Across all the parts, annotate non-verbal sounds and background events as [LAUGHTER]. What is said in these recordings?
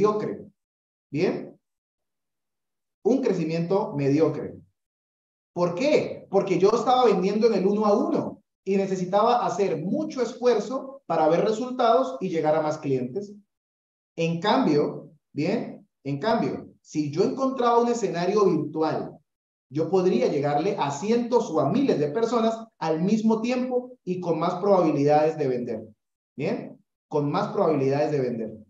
mediocre. ¿Bien? Un crecimiento mediocre. ¿Por qué? Porque yo estaba vendiendo en el uno a uno y necesitaba hacer mucho esfuerzo para ver resultados y llegar a más clientes. En cambio, bien, en cambio, si yo encontraba un escenario virtual, yo podría llegarle a cientos o a miles de personas al mismo tiempo y con más probabilidades de vender. Bien, con más probabilidades de vender.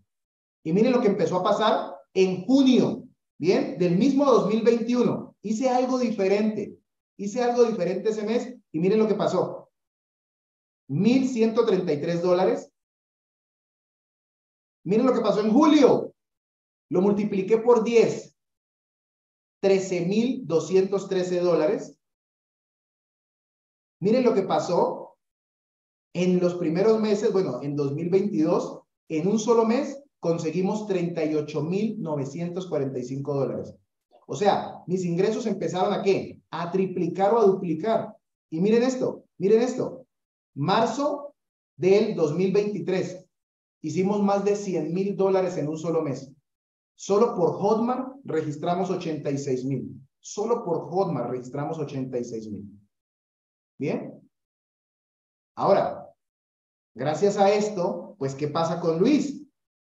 Y miren lo que empezó a pasar en junio, bien, del mismo 2021. Hice algo diferente. Hice algo diferente ese mes y miren lo que pasó. 1.133 dólares. Miren lo que pasó en julio. Lo multipliqué por 10. 13.213 dólares. Miren lo que pasó en los primeros meses, bueno, en 2022, en un solo mes conseguimos 38.945 dólares. O sea, mis ingresos empezaron a qué? A triplicar o a duplicar. Y miren esto, miren esto. Marzo del 2023, hicimos más de 100 mil dólares en un solo mes. Solo por Hotmart registramos 86 mil. Solo por Hotmart registramos 86 mil. Bien. Ahora, gracias a esto, pues, ¿qué pasa con Luis?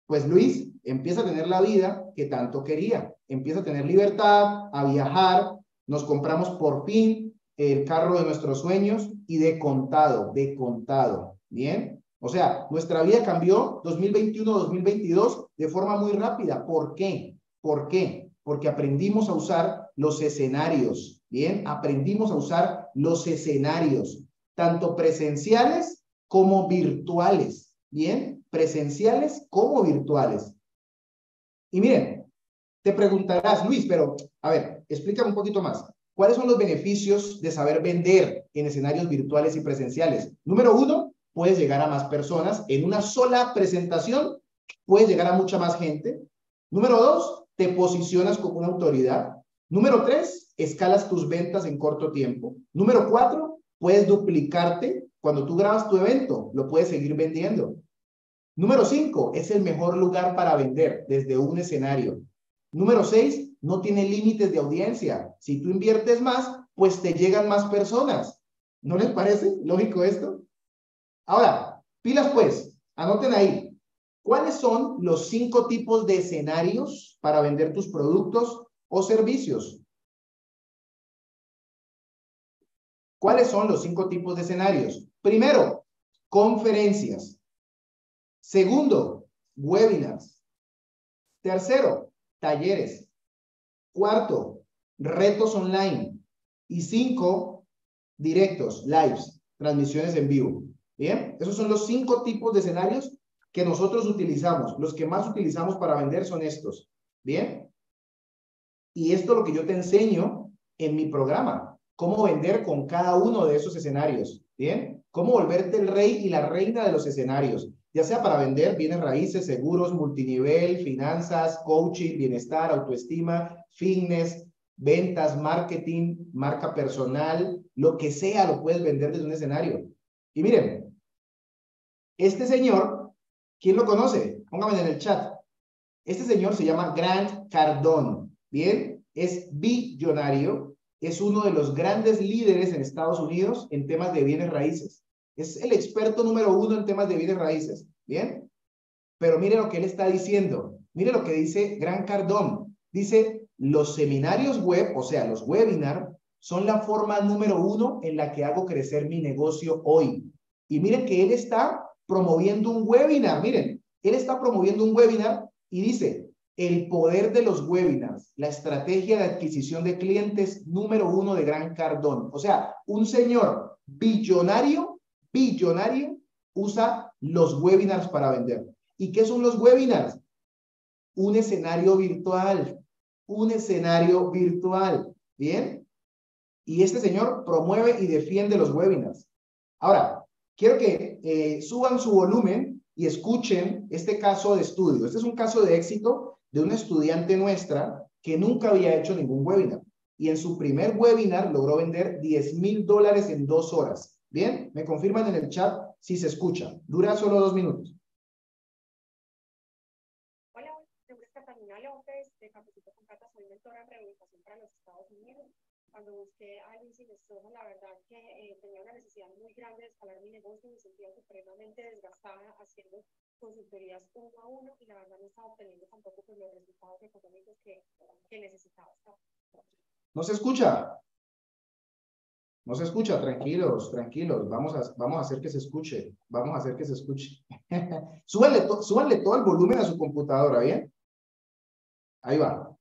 Pues Luis empieza a tener la vida que tanto quería empieza a tener libertad, a viajar, nos compramos por fin el carro de nuestros sueños y de contado, de contado, ¿bien? O sea, nuestra vida cambió 2021-2022 de forma muy rápida. ¿Por qué? ¿Por qué? Porque aprendimos a usar los escenarios, ¿bien? Aprendimos a usar los escenarios, tanto presenciales como virtuales, ¿bien? Presenciales como virtuales. Y miren, te preguntarás, Luis, pero a ver, explícame un poquito más. ¿Cuáles son los beneficios de saber vender en escenarios virtuales y presenciales? Número uno, puedes llegar a más personas. En una sola presentación, puedes llegar a mucha más gente. Número dos, te posicionas como una autoridad. Número tres, escalas tus ventas en corto tiempo. Número cuatro, puedes duplicarte. Cuando tú grabas tu evento, lo puedes seguir vendiendo. Número cinco, es el mejor lugar para vender desde un escenario. Número seis, no tiene límites de audiencia. Si tú inviertes más, pues te llegan más personas. ¿No les parece lógico esto? Ahora, pilas pues, anoten ahí. ¿Cuáles son los cinco tipos de escenarios para vender tus productos o servicios? ¿Cuáles son los cinco tipos de escenarios? Primero, conferencias. Segundo, webinars. Tercero, talleres. Cuarto, retos online. Y cinco, directos, lives, transmisiones en vivo. Bien, esos son los cinco tipos de escenarios que nosotros utilizamos. Los que más utilizamos para vender son estos. Bien. Y esto es lo que yo te enseño en mi programa. Cómo vender con cada uno de esos escenarios. Bien. Cómo volverte el rey y la reina de los escenarios ya sea para vender bienes raíces, seguros, multinivel, finanzas, coaching, bienestar, autoestima, fitness, ventas, marketing, marca personal, lo que sea lo puedes vender desde un escenario. Y miren, este señor, ¿quién lo conoce? Póngame en el chat. Este señor se llama Grant Cardone, ¿bien? Es billonario, es uno de los grandes líderes en Estados Unidos en temas de bienes raíces. Es el experto número uno en temas de bienes raíces. ¿Bien? Pero mire lo que él está diciendo. Mire lo que dice Gran Cardón. Dice, los seminarios web, o sea, los webinars, son la forma número uno en la que hago crecer mi negocio hoy. Y miren que él está promoviendo un webinar. Miren, él está promoviendo un webinar y dice, el poder de los webinars, la estrategia de adquisición de clientes número uno de Gran Cardón. O sea, un señor billonario billonario usa los webinars para vender. ¿Y qué son los webinars? Un escenario virtual, un escenario virtual, ¿bien? Y este señor promueve y defiende los webinars. Ahora, quiero que eh, suban su volumen y escuchen este caso de estudio. Este es un caso de éxito de una estudiante nuestra que nunca había hecho ningún webinar. Y en su primer webinar logró vender 10 mil dólares en dos horas. Bien, me confirman en el chat si se escucha. Dura solo dos minutos. Hola, mi nombre es Catalina López, de Cafecito con Cata, soy mentora en rehabilitación para los Estados Unidos. Cuando busqué a Luis Inestrosa, la verdad que eh, tenía una necesidad muy grande de escalar mi negocio, me sentía supremamente desgastada haciendo consultorías uno a uno y la verdad no estaba obteniendo tampoco pues, los resultados económicos que, que necesitaba. ¿No se escucha? No se escucha, tranquilos, tranquilos. Vamos a, vamos a hacer que se escuche. Vamos a hacer que se escuche. [LAUGHS] súbanle, todo el volumen a su computadora, ¿bien? Ahí va.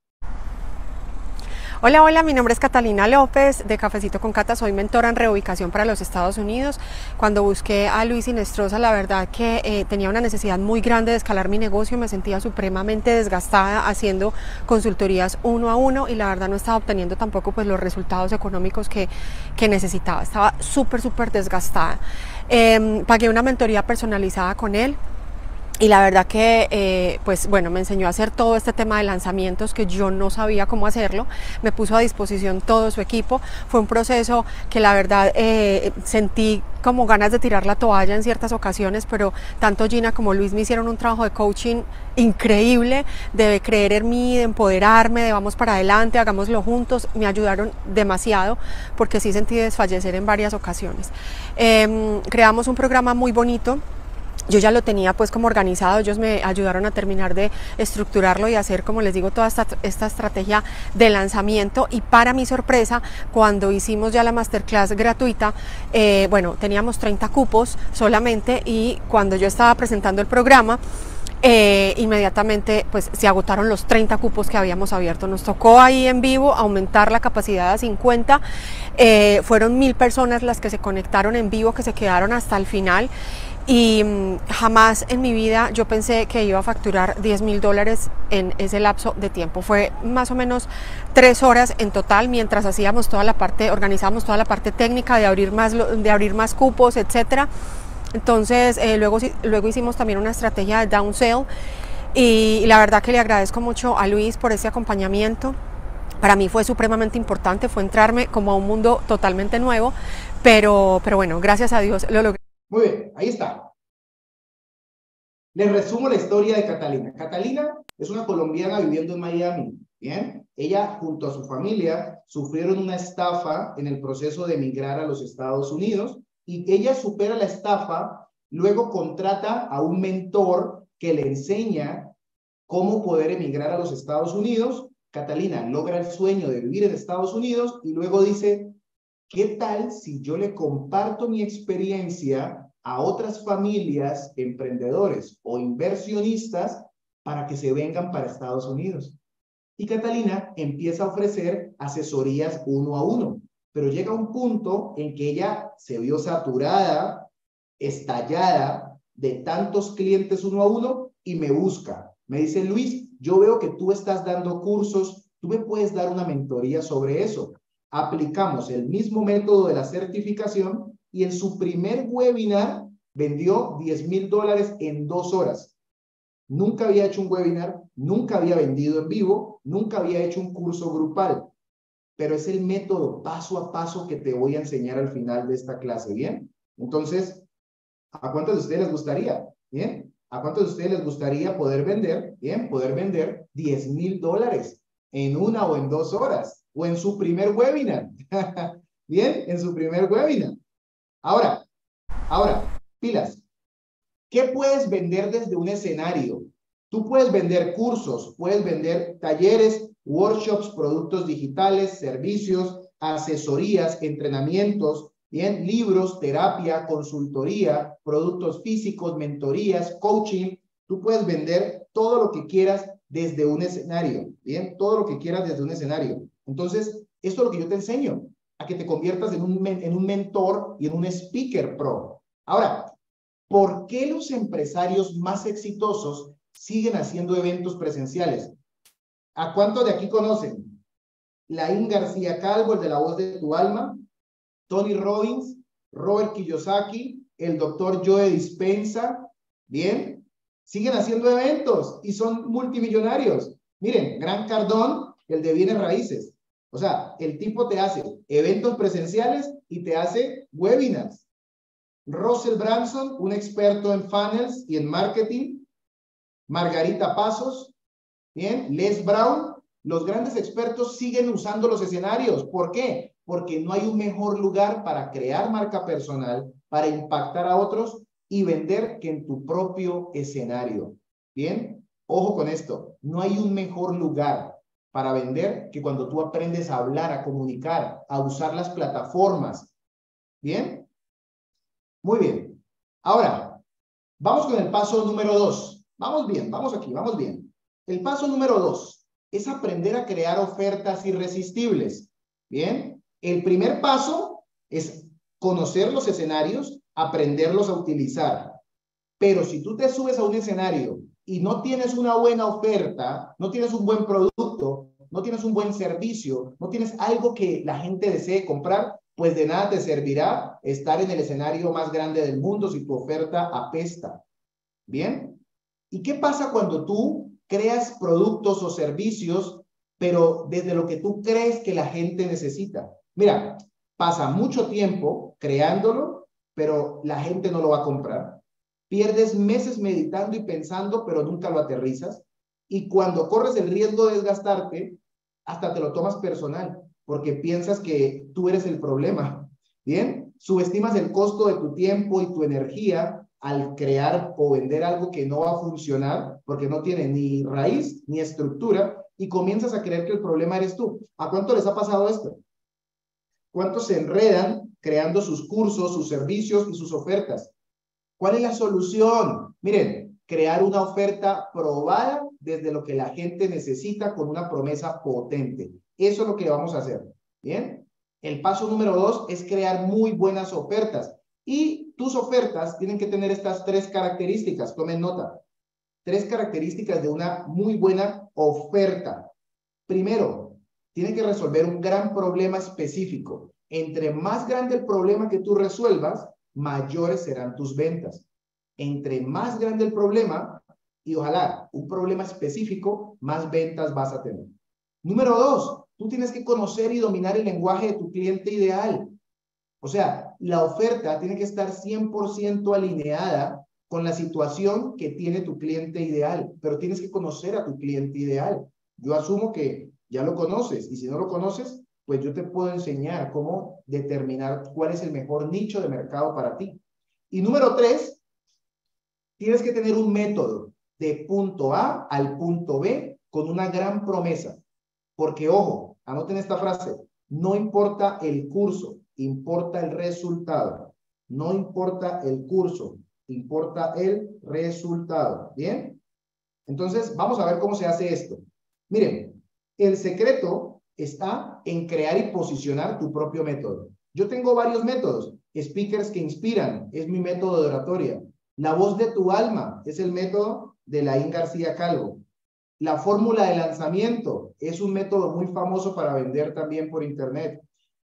Hola, hola, mi nombre es Catalina López de Cafecito con Cata, soy mentora en reubicación para los Estados Unidos. Cuando busqué a Luis Inestrosa, la verdad que eh, tenía una necesidad muy grande de escalar mi negocio, me sentía supremamente desgastada haciendo consultorías uno a uno y la verdad no estaba obteniendo tampoco pues los resultados económicos que, que necesitaba, estaba súper, súper desgastada. Em, pagué una mentoría personalizada con él, y la verdad que, eh, pues bueno, me enseñó a hacer todo este tema de lanzamientos que yo no sabía cómo hacerlo. Me puso a disposición todo su equipo. Fue un proceso que la verdad eh, sentí como ganas de tirar la toalla en ciertas ocasiones, pero tanto Gina como Luis me hicieron un trabajo de coaching increíble, de creer en mí, de empoderarme, de vamos para adelante, hagámoslo juntos. Me ayudaron demasiado porque sí sentí desfallecer en varias ocasiones. Em, creamos un programa muy bonito yo ya lo tenía pues como organizado, ellos me ayudaron a terminar de estructurarlo y hacer, como les digo, toda esta, estrategia de lanzamiento y para mi sorpresa, cuando hicimos ya la masterclass gratuita, eh, bueno, teníamos 30 cupos solamente y cuando yo estaba presentando el programa, eh, inmediatamente pues se agotaron los 30 cupos que habíamos abierto. Nos tocó ahí en vivo aumentar la capacidad a 50. Eh, fueron mil personas las que se conectaron en vivo, que se quedaron hasta el final y mm, jamás en mi vida yo pensé que iba a facturar 10 mil dólares en ese lapso de tiempo. Fue más o menos tres horas en total mientras hacíamos toda la parte, organizamos toda la parte técnica de abrir más, de abrir más cupos, etcétera. Entonces eh, luego, luego hicimos también una estrategia de down sale y, la verdad que le agradezco mucho a Luis por ese acompañamiento. Para mí fue supremamente importante, fue entrarme como a un mundo totalmente nuevo, pero, pero bueno, gracias a Dios lo logré. Muy bien, ahí está. Les resumo la historia de Catalina. Catalina es una colombiana viviendo en Miami. Bien, ella junto a su familia sufrieron una estafa en el proceso de emigrar a los Estados Unidos y ella supera la estafa, luego contrata a un mentor que le enseña cómo poder emigrar a los Estados Unidos. Catalina logra el sueño de vivir en Estados Unidos y luego dice, ¿qué tal si yo le comparto mi experiencia a otras familias, emprendedores o inversionistas para que se vengan para Estados Unidos. Y Catalina empieza a ofrecer asesorías uno a uno, pero llega un punto en que ella se vio saturada, estallada de tantos clientes uno a uno y me busca. Me dice, Luis, yo veo que tú estás dando cursos, tú me puedes dar una mentoría sobre eso. Aplicamos el mismo método de la certificación y en su primer webinar vendió 10 mil dólares en dos horas. Nunca había hecho un webinar, nunca había vendido en vivo, nunca había hecho un curso grupal, pero es el método paso a paso que te voy a enseñar al final de esta clase, ¿bien? Entonces, ¿a cuántos de ustedes les gustaría? ¿Bien? ¿A cuántos de ustedes les gustaría poder vender, bien, poder vender 10 mil dólares en una o en dos horas o en su primer webinar? [LAUGHS] bien, en su primer webinar. Ahora, ahora, pilas. ¿Qué puedes vender desde un escenario? Tú puedes vender cursos, puedes vender talleres, workshops, productos digitales, servicios, asesorías, entrenamientos, bien, libros, terapia, consultoría, productos físicos, mentorías, coaching. Tú puedes vender todo lo que quieras desde un escenario, bien, todo lo que quieras desde un escenario. Entonces, esto es lo que yo te enseño que te conviertas en un, en un mentor y en un speaker pro. Ahora, ¿por qué los empresarios más exitosos siguen haciendo eventos presenciales? ¿A cuántos de aquí conocen? Laín García Calvo, el de la voz de tu alma, Tony Robbins, Robert Kiyosaki, el doctor Joe Dispensa, ¿bien? Siguen haciendo eventos y son multimillonarios. Miren, Gran Cardón, el de bienes raíces. O sea, el tipo te hace eventos presenciales y te hace webinars. Russell Branson, un experto en funnels y en marketing. Margarita Pasos, Bien, Les Brown, los grandes expertos siguen usando los escenarios. ¿Por qué? Porque no hay un mejor lugar para crear marca personal, para impactar a otros y vender que en tu propio escenario. Bien, ojo con esto, no hay un mejor lugar para vender que cuando tú aprendes a hablar, a comunicar, a usar las plataformas. Bien, muy bien. Ahora, vamos con el paso número dos. Vamos bien, vamos aquí, vamos bien. El paso número dos es aprender a crear ofertas irresistibles. Bien, el primer paso es conocer los escenarios, aprenderlos a utilizar. Pero si tú te subes a un escenario y no tienes una buena oferta, no tienes un buen producto, no tienes un buen servicio, no tienes algo que la gente desee comprar, pues de nada te servirá estar en el escenario más grande del mundo si tu oferta apesta. ¿Bien? ¿Y qué pasa cuando tú creas productos o servicios, pero desde lo que tú crees que la gente necesita? Mira, pasa mucho tiempo creándolo, pero la gente no lo va a comprar. Pierdes meses meditando y pensando, pero nunca lo aterrizas. Y cuando corres el riesgo de desgastarte, hasta te lo tomas personal, porque piensas que tú eres el problema. Bien, subestimas el costo de tu tiempo y tu energía al crear o vender algo que no va a funcionar porque no tiene ni raíz ni estructura y comienzas a creer que el problema eres tú. ¿A cuánto les ha pasado esto? ¿Cuántos se enredan creando sus cursos, sus servicios y sus ofertas? ¿Cuál es la solución? Miren, crear una oferta probada desde lo que la gente necesita con una promesa potente. Eso es lo que vamos a hacer. Bien. El paso número dos es crear muy buenas ofertas. Y tus ofertas tienen que tener estas tres características. Tomen nota. Tres características de una muy buena oferta. Primero, tiene que resolver un gran problema específico. Entre más grande el problema que tú resuelvas, mayores serán tus ventas. Entre más grande el problema, y ojalá un problema específico, más ventas vas a tener. Número dos, tú tienes que conocer y dominar el lenguaje de tu cliente ideal. O sea, la oferta tiene que estar 100% alineada con la situación que tiene tu cliente ideal, pero tienes que conocer a tu cliente ideal. Yo asumo que ya lo conoces y si no lo conoces, pues yo te puedo enseñar cómo determinar cuál es el mejor nicho de mercado para ti. Y número tres, tienes que tener un método de punto A al punto B con una gran promesa. Porque, ojo, anoten esta frase, no importa el curso, importa el resultado. No importa el curso, importa el resultado. ¿Bien? Entonces, vamos a ver cómo se hace esto. Miren, el secreto está en crear y posicionar tu propio método. Yo tengo varios métodos. Speakers que inspiran, es mi método de oratoria. La voz de tu alma es el método de Laín García Calvo. La fórmula de lanzamiento es un método muy famoso para vender también por internet.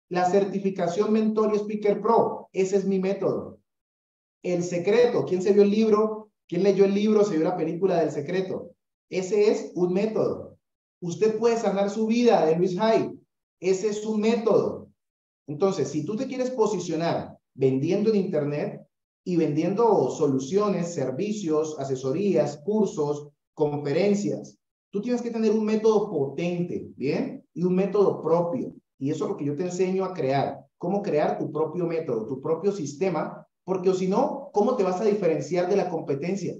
La certificación Mentor y Speaker Pro, ese es mi método. El secreto, ¿quién se vio el libro? ¿Quién leyó el libro? ¿Se vio la película del secreto? Ese es un método. Usted puede sanar su vida de Luis Hay. Ese es un método. Entonces, si tú te quieres posicionar vendiendo en Internet y vendiendo soluciones, servicios, asesorías, cursos, conferencias, tú tienes que tener un método potente, ¿bien? Y un método propio. Y eso es lo que yo te enseño a crear. Cómo crear tu propio método, tu propio sistema, porque si no, ¿cómo te vas a diferenciar de la competencia?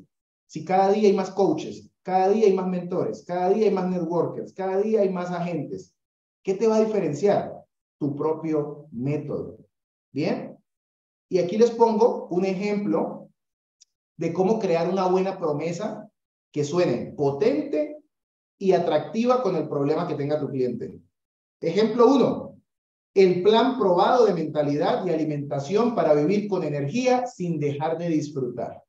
Si cada día hay más coaches, cada día hay más mentores, cada día hay más networkers, cada día hay más agentes. ¿Qué te va a diferenciar? Tu propio método. ¿Bien? Y aquí les pongo un ejemplo de cómo crear una buena promesa que suene potente y atractiva con el problema que tenga tu cliente. Ejemplo 1. El plan probado de mentalidad y alimentación para vivir con energía sin dejar de disfrutar.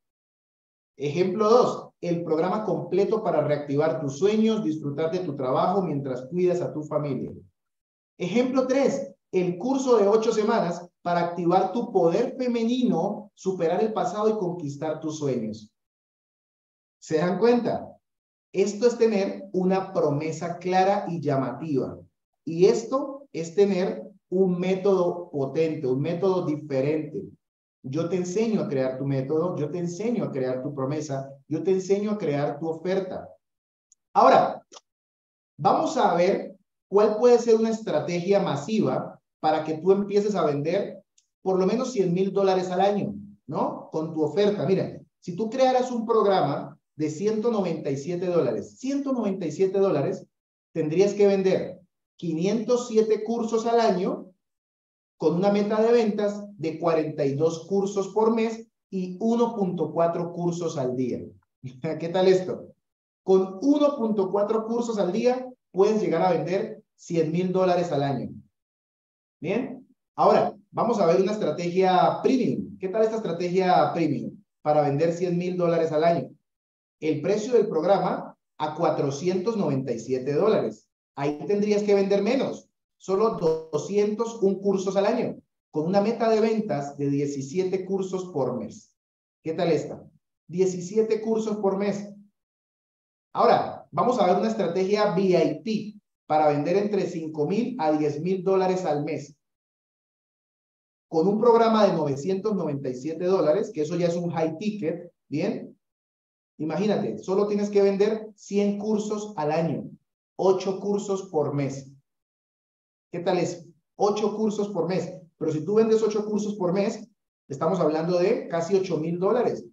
Ejemplo 2. El programa completo para reactivar tus sueños, disfrutar de tu trabajo mientras cuidas a tu familia. Ejemplo 3. El curso de ocho semanas para activar tu poder femenino, superar el pasado y conquistar tus sueños. ¿Se dan cuenta? Esto es tener una promesa clara y llamativa. Y esto es tener un método potente, un método diferente. Yo te enseño a crear tu método, yo te enseño a crear tu promesa, yo te enseño a crear tu oferta. Ahora, Vamos a ver cuál puede ser una estrategia masiva para que tú empieces a vender por lo menos 100 mil dólares al año, ¿no? Con tu oferta. Mira, si tú crearas un programa de 197 dólares, 197 dólares, tendrías que vender 507 cursos al año con una meta de ventas de 42 cursos por mes y 1.4 cursos al día. [LAUGHS] ¿Qué tal esto? Con 1.4 cursos al día puedes llegar a vender 100 mil dólares al año. Bien, ahora vamos a ver una estrategia premium. ¿Qué tal esta estrategia premium para vender 100 mil dólares al año? El precio del programa a 497 dólares. Ahí tendrías que vender menos, solo 201 cursos al año, con una meta de ventas de 17 cursos por mes. ¿Qué tal esta? 17 cursos por mes. Ahora, vamos a ver una estrategia VIP para vender entre 5 mil a 10 mil dólares al mes. Con un programa de 997 dólares, que eso ya es un high ticket, ¿bien? Imagínate, solo tienes que vender 100 cursos al año, 8 cursos por mes. ¿Qué tal es? 8 cursos por mes. Pero si tú vendes 8 cursos por mes, estamos hablando de casi 8 mil dólares.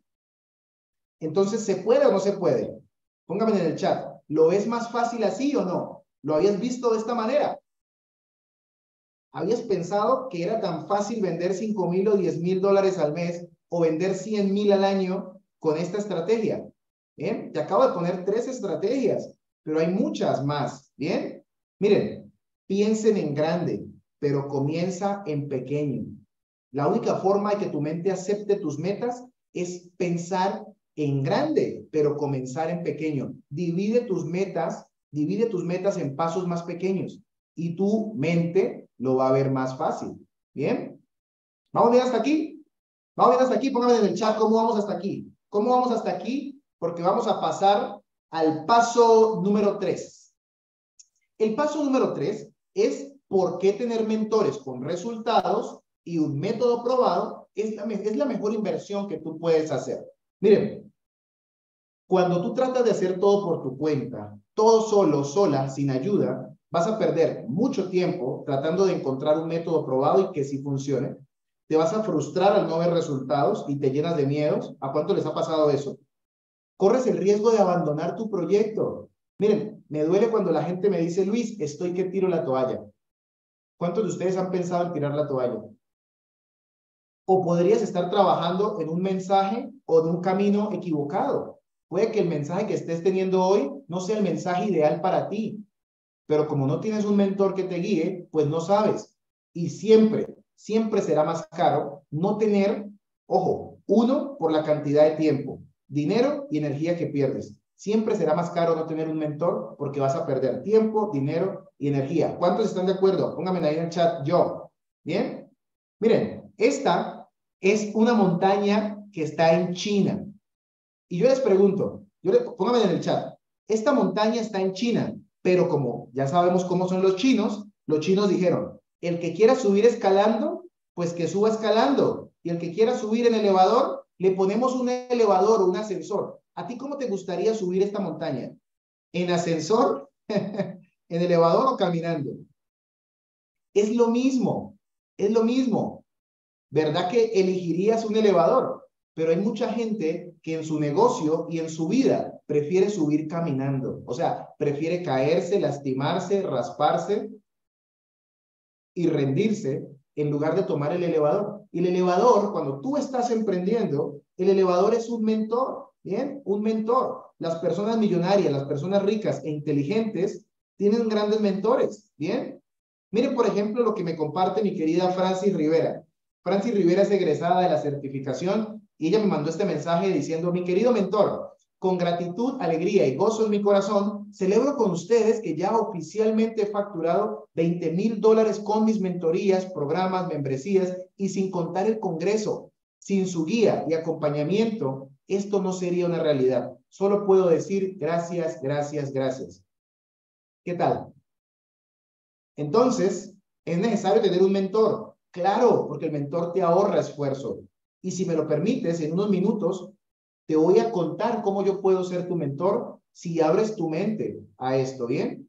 Entonces, ¿se puede o no se puede? Póngame en el chat. ¿Lo ves más fácil así o no? ¿Lo habías visto de esta manera? ¿Habías pensado que era tan fácil vender 5 mil o 10 mil dólares al mes o vender 100 mil al año con esta estrategia? Bien, te acabo de poner tres estrategias, pero hay muchas más. Bien, miren, piensen en grande, pero comienza en pequeño. La única forma de que tu mente acepte tus metas es pensar en grande, pero comenzar en pequeño. Divide tus metas, divide tus metas en pasos más pequeños y tu mente lo va a ver más fácil. ¿Bien? ¿Vamos bien hasta aquí? ¿Vamos bien hasta aquí? Pónganme en el chat cómo vamos hasta aquí. ¿Cómo vamos hasta aquí? Porque vamos a pasar al paso número tres. El paso número tres es por qué tener mentores con resultados y un método probado es la, mejor inversión que tú puedes hacer. Miren, cuando tú tratas de hacer todo por tu cuenta, todo solo, sola, sin ayuda, vas a perder mucho tiempo tratando de encontrar un método probado y que sí funcione. Te vas a frustrar al no ver resultados y te llenas de miedos. ¿A cuánto les ha pasado eso? Corres el riesgo de abandonar tu proyecto. Miren, me duele cuando la gente me dice, Luis, estoy que tiro la toalla. ¿Cuántos de ustedes han pensado en tirar la toalla? O podrías estar trabajando en un mensaje o en un camino equivocado. Puede que el mensaje que estés teniendo hoy no sea el mensaje ideal para ti, pero como no tienes un mentor que te guíe, pues no sabes. Y siempre, siempre será más caro no tener, ojo, uno por la cantidad de tiempo, dinero y energía que pierdes. Siempre será más caro no tener un mentor porque vas a perder tiempo, dinero y energía. ¿Cuántos están de acuerdo? Pónganme ahí en el chat yo. ¿Bien? Miren, esta es una montaña que está en China. Y yo les pregunto, yo le, póngame en el chat, esta montaña está en China, pero como ya sabemos cómo son los chinos, los chinos dijeron, el que quiera subir escalando, pues que suba escalando. Y el que quiera subir en elevador, le ponemos un elevador un ascensor. ¿A ti cómo te gustaría subir esta montaña? ¿En ascensor? [LAUGHS] ¿En elevador o caminando? Es lo mismo, es lo mismo. ¿Verdad que elegirías un elevador? Pero hay mucha gente que en su negocio y en su vida prefiere subir caminando. O sea, prefiere caerse, lastimarse, rasparse y rendirse en lugar de tomar el elevador. Y el elevador, cuando tú estás emprendiendo, el elevador es un mentor, ¿bien? Un mentor. Las personas millonarias, las personas ricas e inteligentes tienen grandes mentores, ¿bien? Miren, por ejemplo, lo que me comparte mi querida Francis Rivera. Francis Rivera es egresada de la certificación y ella me mandó este mensaje diciendo, mi querido mentor, con gratitud, alegría y gozo en mi corazón, celebro con ustedes que ya oficialmente he facturado 20 mil dólares con mis mentorías, programas, membresías y sin contar el Congreso. Sin su guía y acompañamiento, esto no sería una realidad. Solo puedo decir gracias, gracias, gracias. ¿Qué tal? Entonces, es necesario tener un mentor. Claro, porque el mentor te ahorra esfuerzo. Y si me lo permites, en unos minutos te voy a contar cómo yo puedo ser tu mentor si abres tu mente a esto, ¿bien?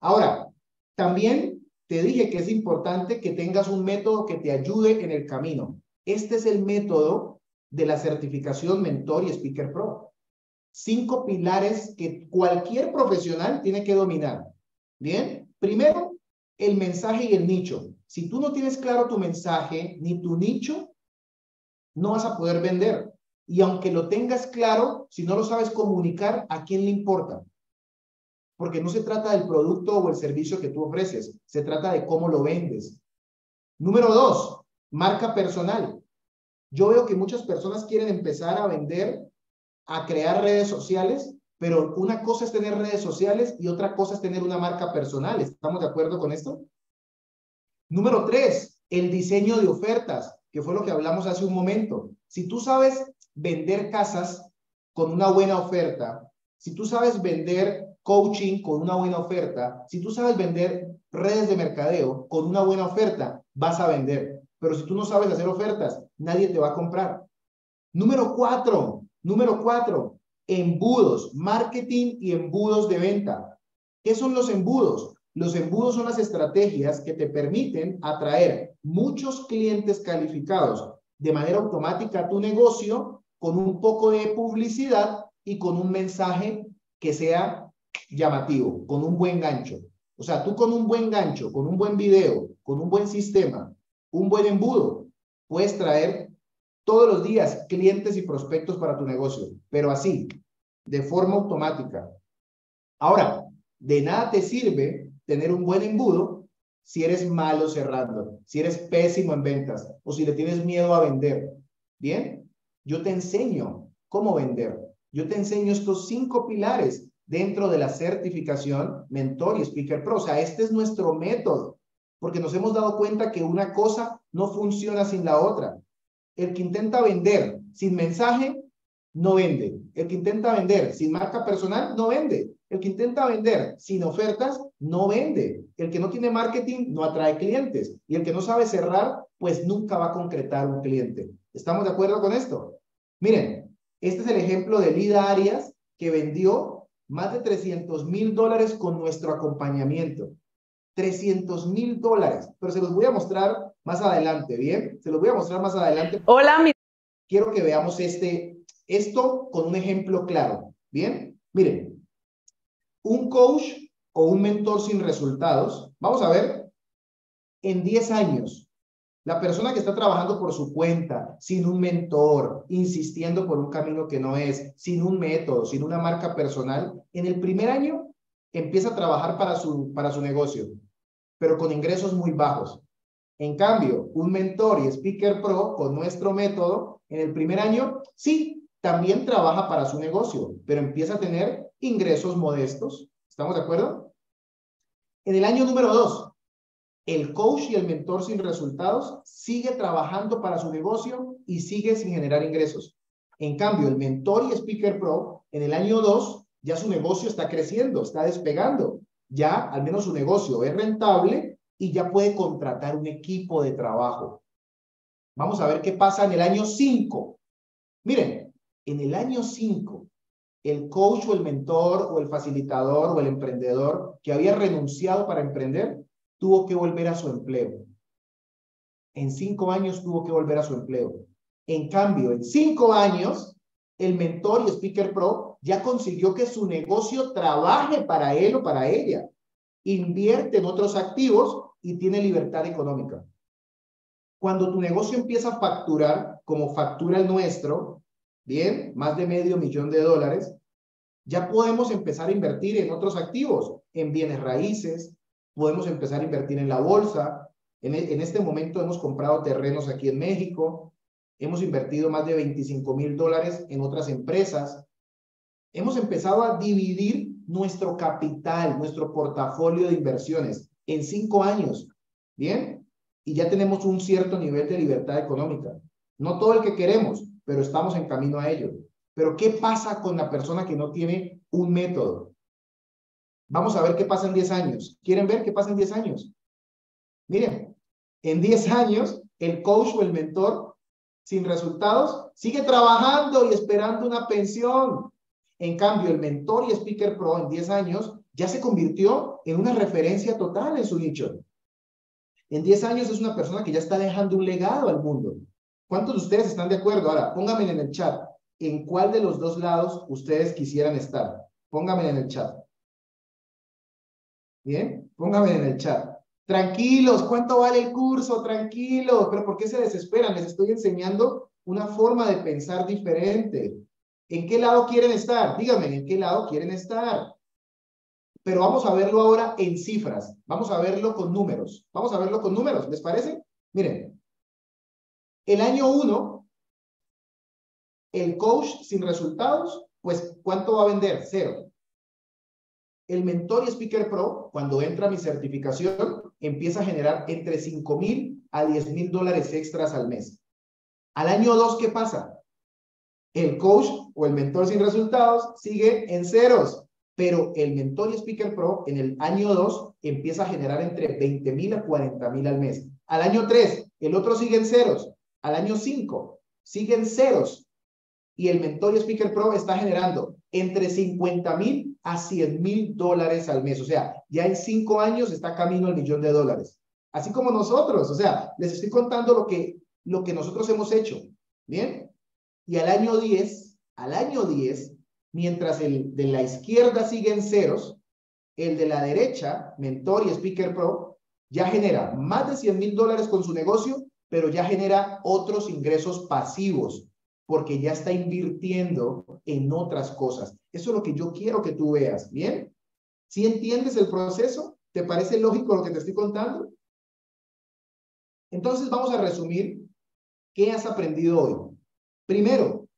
Ahora, también te dije que es importante que tengas un método que te ayude en el camino. Este es el método de la certificación Mentor y Speaker Pro. Cinco pilares que cualquier profesional tiene que dominar. Bien, primero, el mensaje y el nicho. Si tú no tienes claro tu mensaje ni tu nicho, no vas a poder vender. Y aunque lo tengas claro, si no lo sabes comunicar, ¿a quién le importa? Porque no se trata del producto o el servicio que tú ofreces, se trata de cómo lo vendes. Número dos, marca personal. Yo veo que muchas personas quieren empezar a vender, a crear redes sociales, pero una cosa es tener redes sociales y otra cosa es tener una marca personal. ¿Estamos de acuerdo con esto? Número tres, el diseño de ofertas, que fue lo que hablamos hace un momento. Si tú sabes vender casas con una buena oferta, si tú sabes vender coaching con una buena oferta, si tú sabes vender redes de mercadeo con una buena oferta, vas a vender. Pero si tú no sabes hacer ofertas, nadie te va a comprar. Número cuatro, número cuatro, embudos, marketing y embudos de venta. ¿Qué son los embudos? Los embudos son las estrategias que te permiten atraer muchos clientes calificados de manera automática a tu negocio con un poco de publicidad y con un mensaje que sea llamativo, con un buen gancho. O sea, tú con un buen gancho, con un buen video, con un buen sistema, un buen embudo, puedes traer todos los días clientes y prospectos para tu negocio, pero así, de forma automática. Ahora, de nada te sirve tener un buen embudo si eres malo cerrando, si eres pésimo en ventas o si le tienes miedo a vender. Bien, yo te enseño cómo vender. Yo te enseño estos cinco pilares dentro de la certificación Mentor y Speaker Pro. O sea, este es nuestro método, porque nos hemos dado cuenta que una cosa no funciona sin la otra. El que intenta vender sin mensaje, no vende. El que intenta vender sin marca personal, no vende. El que intenta vender sin ofertas, no vende. El que no tiene marketing, no atrae clientes. Y el que no sabe cerrar, pues nunca va a concretar un cliente. ¿Estamos de acuerdo con esto? Miren, este es el ejemplo de Lida Arias, que vendió más de 300 mil dólares con nuestro acompañamiento. 300 mil dólares. Pero se los voy a mostrar más adelante, ¿bien? Se los voy a mostrar más adelante. Hola, mi... Quiero que veamos este, esto con un ejemplo claro, ¿bien? Miren, un coach o un mentor sin resultados, vamos a ver, en 10 años, la persona que está trabajando por su cuenta, sin un mentor, insistiendo por un camino que no es, sin un método, sin una marca personal, en el primer año empieza a trabajar para su, para su negocio, pero con ingresos muy bajos. En cambio, un mentor y speaker pro con nuestro método, en el primer año, sí, también trabaja para su negocio, pero empieza a tener ingresos modestos. ¿Estamos de acuerdo? En el año número dos, el coach y el mentor sin resultados sigue trabajando para su negocio y sigue sin generar ingresos. En cambio, el mentor y speaker pro, en el año dos, ya su negocio está creciendo, está despegando. Ya al menos su negocio es rentable y ya puede contratar un equipo de trabajo. Vamos a ver qué pasa en el año 5. Miren, en el año 5, el coach o el mentor o el facilitador o el emprendedor que había renunciado para emprender tuvo que volver a su empleo. En cinco años tuvo que volver a su empleo. En cambio, en cinco años, el mentor y speaker pro ya consiguió que su negocio trabaje para él o para ella. Invierte en otros activos y tiene libertad económica. Cuando tu negocio empieza a facturar, como factura el nuestro, bien, más de medio millón de dólares, ya podemos empezar a invertir en otros activos, en bienes raíces, podemos empezar a invertir en la bolsa. En, en este momento hemos comprado terrenos aquí en México, hemos invertido más de 25 mil dólares en otras empresas. Hemos empezado a dividir nuestro capital, nuestro portafolio de inversiones en cinco años. Bien, y ya tenemos un cierto nivel de libertad económica. No todo el que queremos, pero estamos en camino a ello. Pero ¿qué pasa con la persona que no tiene un método? Vamos a ver qué pasa en 10 años. ¿Quieren ver qué pasa en 10 años? Miren, en 10 años, el coach o el mentor sin resultados sigue trabajando y esperando una pensión. En cambio, el mentor y speaker pro en 10 años ya se convirtió en una referencia total en su nicho. En 10 años es una persona que ya está dejando un legado al mundo. ¿Cuántos de ustedes están de acuerdo? Ahora, pónganme en el chat en cuál de los dos lados ustedes quisieran estar. Pónganme en el chat. Bien, pónganme en el chat. Tranquilos, ¿cuánto vale el curso? Tranquilos, pero ¿por qué se desesperan? Les estoy enseñando una forma de pensar diferente. ¿En qué lado quieren estar? Díganme, ¿en qué lado quieren estar? Pero vamos a verlo ahora en cifras. Vamos a verlo con números. Vamos a verlo con números, ¿les parece? Miren, el año uno, el coach sin resultados, pues ¿cuánto va a vender? Cero. El mentor y speaker pro, cuando entra mi certificación, empieza a generar entre 5 mil a 10 mil dólares extras al mes. Al año 2, ¿qué pasa? El coach o el mentor sin resultados sigue en ceros, pero el mentor y speaker pro en el año 2 empieza a generar entre 20 mil a 40 mil al mes. Al año 3, el otro sigue en ceros. Al año 5, siguen ceros. Y el mentor y speaker pro está generando entre 50 mil a 100 mil dólares al mes. O sea, ya en cinco años está camino al millón de dólares. Así como nosotros. O sea, les estoy contando lo que lo que nosotros hemos hecho. ¿Bien? Y al año 10, al año 10, mientras el de la izquierda sigue en ceros, el de la derecha, Mentor y Speaker Pro, ya genera más de 100 mil dólares con su negocio, pero ya genera otros ingresos pasivos, porque ya está invirtiendo en otras cosas. Eso es lo que yo quiero que tú veas, ¿bien? ¿Si entiendes el proceso? ¿Te parece lógico lo que te estoy contando? Entonces vamos a resumir ¿Qué has aprendido hoy? Primero,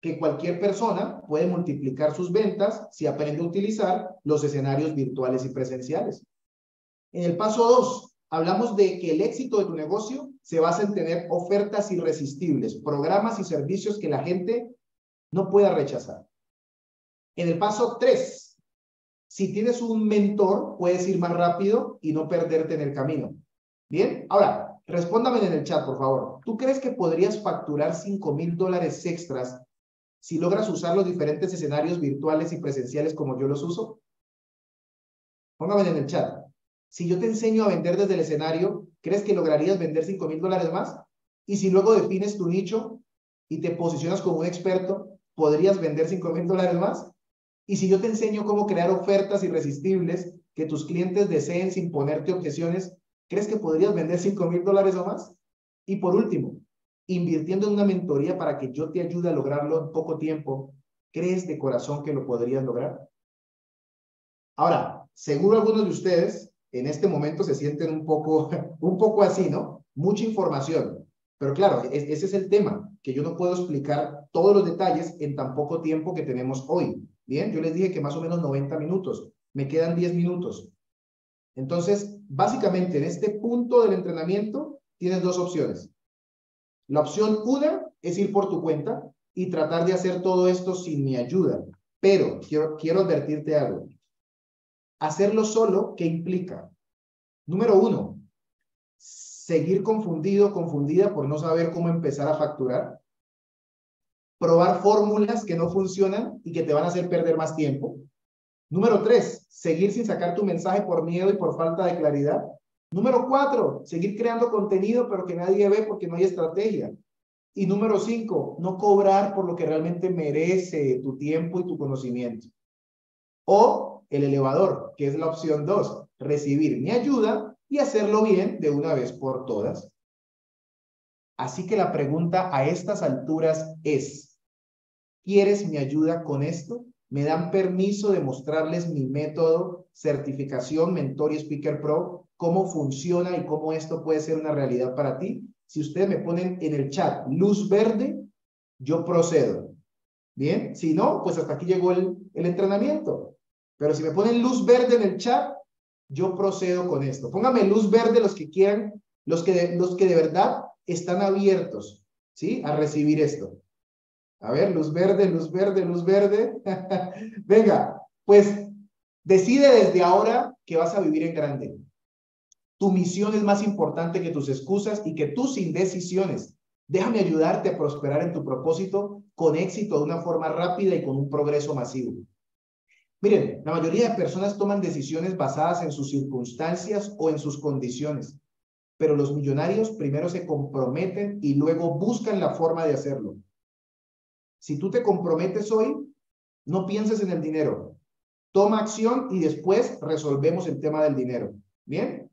que cualquier persona puede multiplicar sus ventas si aprende a utilizar los escenarios virtuales y presenciales. En el paso 2, hablamos de que el éxito de tu negocio se basa en tener ofertas irresistibles, programas y servicios que la gente no pueda rechazar. En el paso 3, si tienes un mentor, puedes ir más rápido y no perderte en el camino. Bien, ahora, Respóndame en el chat, por favor. ¿Tú crees que podrías facturar 5 mil dólares extras si logras usar los diferentes escenarios virtuales y presenciales como yo los uso? Póngame en el chat. Si yo te enseño a vender desde el escenario, ¿crees que lograrías vender 5 mil dólares más? Y si luego defines tu nicho y te posicionas como un experto, ¿podrías vender 5 mil dólares más? Y si yo te enseño cómo crear ofertas irresistibles que tus clientes deseen sin ponerte objeciones, ¿Crees que podrías vender 5 mil dólares o más? Y por último, invirtiendo en una mentoría para que yo te ayude a lograrlo en poco tiempo, ¿crees de corazón que lo podrías lograr? Ahora, seguro algunos de ustedes en este momento se sienten un poco, [LAUGHS] un poco así, ¿no? Mucha información. Pero claro, ese es el tema, que yo no puedo explicar todos los detalles en tan poco tiempo que tenemos hoy. Bien, yo les dije que más o menos 90 minutos. Me quedan 10 minutos. Entonces, básicamente en este punto del entrenamiento tienes dos opciones. La opción una es ir por tu cuenta y tratar de hacer todo esto sin mi ayuda. Pero quiero, advertirte algo. Hacerlo solo, ¿qué implica? Número uno, seguir confundido, confundida por no saber cómo empezar a facturar. Probar fórmulas que no funcionan y que te van a hacer perder más tiempo. Número tres, seguir sin sacar tu mensaje por miedo y por falta de claridad. Número cuatro, seguir creando contenido pero que nadie ve porque no hay estrategia. Y número cinco, no cobrar por lo que realmente merece tu tiempo y tu conocimiento. O el elevador, que es la opción dos, recibir mi ayuda y hacerlo bien de una vez por todas. Así que la pregunta a estas alturas es, ¿quieres mi ayuda con esto? Me dan permiso de mostrarles mi método, certificación, mentor y speaker pro, cómo funciona y cómo esto puede ser una realidad para ti. Si ustedes me ponen en el chat luz verde, yo procedo. Bien, si no, pues hasta aquí llegó el, el entrenamiento. Pero si me ponen luz verde en el chat, yo procedo con esto. Póngame luz verde los que quieran, los que los que de verdad están abiertos, ¿sí? A recibir esto. A ver, luz verde, luz verde, luz verde. [LAUGHS] Venga, pues decide desde ahora que vas a vivir en grande. Tu misión es más importante que tus excusas y que tus indecisiones. Déjame ayudarte a prosperar en tu propósito con éxito de una forma rápida y con un progreso masivo. Miren, la mayoría de personas toman decisiones basadas en sus circunstancias o en sus condiciones, pero los millonarios primero se comprometen y luego buscan la forma de hacerlo. Si tú te comprometes hoy, no pienses en el dinero. Toma acción y después resolvemos el tema del dinero. ¿Bien?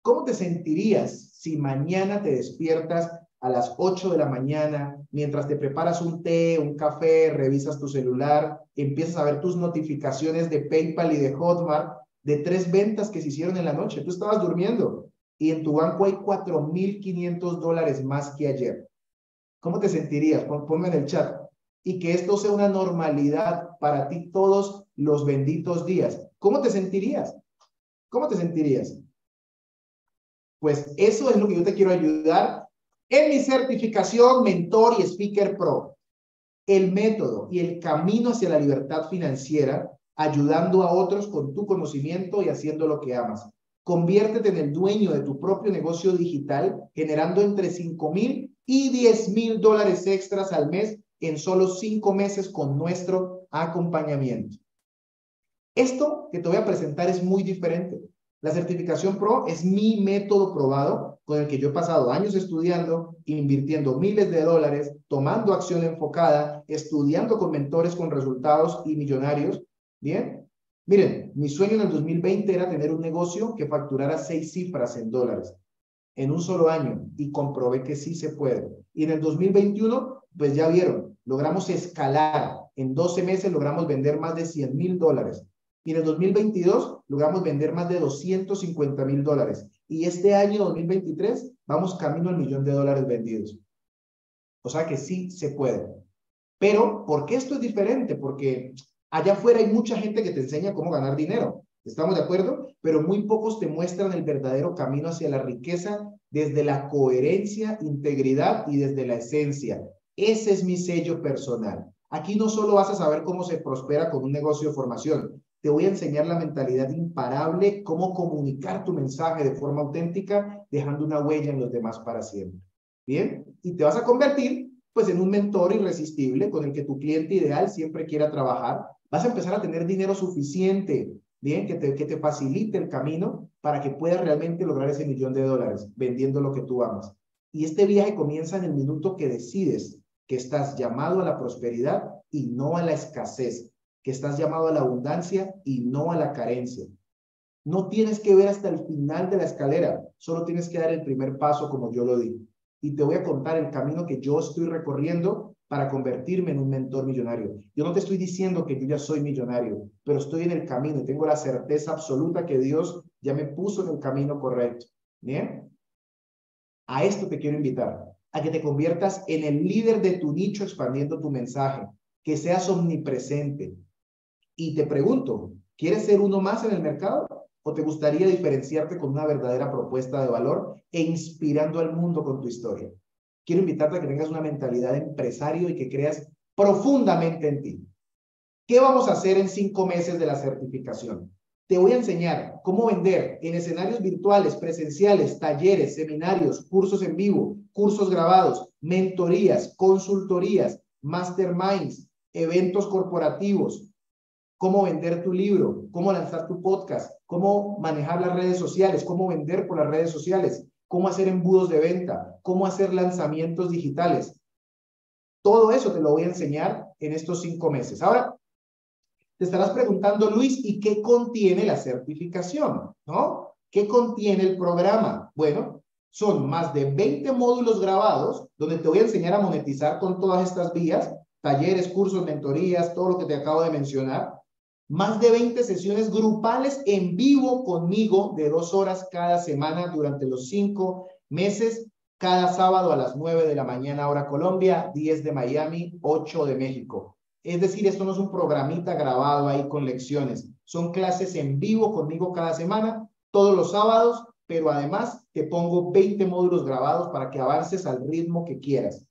¿Cómo te sentirías si mañana te despiertas a las 8 de la mañana, mientras te preparas un té, un café, revisas tu celular, empiezas a ver tus notificaciones de PayPal y de Hotmart de tres ventas que se hicieron en la noche. Tú estabas durmiendo y en tu banco hay 4.500 dólares más que ayer. ¿Cómo te sentirías? Ponme en el chat. Y que esto sea una normalidad para ti todos los benditos días. ¿Cómo te sentirías? ¿Cómo te sentirías? Pues eso es lo que yo te quiero ayudar en mi certificación Mentor y Speaker Pro, el método y el camino hacia la libertad financiera, ayudando a otros con tu conocimiento y haciendo lo que amas. Conviértete en el dueño de tu propio negocio digital, generando entre 5 mil y 10 mil dólares extras al mes en solo cinco meses con nuestro acompañamiento. Esto que te voy a presentar es muy diferente. La certificación Pro es mi método probado con el que yo he pasado años estudiando, invirtiendo miles de dólares, tomando acción enfocada, estudiando con mentores con resultados y millonarios. Bien, miren, mi sueño en el 2020 era tener un negocio que facturara seis cifras en dólares en un solo año y comprobé que sí se puede. Y en el 2021, pues ya vieron, logramos escalar. En 12 meses logramos vender más de 100 mil dólares. Y en el 2022 logramos vender más de 250 mil dólares. Y este año 2023 vamos camino al millón de dólares vendidos. O sea que sí se puede. Pero, ¿por qué esto es diferente? Porque allá afuera hay mucha gente que te enseña cómo ganar dinero. ¿Estamos de acuerdo? Pero muy pocos te muestran el verdadero camino hacia la riqueza desde la coherencia, integridad y desde la esencia. Ese es mi sello personal. Aquí no solo vas a saber cómo se prospera con un negocio de formación, te voy a enseñar la mentalidad imparable, cómo comunicar tu mensaje de forma auténtica, dejando una huella en los demás para siempre. Bien, y te vas a convertir pues en un mentor irresistible con el que tu cliente ideal siempre quiera trabajar. Vas a empezar a tener dinero suficiente, bien, que te, que te facilite el camino para que puedas realmente lograr ese millón de dólares vendiendo lo que tú amas. Y este viaje comienza en el minuto que decides que estás llamado a la prosperidad y no a la escasez que estás llamado a la abundancia y no a la carencia. No tienes que ver hasta el final de la escalera, solo tienes que dar el primer paso como yo lo di. Y te voy a contar el camino que yo estoy recorriendo para convertirme en un mentor millonario. Yo no te estoy diciendo que yo ya soy millonario, pero estoy en el camino y tengo la certeza absoluta que Dios ya me puso en el camino correcto. Bien. A esto te quiero invitar, a que te conviertas en el líder de tu nicho expandiendo tu mensaje, que seas omnipresente, y te pregunto, ¿quieres ser uno más en el mercado? ¿O te gustaría diferenciarte con una verdadera propuesta de valor e inspirando al mundo con tu historia? Quiero invitarte a que tengas una mentalidad de empresario y que creas profundamente en ti. ¿Qué vamos a hacer en cinco meses de la certificación? Te voy a enseñar cómo vender en escenarios virtuales, presenciales, talleres, seminarios, cursos en vivo, cursos grabados, mentorías, consultorías, masterminds, eventos corporativos, cómo vender tu libro, cómo lanzar tu podcast, cómo manejar las redes sociales, cómo vender por las redes sociales, cómo hacer embudos de venta, cómo hacer lanzamientos digitales. Todo eso te lo voy a enseñar en estos cinco meses. Ahora, te estarás preguntando, Luis, ¿y qué contiene la certificación? ¿No? ¿Qué contiene el programa? Bueno, son más de 20 módulos grabados donde te voy a enseñar a monetizar con todas estas vías, talleres, cursos, mentorías, todo lo que te acabo de mencionar más de 20 sesiones grupales en vivo conmigo de dos horas cada semana durante los cinco meses, cada sábado a las 9 de la mañana hora Colombia, 10 de Miami, 8 de México. Es decir, esto no es un programita grabado ahí con lecciones, son clases en vivo conmigo cada semana, todos los sábados, pero además te pongo 20 módulos grabados para que avances al ritmo que quieras.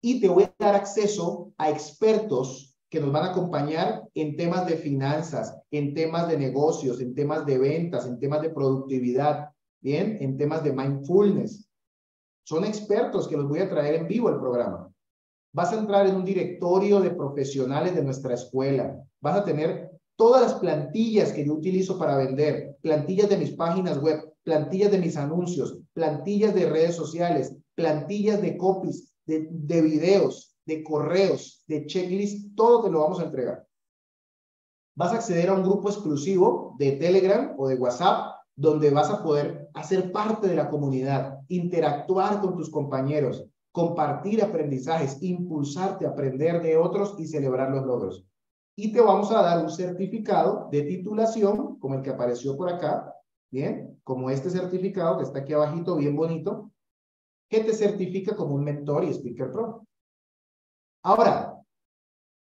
Y te voy a dar acceso a expertos que nos van a acompañar en temas de finanzas, en temas de negocios, en temas de ventas, en temas de productividad, bien, en temas de mindfulness. Son expertos que los voy a traer en vivo al programa. Vas a entrar en un directorio de profesionales de nuestra escuela. Vas a tener todas las plantillas que yo utilizo para vender, plantillas de mis páginas web, plantillas de mis anuncios, plantillas de redes sociales, plantillas de copies, de, de videos, de correos, de checklist, todo te lo vamos a entregar. Vas a acceder a un grupo exclusivo de Telegram o de WhatsApp donde vas a poder hacer parte de la comunidad, interactuar con tus compañeros, compartir aprendizajes, impulsarte a aprender de otros y celebrar los logros. Y te vamos a dar un certificado de titulación, como el que apareció por acá, bien, como este certificado que está aquí abajito, bien bonito, que te certifica como un mentor y speaker pro. Ahora,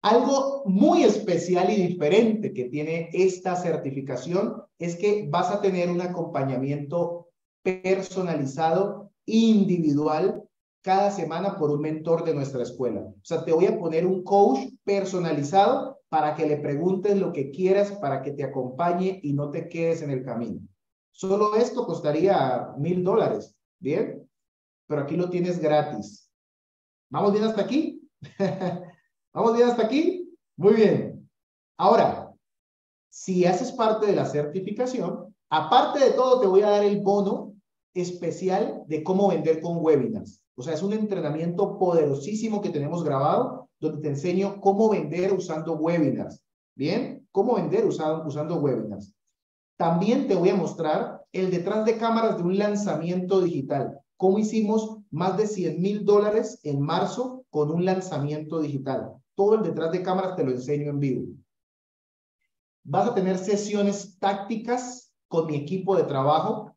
algo muy especial y diferente que tiene esta certificación es que vas a tener un acompañamiento personalizado, individual, cada semana por un mentor de nuestra escuela. O sea, te voy a poner un coach personalizado para que le preguntes lo que quieras, para que te acompañe y no te quedes en el camino. Solo esto costaría mil dólares, ¿bien? Pero aquí lo tienes gratis. ¿Vamos bien hasta aquí? [LAUGHS] ¿Vamos bien hasta aquí? Muy bien. Ahora, si haces parte de la certificación, aparte de todo, te voy a dar el bono especial de cómo vender con webinars. O sea, es un entrenamiento poderosísimo que tenemos grabado donde te enseño cómo vender usando webinars. ¿Bien? Cómo vender usando, usando webinars. También te voy a mostrar el detrás de cámaras de un lanzamiento digital. Cómo hicimos más de 100 mil dólares en marzo con un lanzamiento digital. Todo el detrás de cámaras te lo enseño en vivo. Vas a tener sesiones tácticas con mi equipo de trabajo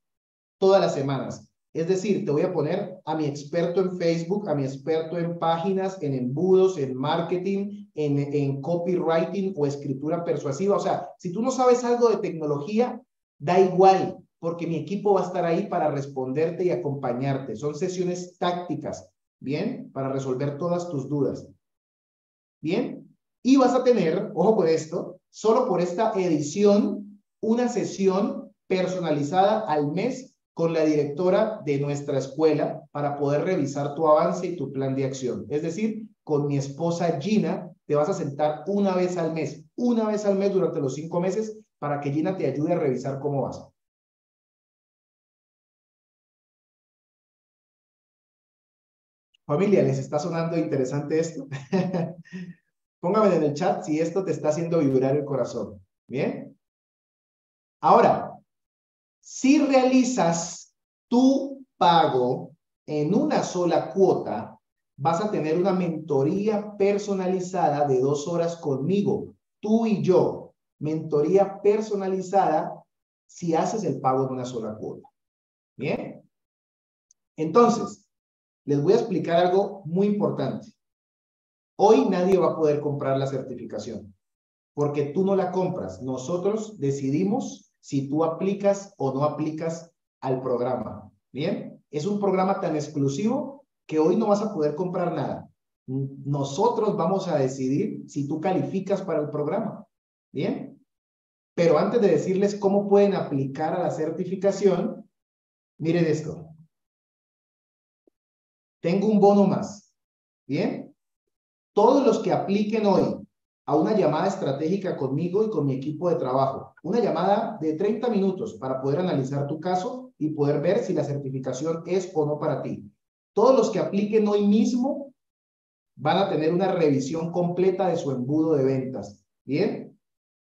todas las semanas. Es decir, te voy a poner a mi experto en Facebook, a mi experto en páginas, en embudos, en marketing, en, en copywriting o escritura persuasiva. O sea, si tú no sabes algo de tecnología, da igual, porque mi equipo va a estar ahí para responderte y acompañarte. Son sesiones tácticas, ¿bien? Para resolver todas tus dudas. ¿Bien? Y vas a tener, ojo con esto, solo por esta edición, una sesión personalizada al mes con la directora de nuestra escuela para poder revisar tu avance y tu plan de acción. Es decir, con mi esposa Gina, te vas a sentar una vez al mes, una vez al mes durante los cinco meses para que Gina te ayude a revisar cómo vas. Familia, ¿les está sonando interesante esto? [LAUGHS] Póngame en el chat si esto te está haciendo vibrar el corazón. ¿Bien? Ahora, si realizas tu pago en una sola cuota, vas a tener una mentoría personalizada de dos horas conmigo, tú y yo. Mentoría personalizada si haces el pago en una sola cuota. Bien. Entonces, les voy a explicar algo muy importante. Hoy nadie va a poder comprar la certificación porque tú no la compras. Nosotros decidimos si tú aplicas o no aplicas al programa. Bien, es un programa tan exclusivo que hoy no vas a poder comprar nada. Nosotros vamos a decidir si tú calificas para el programa. Bien, pero antes de decirles cómo pueden aplicar a la certificación, miren esto. Tengo un bono más. Bien. Todos los que apliquen hoy a una llamada estratégica conmigo y con mi equipo de trabajo, una llamada de 30 minutos para poder analizar tu caso y poder ver si la certificación es o no para ti. Todos los que apliquen hoy mismo van a tener una revisión completa de su embudo de ventas. Bien.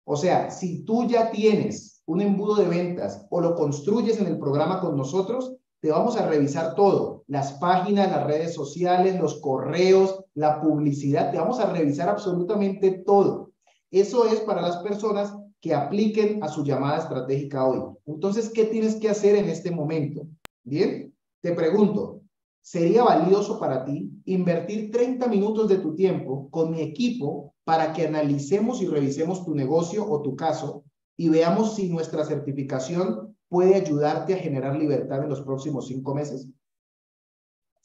O sea, si tú ya tienes un embudo de ventas o lo construyes en el programa con nosotros, te vamos a revisar todo, las páginas, las redes sociales, los correos, la publicidad, te vamos a revisar absolutamente todo. Eso es para las personas que apliquen a su llamada estratégica hoy. Entonces, ¿qué tienes que hacer en este momento? Bien, te pregunto, ¿sería valioso para ti invertir 30 minutos de tu tiempo con mi equipo para que analicemos y revisemos tu negocio o tu caso y veamos si nuestra certificación puede ayudarte a generar libertad en los próximos cinco meses?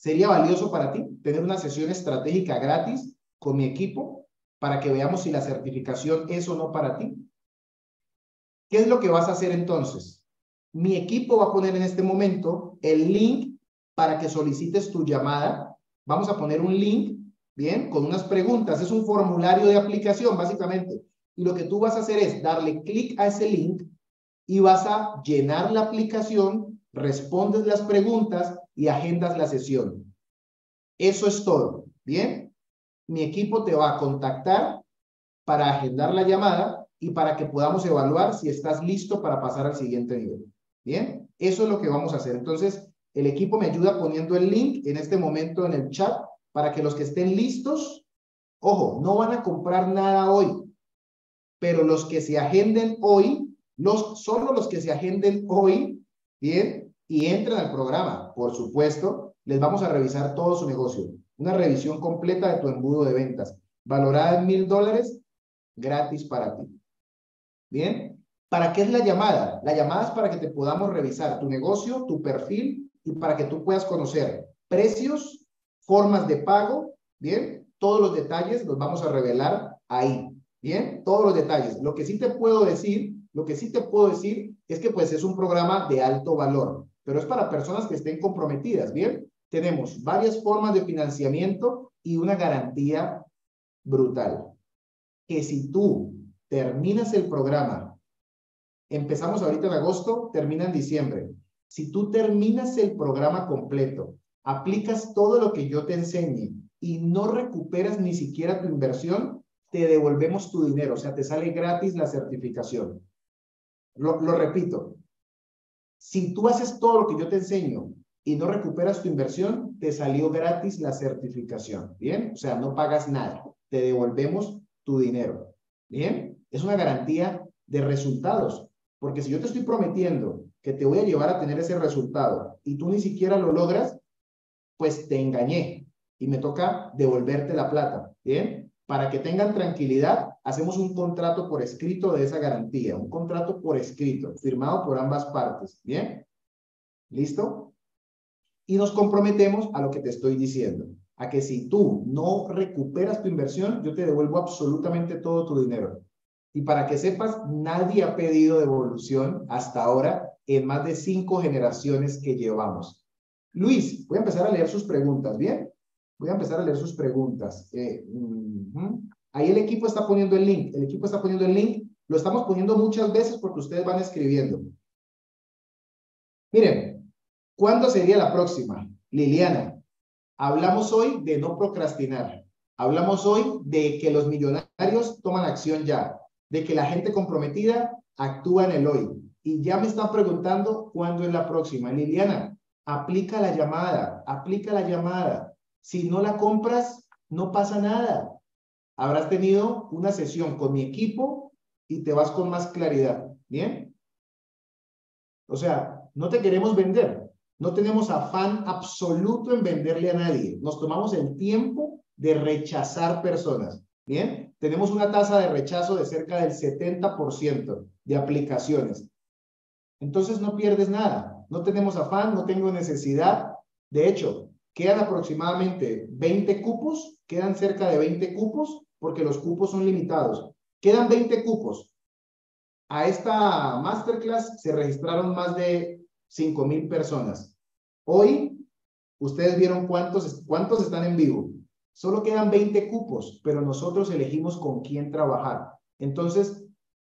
¿Sería valioso para ti tener una sesión estratégica gratis con mi equipo para que veamos si la certificación es o no para ti? ¿Qué es lo que vas a hacer entonces? Mi equipo va a poner en este momento el link para que solicites tu llamada. Vamos a poner un link, bien, con unas preguntas. Es un formulario de aplicación, básicamente. Y lo que tú vas a hacer es darle clic a ese link y vas a llenar la aplicación, respondes las preguntas y agendas la sesión. Eso es todo. Bien, mi equipo te va a contactar para agendar la llamada y para que podamos evaluar si estás listo para pasar al siguiente nivel. Bien, eso es lo que vamos a hacer. Entonces, el equipo me ayuda poniendo el link en este momento en el chat para que los que estén listos, ojo, no van a comprar nada hoy, pero los que se agenden hoy, los, solo los que se agenden hoy, bien, y entran al programa, por supuesto, les vamos a revisar todo su negocio. Una revisión completa de tu embudo de ventas, valorada en mil dólares, gratis para ti. Bien, ¿para qué es la llamada? La llamada es para que te podamos revisar tu negocio, tu perfil y para que tú puedas conocer precios, formas de pago, bien, todos los detalles los vamos a revelar ahí, bien, todos los detalles. Lo que sí te puedo decir, lo que sí te puedo decir es que pues es un programa de alto valor, pero es para personas que estén comprometidas, bien. Tenemos varias formas de financiamiento y una garantía brutal. Que si tú terminas el programa, empezamos ahorita en agosto, termina en diciembre, si tú terminas el programa completo, aplicas todo lo que yo te enseñe y no recuperas ni siquiera tu inversión, te devolvemos tu dinero, o sea, te sale gratis la certificación. Lo, lo repito, si tú haces todo lo que yo te enseño y no recuperas tu inversión, te salió gratis la certificación, ¿bien? O sea, no pagas nada, te devolvemos tu dinero, ¿bien? Es una garantía de resultados, porque si yo te estoy prometiendo que te voy a llevar a tener ese resultado y tú ni siquiera lo logras, pues te engañé y me toca devolverte la plata. Bien, para que tengan tranquilidad, hacemos un contrato por escrito de esa garantía, un contrato por escrito, firmado por ambas partes. Bien, ¿listo? Y nos comprometemos a lo que te estoy diciendo, a que si tú no recuperas tu inversión, yo te devuelvo absolutamente todo tu dinero. Y para que sepas, nadie ha pedido devolución hasta ahora en más de cinco generaciones que llevamos. Luis, voy a empezar a leer sus preguntas, ¿bien? Voy a empezar a leer sus preguntas. Eh, Ahí el equipo está poniendo el link, el equipo está poniendo el link, lo estamos poniendo muchas veces porque ustedes van escribiendo. Miren, ¿cuándo sería la próxima? Liliana, hablamos hoy de no procrastinar. Hablamos hoy de que los millonarios toman acción ya, de que la gente comprometida actúa en el hoy, y ya me están preguntando cuándo es la próxima. Liliana, aplica la llamada, aplica la llamada. Si no la compras, no pasa nada. Habrás tenido una sesión con mi equipo y te vas con más claridad. ¿Bien? O sea, no te queremos vender. No tenemos afán absoluto en venderle a nadie. Nos tomamos el tiempo de rechazar personas. Bien, tenemos una tasa de rechazo de cerca del 70% de aplicaciones. Entonces no pierdes nada. No tenemos afán, no tengo necesidad. De hecho, quedan aproximadamente 20 cupos, quedan cerca de 20 cupos porque los cupos son limitados. Quedan 20 cupos. A esta masterclass se registraron más de 5 mil personas. Hoy, ustedes vieron cuántos, cuántos están en vivo. Solo quedan 20 cupos, pero nosotros elegimos con quién trabajar. Entonces,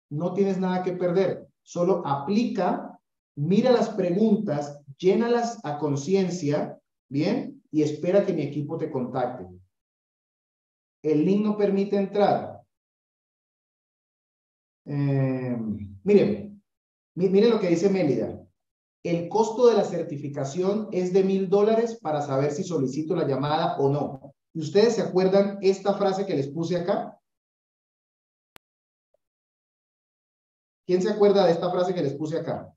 no tienes nada que perder solo aplica, mira las preguntas, llénalas a conciencia, ¿bien? Y espera que mi equipo te contacte. El link no permite entrar. Eh, miren, miren lo que dice Mélida. El costo de la certificación es de mil dólares para saber si solicito la llamada o no. ¿Y ustedes se acuerdan esta frase que les puse acá? ¿Quién se acuerda de esta frase que les puse acá?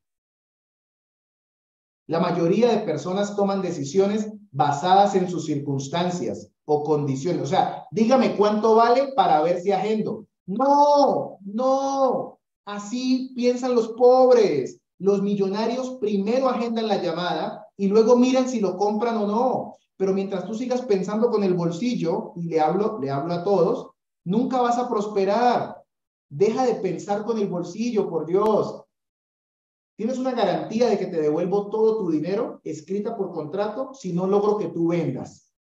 La mayoría de personas toman decisiones basadas en sus circunstancias o condiciones. O sea, dígame cuánto vale para ver si agendo. No, no. Así piensan los pobres. Los millonarios primero agendan la llamada y luego miran si lo compran o no. Pero mientras tú sigas pensando con el bolsillo, y le hablo, le hablo a todos, nunca vas a prosperar. Deja de pensar con el bolsillo, por Dios. Tienes una garantía de que te devuelvo todo tu dinero escrita por contrato si no logro que tú vendas.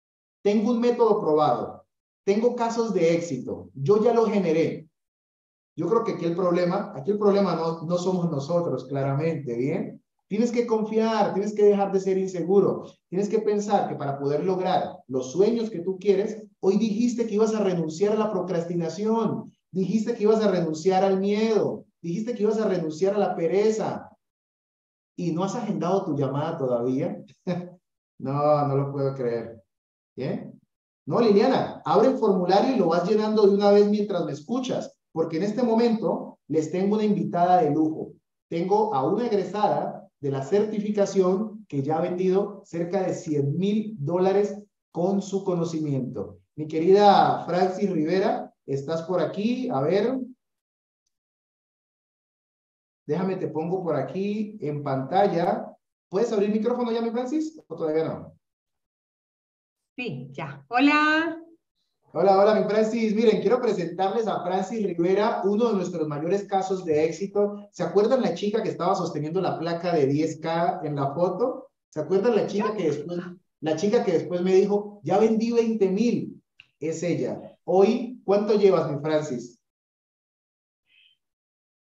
Tengo un método probado. Tengo casos de éxito. Yo ya lo generé. Yo creo que aquí el problema, aquí el problema no, no somos nosotros, claramente, ¿bien? Tienes que confiar, tienes que dejar de ser inseguro, tienes que pensar que para poder lograr los sueños que tú quieres, hoy dijiste que ibas a renunciar a la procrastinación, dijiste que ibas a renunciar al miedo, dijiste que ibas a renunciar a la pereza y no has agendado tu llamada todavía. [LAUGHS] no, no lo puedo creer. ¿Bien? No, Liliana, abre el formulario y lo vas llenando de una vez mientras me escuchas, porque en este momento les tengo una invitada de lujo. Tengo a una egresada de la certificación que ya ha vendido cerca de 100 mil dólares con su conocimiento. Mi querida Francis Rivera, estás por aquí. A ver. Déjame, te pongo por aquí en pantalla. ¿Puedes abrir el micrófono ya, mi Francis? ¿O todavía no? Sí, ya. Hola. Hola, hola, mi Francis. Miren, quiero presentarles a Francis Rivera, uno de nuestros mayores casos de éxito. ¿Se acuerdan la chica que estaba sosteniendo la placa de 10K en la foto? ¿Se acuerdan la chica que después, la chica que después me dijo, ya vendí 20 mil? Es ella. Hoy, ¿cuánto llevas, mi Francis?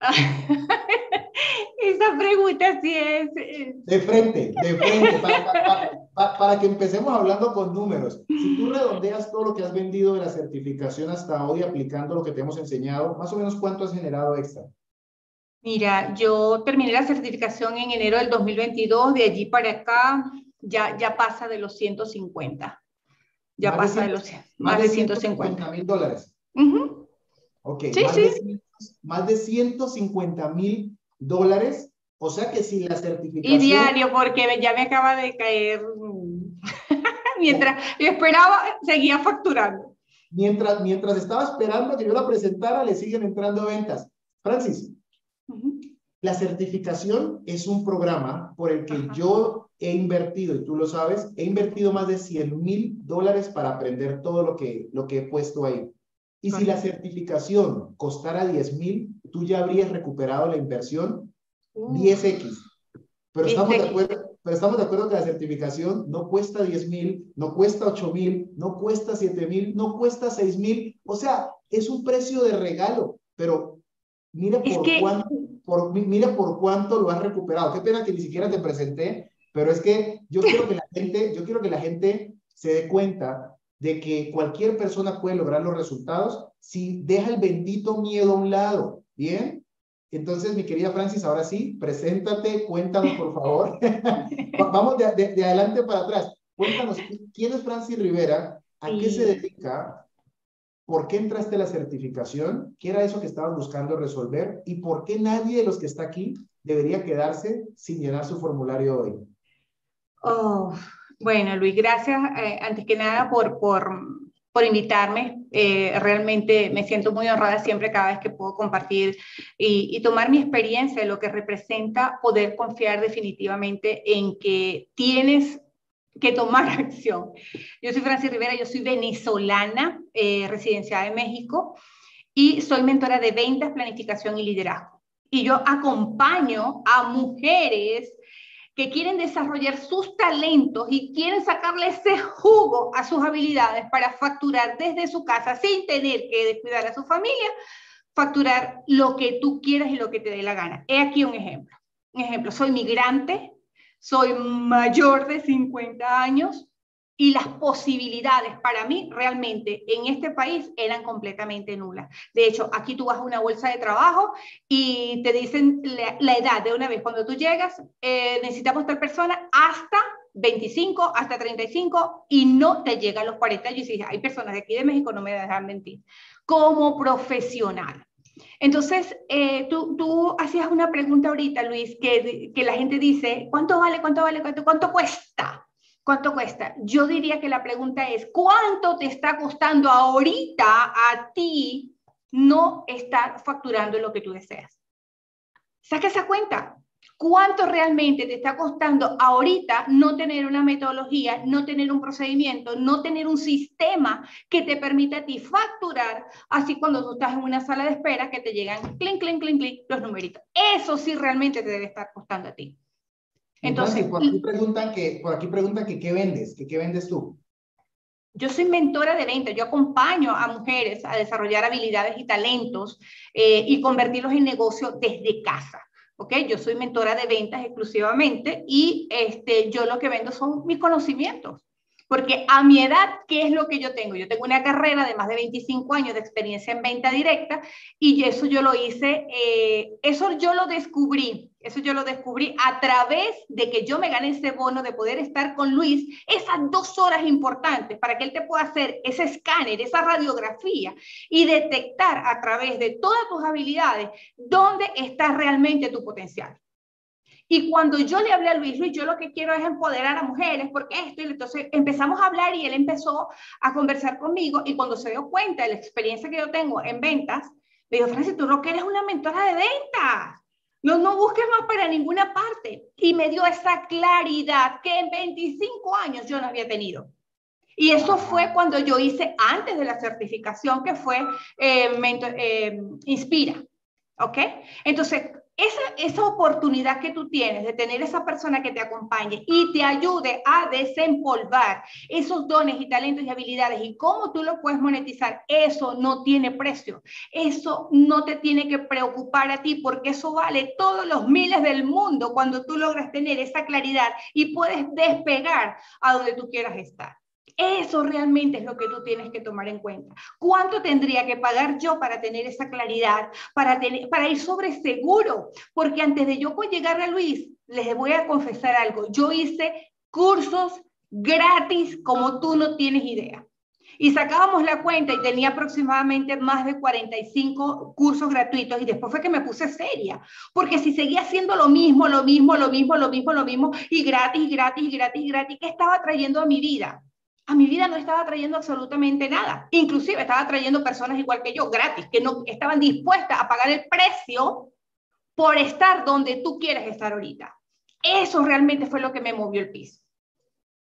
[LAUGHS] Esa pregunta sí es... De frente, de frente, para, que empecemos hablando con números. Si tú redondeas todo lo que has vendido de la certificación hasta hoy aplicando lo que te hemos enseñado, más o menos cuánto has generado extra. Mira, yo terminé la certificación en enero del 2022, de allí para acá ya, ya pasa de los 150. Ya pasa de, los más, de 150 mil dólares. Ok, sí, más, sí. De, más de 150 mil dólares. O sea que si la certificación... Y diario, porque ya me acaba de caer... [LAUGHS] mientras yo esperaba, seguía facturando. Mientras, mientras estaba esperando que yo la presentara, le siguen entrando ventas. Francis, la certificación es un programa por el que yo he invertido, y tú lo sabes, he invertido más de 100 mil dólares para aprender todo lo que, lo que he puesto ahí. Y si la certificación costara 10 mil, tú ya habrías recuperado la inversión 10X. Pero estamos, de acuerdo, pero estamos de acuerdo que la certificación no cuesta 10 mil, no cuesta 8 mil, no cuesta 7 mil, no cuesta 6 mil. O sea, es un precio de regalo, pero mira por, cuánto, por, mira por cuánto lo has recuperado. Qué pena que ni siquiera te presenté, pero es que yo quiero que la gente, yo quiero que la gente se dé cuenta de que cualquier persona puede lograr los resultados si deja el bendito miedo a un lado. ¿Bien? Entonces, mi querida Francis, ahora sí, preséntate, cuéntanos, por favor. [LAUGHS] Vamos de, de, adelante para atrás. Cuéntanos, ¿quién es Francis Rivera? ¿A qué se dedica? ¿Por qué entraste a la certificación? ¿Qué era eso que estabas buscando resolver? ¿Y por qué nadie de los que está aquí debería quedarse sin llenar su formulario hoy? Oh, bueno, Luis, gracias eh, antes que nada por, por, por invitarme. Eh, realmente me siento muy honrada siempre cada vez que puedo compartir y, tomar mi experiencia de lo que representa poder confiar definitivamente en que tienes que tomar [LAUGHS] acción. Yo soy Francis Rivera, yo soy venezolana, eh, residenciada en México y soy mentora de ventas, planificación y liderazgo. Y yo acompaño a mujeres que quieren desarrollar sus talentos y quieren sacarle ese jugo a sus habilidades para facturar desde su casa sin tener que descuidar a su familia, facturar lo que tú quieras y lo que te dé la gana. He aquí un ejemplo. Un ejemplo, soy migrante, soy mayor de 50 años, y las posibilidades para mí realmente en este país eran completamente nulas. De hecho, aquí tú vas a una bolsa de trabajo y te dicen la, edad de una vez. Cuando tú llegas, eh, necesitamos tal persona hasta 25, hasta 35 y no te llega a los 40 años. Y dices, hay personas de aquí de México, no me dejan mentir. Como profesional. Entonces, eh, tú, tú, hacías una pregunta ahorita, Luis, que, que la gente dice, ¿cuánto vale, cuánto vale, cuánto, cuánto cuesta? ¿Cuánto cuesta? Yo diría que la pregunta es, ¿cuánto te está costando ahorita a ti no estar facturando lo que tú deseas? Saca esa cuenta. ¿Cuánto realmente te está costando ahorita no tener una metodología, no tener un procedimiento, no tener un sistema que te permita a ti facturar? Así cuando tú estás en una sala de espera que te llegan clink, clink, clink, clink los numeritos. Eso sí realmente te debe estar costando a ti. Entonces, por aquí preguntan que, por aquí preguntan que qué vendes, que qué vendes tú. Yo soy mentora de venta, yo acompaño a mujeres a desarrollar habilidades y talentos eh, y convertirlos en negocio desde casa. ¿ok? Yo soy mentora de ventas exclusivamente y este, yo lo que vendo son mis conocimientos. Porque a mi edad, ¿qué es lo que yo tengo? Yo tengo una carrera de más de 25 años de experiencia en venta directa y eso yo lo hice, eh, eso yo lo descubrí, eso yo lo descubrí a través de que yo me gané ese bono de poder estar con Luis esas dos horas importantes para que él te pueda hacer ese escáner, esa radiografía y detectar a través de todas tus habilidades dónde está realmente tu potencial. Y cuando yo le hablé a Luis, Luis, yo lo que quiero es empoderar a mujeres, porque esto, y entonces empezamos a hablar y él empezó a conversar conmigo y cuando se dio cuenta de la experiencia que yo tengo en ventas, me dijo, Francis, tú no que eres una mentora de ventas. No, no busques más para ninguna parte. Y me dio esa claridad que en 25 años yo no había tenido. Y eso fue cuando yo hice antes de la certificación, que fue eh, eh, Inspira. ¿Ok? Entonces, esa, esa oportunidad que tú tienes de tener esa persona que te acompañe y te ayude a desempolvar esos dones y talentos y habilidades y cómo tú lo puedes monetizar, eso no tiene precio. Eso no te tiene que preocupar a ti porque eso vale todos los miles del mundo cuando tú logras tener esa claridad y puedes despegar a donde tú quieras estar. Eso realmente es lo que tú tienes que tomar en cuenta. ¿Cuánto tendría que pagar yo para tener esa claridad, para, tener, para ir sobre seguro? Porque antes de yo llegar a Luis, les voy a confesar algo. Yo hice cursos gratis como tú no tienes idea. Y sacábamos la cuenta y tenía aproximadamente más de 45 cursos gratuitos y después fue que me puse seria, porque si seguía haciendo lo mismo, lo mismo, lo mismo, lo mismo, lo mismo, y gratis, gratis, gratis, gratis, ¿qué estaba trayendo a mi vida? A mi vida no estaba trayendo absolutamente nada. Inclusive estaba trayendo personas igual que yo, gratis, que no estaban dispuestas a pagar el precio por estar donde tú quieres estar ahorita. Eso realmente fue lo que me movió el piso.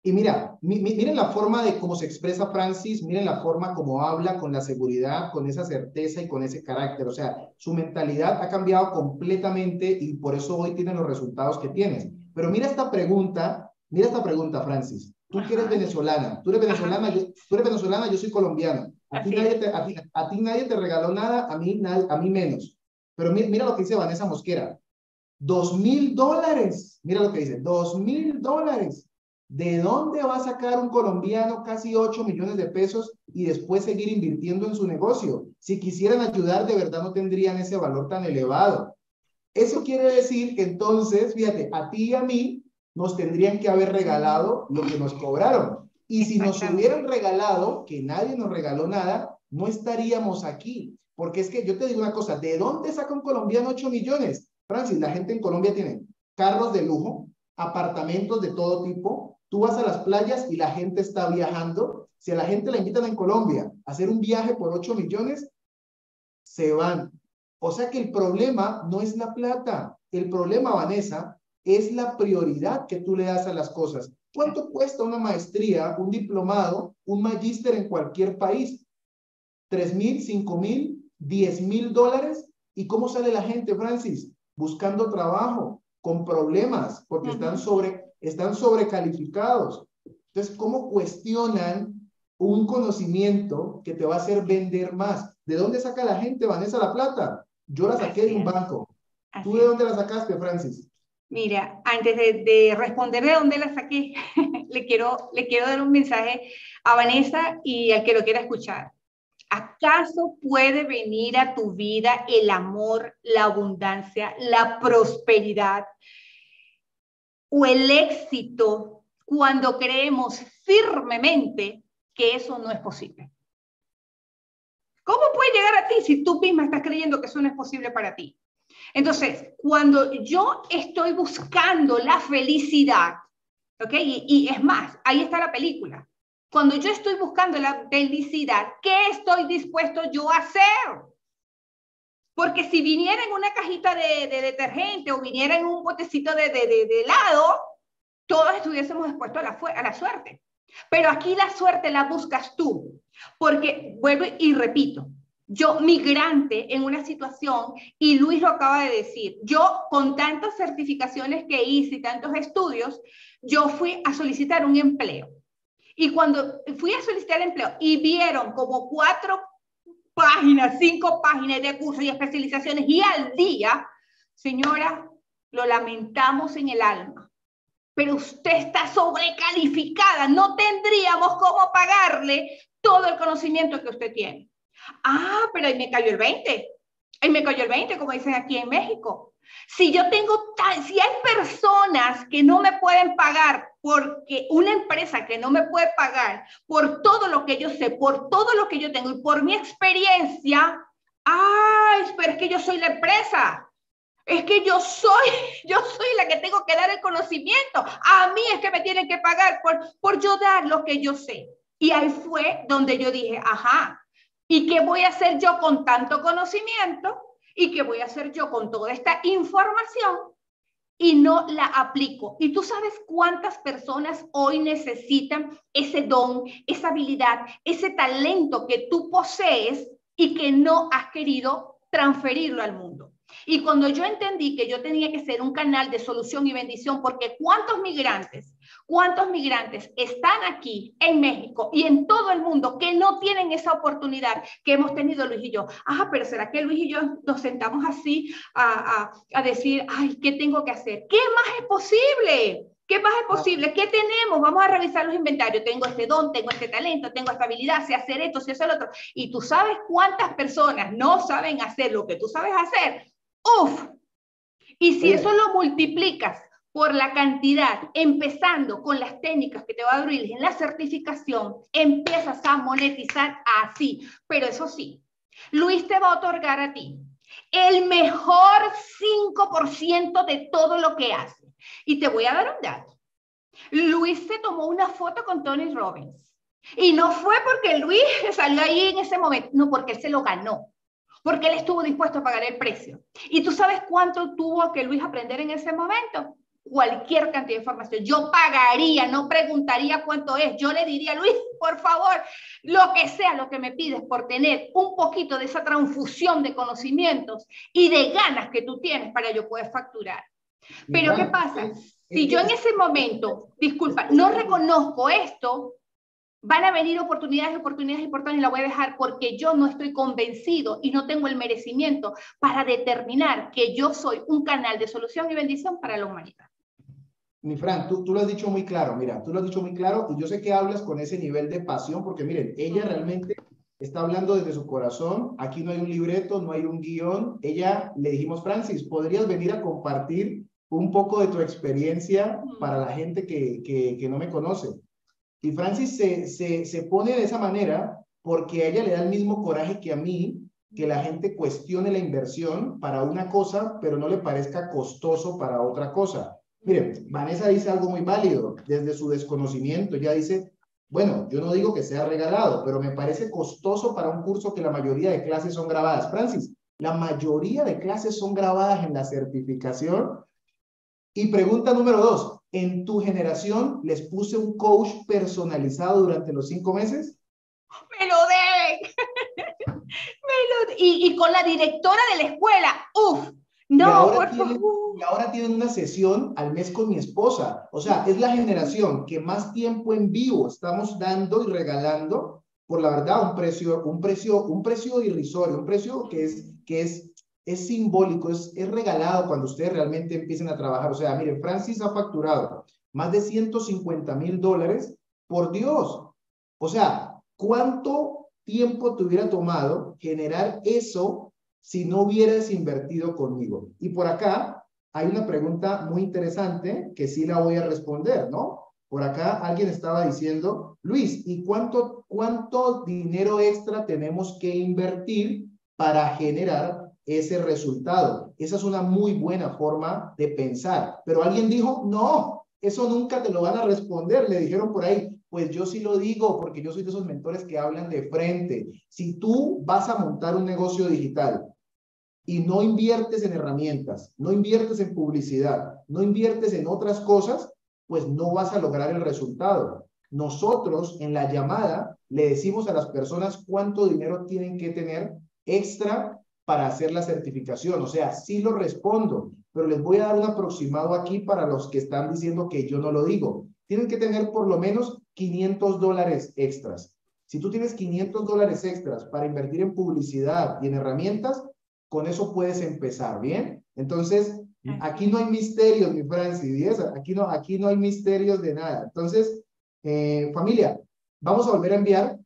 Y mira, miren la forma de cómo se expresa Francis, miren la forma como habla con la seguridad, con esa certeza y con ese carácter. O sea, su mentalidad ha cambiado completamente y por eso hoy tiene los resultados que tienes. Pero mira esta pregunta, mira esta pregunta, Francis. Tú que eres venezolana, tú eres venezolana, yo, tú eres venezolana, yo soy colombiano. A ti, nadie te, a, ti, nadie te, regaló nada, a mí, a mí menos. Pero mira, mira, lo que dice Vanessa Mosquera. Dos mil dólares. Mira lo que dice. Dos mil dólares. ¿De dónde va a sacar un colombiano casi 8 millones de pesos y después seguir invirtiendo en su negocio? Si quisieran ayudar, de verdad no tendrían ese valor tan elevado. Eso quiere decir que entonces, fíjate, a ti y a mí nos tendrían que haber regalado lo que nos cobraron. Y si nos hubieran regalado, que nadie nos regaló nada, no estaríamos aquí. Porque es que yo te digo una cosa, ¿de dónde saca un colombiano 8 millones? Francis, la gente en Colombia tiene carros de lujo, apartamentos de todo tipo. Tú vas a las playas y la gente está viajando. Si a la gente la invitan en Colombia a hacer un viaje por 8 millones, se van. O sea que el problema no es la plata. El problema, Vanessa, es la prioridad que tú le das a las cosas. ¿Cuánto cuesta una maestría, un diplomado, un magíster en cualquier país? ¿Tres mil, cinco mil, diez mil dólares? ¿Y cómo sale la gente, Francis? Buscando trabajo, con problemas, porque están, sobre, están sobrecalificados. Entonces, ¿cómo cuestionan un conocimiento que te va a hacer vender más? ¿De dónde saca la gente, Vanessa, la plata? Yo la saqué de un banco. ¿Tú de dónde la sacaste, Francis? Mira, antes de, responder de dónde la saqué, [LAUGHS] le, quiero, le quiero dar un mensaje a Vanessa y al que lo quiera escuchar. ¿Acaso puede venir a tu vida el amor, la abundancia, la prosperidad o el éxito cuando creemos firmemente que eso no es posible? ¿Cómo puede llegar a ti si tú misma estás creyendo que eso no es posible para ti? Entonces, cuando yo estoy buscando la felicidad, ¿ok? Y, es más, ahí está la película. Cuando yo estoy buscando la felicidad, ¿qué estoy dispuesto yo a hacer? Porque si viniera en una cajita de, detergente o viniera en un botecito de, de, helado, todos estuviésemos expuestos a la, a la suerte. Pero aquí la suerte la buscas tú. Porque, vuelvo y repito, yo migrante en una situación, y Luis lo acaba de decir, yo con tantas certificaciones que hice y tantos estudios, yo fui a solicitar un empleo. Y cuando fui a solicitar empleo y vieron como cuatro páginas, cinco páginas de cursos y especializaciones y al día, señora, lo lamentamos en el alma. Pero usted está sobrecalificada, no tendríamos cómo pagarle todo el conocimiento que usted tiene. Ah, pero ahí me cayó el 20. Ahí me cayó el 20, como dicen aquí en México. Si yo tengo si hay personas que no me pueden pagar porque una empresa que no me puede pagar por todo lo que yo sé, por todo lo que yo tengo y por mi experiencia, ay, pero es que yo soy la empresa. Es que yo soy, [LAUGHS] yo soy la que tengo que dar el conocimiento. A mí es que me tienen que pagar por, por yo dar lo que yo sé. Y ahí fue donde yo dije, ajá, ¿y qué voy a hacer yo con tanto conocimiento? ¿Y qué voy a hacer yo con toda esta información? Y no la aplico. Y tú sabes cuántas personas hoy necesitan ese don, esa habilidad, ese talento que tú posees y que no has querido transferirlo al mundo. Y cuando yo entendí que yo tenía que ser un canal de solución y bendición, porque cuántos migrantes, cuántos migrantes están aquí en México y en todo el mundo que no tienen esa oportunidad que hemos tenido Luis y yo. Ah, pero ¿será que Luis y yo nos sentamos así a, a decir, ay, ¿qué tengo que hacer? ¿Qué más es posible? ¿Qué más es posible? ¿Qué tenemos? Vamos a revisar los inventarios. Tengo este don, tengo este talento, tengo esta habilidad, sé hacer esto, sé hacer lo otro. Y tú sabes cuántas personas no saben hacer lo que tú sabes hacer Uf. Y si eso lo multiplicas por la cantidad, empezando con las técnicas que te va a abrir en la certificación, empiezas a monetizar así. Pero eso sí, Luis te va a otorgar a ti el mejor 5% de todo lo que hace. Y te voy a dar un dato. Luis se tomó una foto con Tony Robbins. Y no fue porque Luis [LAUGHS] salió ahí en ese momento, no, porque él se lo ganó porque él estuvo dispuesto a pagar el precio. ¿Y tú sabes cuánto tuvo que Luis aprender en ese momento? Cualquier cantidad de información. Yo pagaría, no preguntaría cuánto es. Yo le diría, Luis, por favor, lo que sea lo que me pides por tener un poquito de esa transfusión de conocimientos y de ganas que tú tienes para yo poder facturar. Pero ¿qué pasa? Si yo en ese momento, disculpa, no reconozco esto, van a venir oportunidades, oportunidades, oportunidades y la voy a dejar porque yo no estoy convencido y no tengo el merecimiento para determinar que yo soy un canal de solución y bendición para la humanidad. Mi Fran, tú, tú lo has dicho muy claro, mira, tú lo has dicho muy claro y yo sé que hablas con ese nivel de pasión porque miren, ella realmente está hablando desde su corazón, aquí no hay un libreto, no hay un guion, ella le dijimos, Francis, ¿podrías venir a compartir un poco de tu experiencia para la gente que, que, que no me conoce? Y Francis se, se, se pone de esa manera porque a ella le da el mismo coraje que a mí que la gente cuestione la inversión para una cosa, pero no le parezca costoso para otra cosa. Miren, Vanessa dice algo muy válido desde su desconocimiento. Ella dice, bueno, yo no digo que sea regalado, pero me parece costoso para un curso que la mayoría de clases son grabadas. Francis, la mayoría de clases son grabadas en la certificación. Y pregunta número dos, en tu generación les puse un coach personalizado durante los cinco meses? Me lo deben. [LAUGHS] Y, con la directora de la escuela, ¡uf! No, y ahora, tienen, y ahora tienen una sesión al mes con mi esposa. O sea, es la generación que más tiempo en vivo estamos dando y regalando por la verdad un precio, un precio, un precio irrisorio, un precio que es, que es es simbólico, es, es regalado cuando ustedes realmente empiecen a trabajar. O sea, miren, Francis ha facturado más de 150 mil dólares por Dios. O sea, ¿cuánto tiempo te hubiera tomado generar eso si no hubieras invertido conmigo? Y por acá hay una pregunta muy interesante que sí la voy a responder, ¿no? Por acá alguien estaba diciendo, Luis, ¿y cuánto, cuánto dinero extra tenemos que invertir para generar ese resultado. Esa es una muy buena forma de pensar. Pero alguien dijo, no, eso nunca te lo van a responder. Le dijeron por ahí, pues yo sí lo digo porque yo soy de esos mentores que hablan de frente. Si tú vas a montar un negocio digital y no inviertes en herramientas, no inviertes en publicidad, no inviertes en otras cosas, pues no vas a lograr el resultado. Nosotros en la llamada le decimos a las personas cuánto dinero tienen que tener extra para hacer la certificación. O sea, sí lo respondo, pero les voy a dar un aproximado aquí para los que están diciendo que yo no lo digo. Tienen que tener por lo menos 500 dólares extras. Si tú tienes 500 dólares extras para invertir en publicidad y en herramientas, con eso puedes empezar, ¿bien? Entonces, aquí no hay misterios, mi Francis, aquí no, aquí no hay misterios de nada. Entonces, eh, familia, vamos a volver a enviar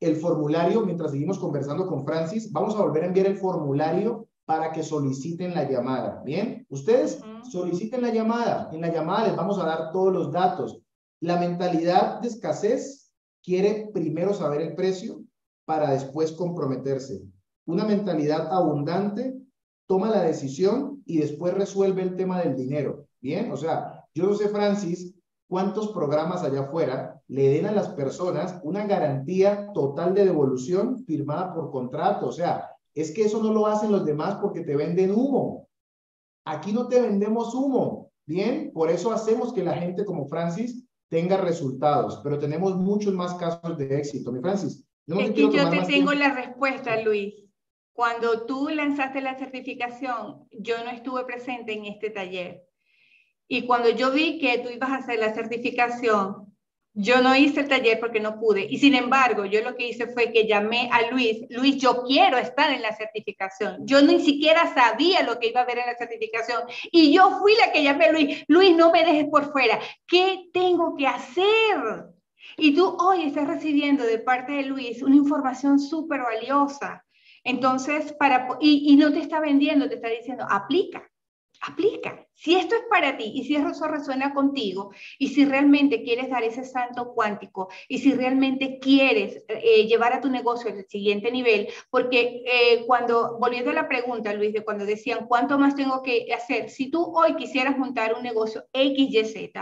el formulario, mientras seguimos conversando con Francis, vamos a volver a enviar el formulario para que soliciten la llamada. Bien, ustedes soliciten la llamada. En la llamada les vamos a dar todos los datos. La mentalidad de escasez quiere primero saber el precio para después comprometerse. Una mentalidad abundante toma la decisión y después resuelve el tema del dinero. Bien, o sea, yo no sé, Francis, cuántos programas allá afuera le den a las personas una garantía total de devolución firmada por contrato. O sea, es que eso no lo hacen los demás porque te venden humo. Aquí no te vendemos humo. Bien, por eso hacemos que la gente como Francis tenga resultados, pero tenemos muchos más casos de éxito. Mi Francis. es que yo te tengo la respuesta, Luis. Cuando tú lanzaste la certificación, yo no estuve presente en este taller. Y cuando yo vi que tú ibas a hacer la certificación, yo no hice el taller porque no pude. Y sin embargo, yo lo que hice fue que llamé a Luis. Luis, yo quiero estar en la certificación. Yo ni siquiera sabía lo que iba a haber en la certificación. Y yo fui la que llamé a Luis. Luis, no me dejes por fuera. ¿Qué tengo que hacer? Y tú hoy estás recibiendo de parte de Luis una información súper valiosa. Entonces, para, y no te está vendiendo, te está diciendo, aplica aplica. Si esto es para ti y si eso resuena contigo y si realmente quieres dar ese salto cuántico y si realmente quieres eh, llevar a tu negocio al siguiente nivel, porque eh, cuando, volviendo a la pregunta, Luis, de cuando decían cuánto más tengo que hacer, si tú hoy quisieras montar un negocio XYZ,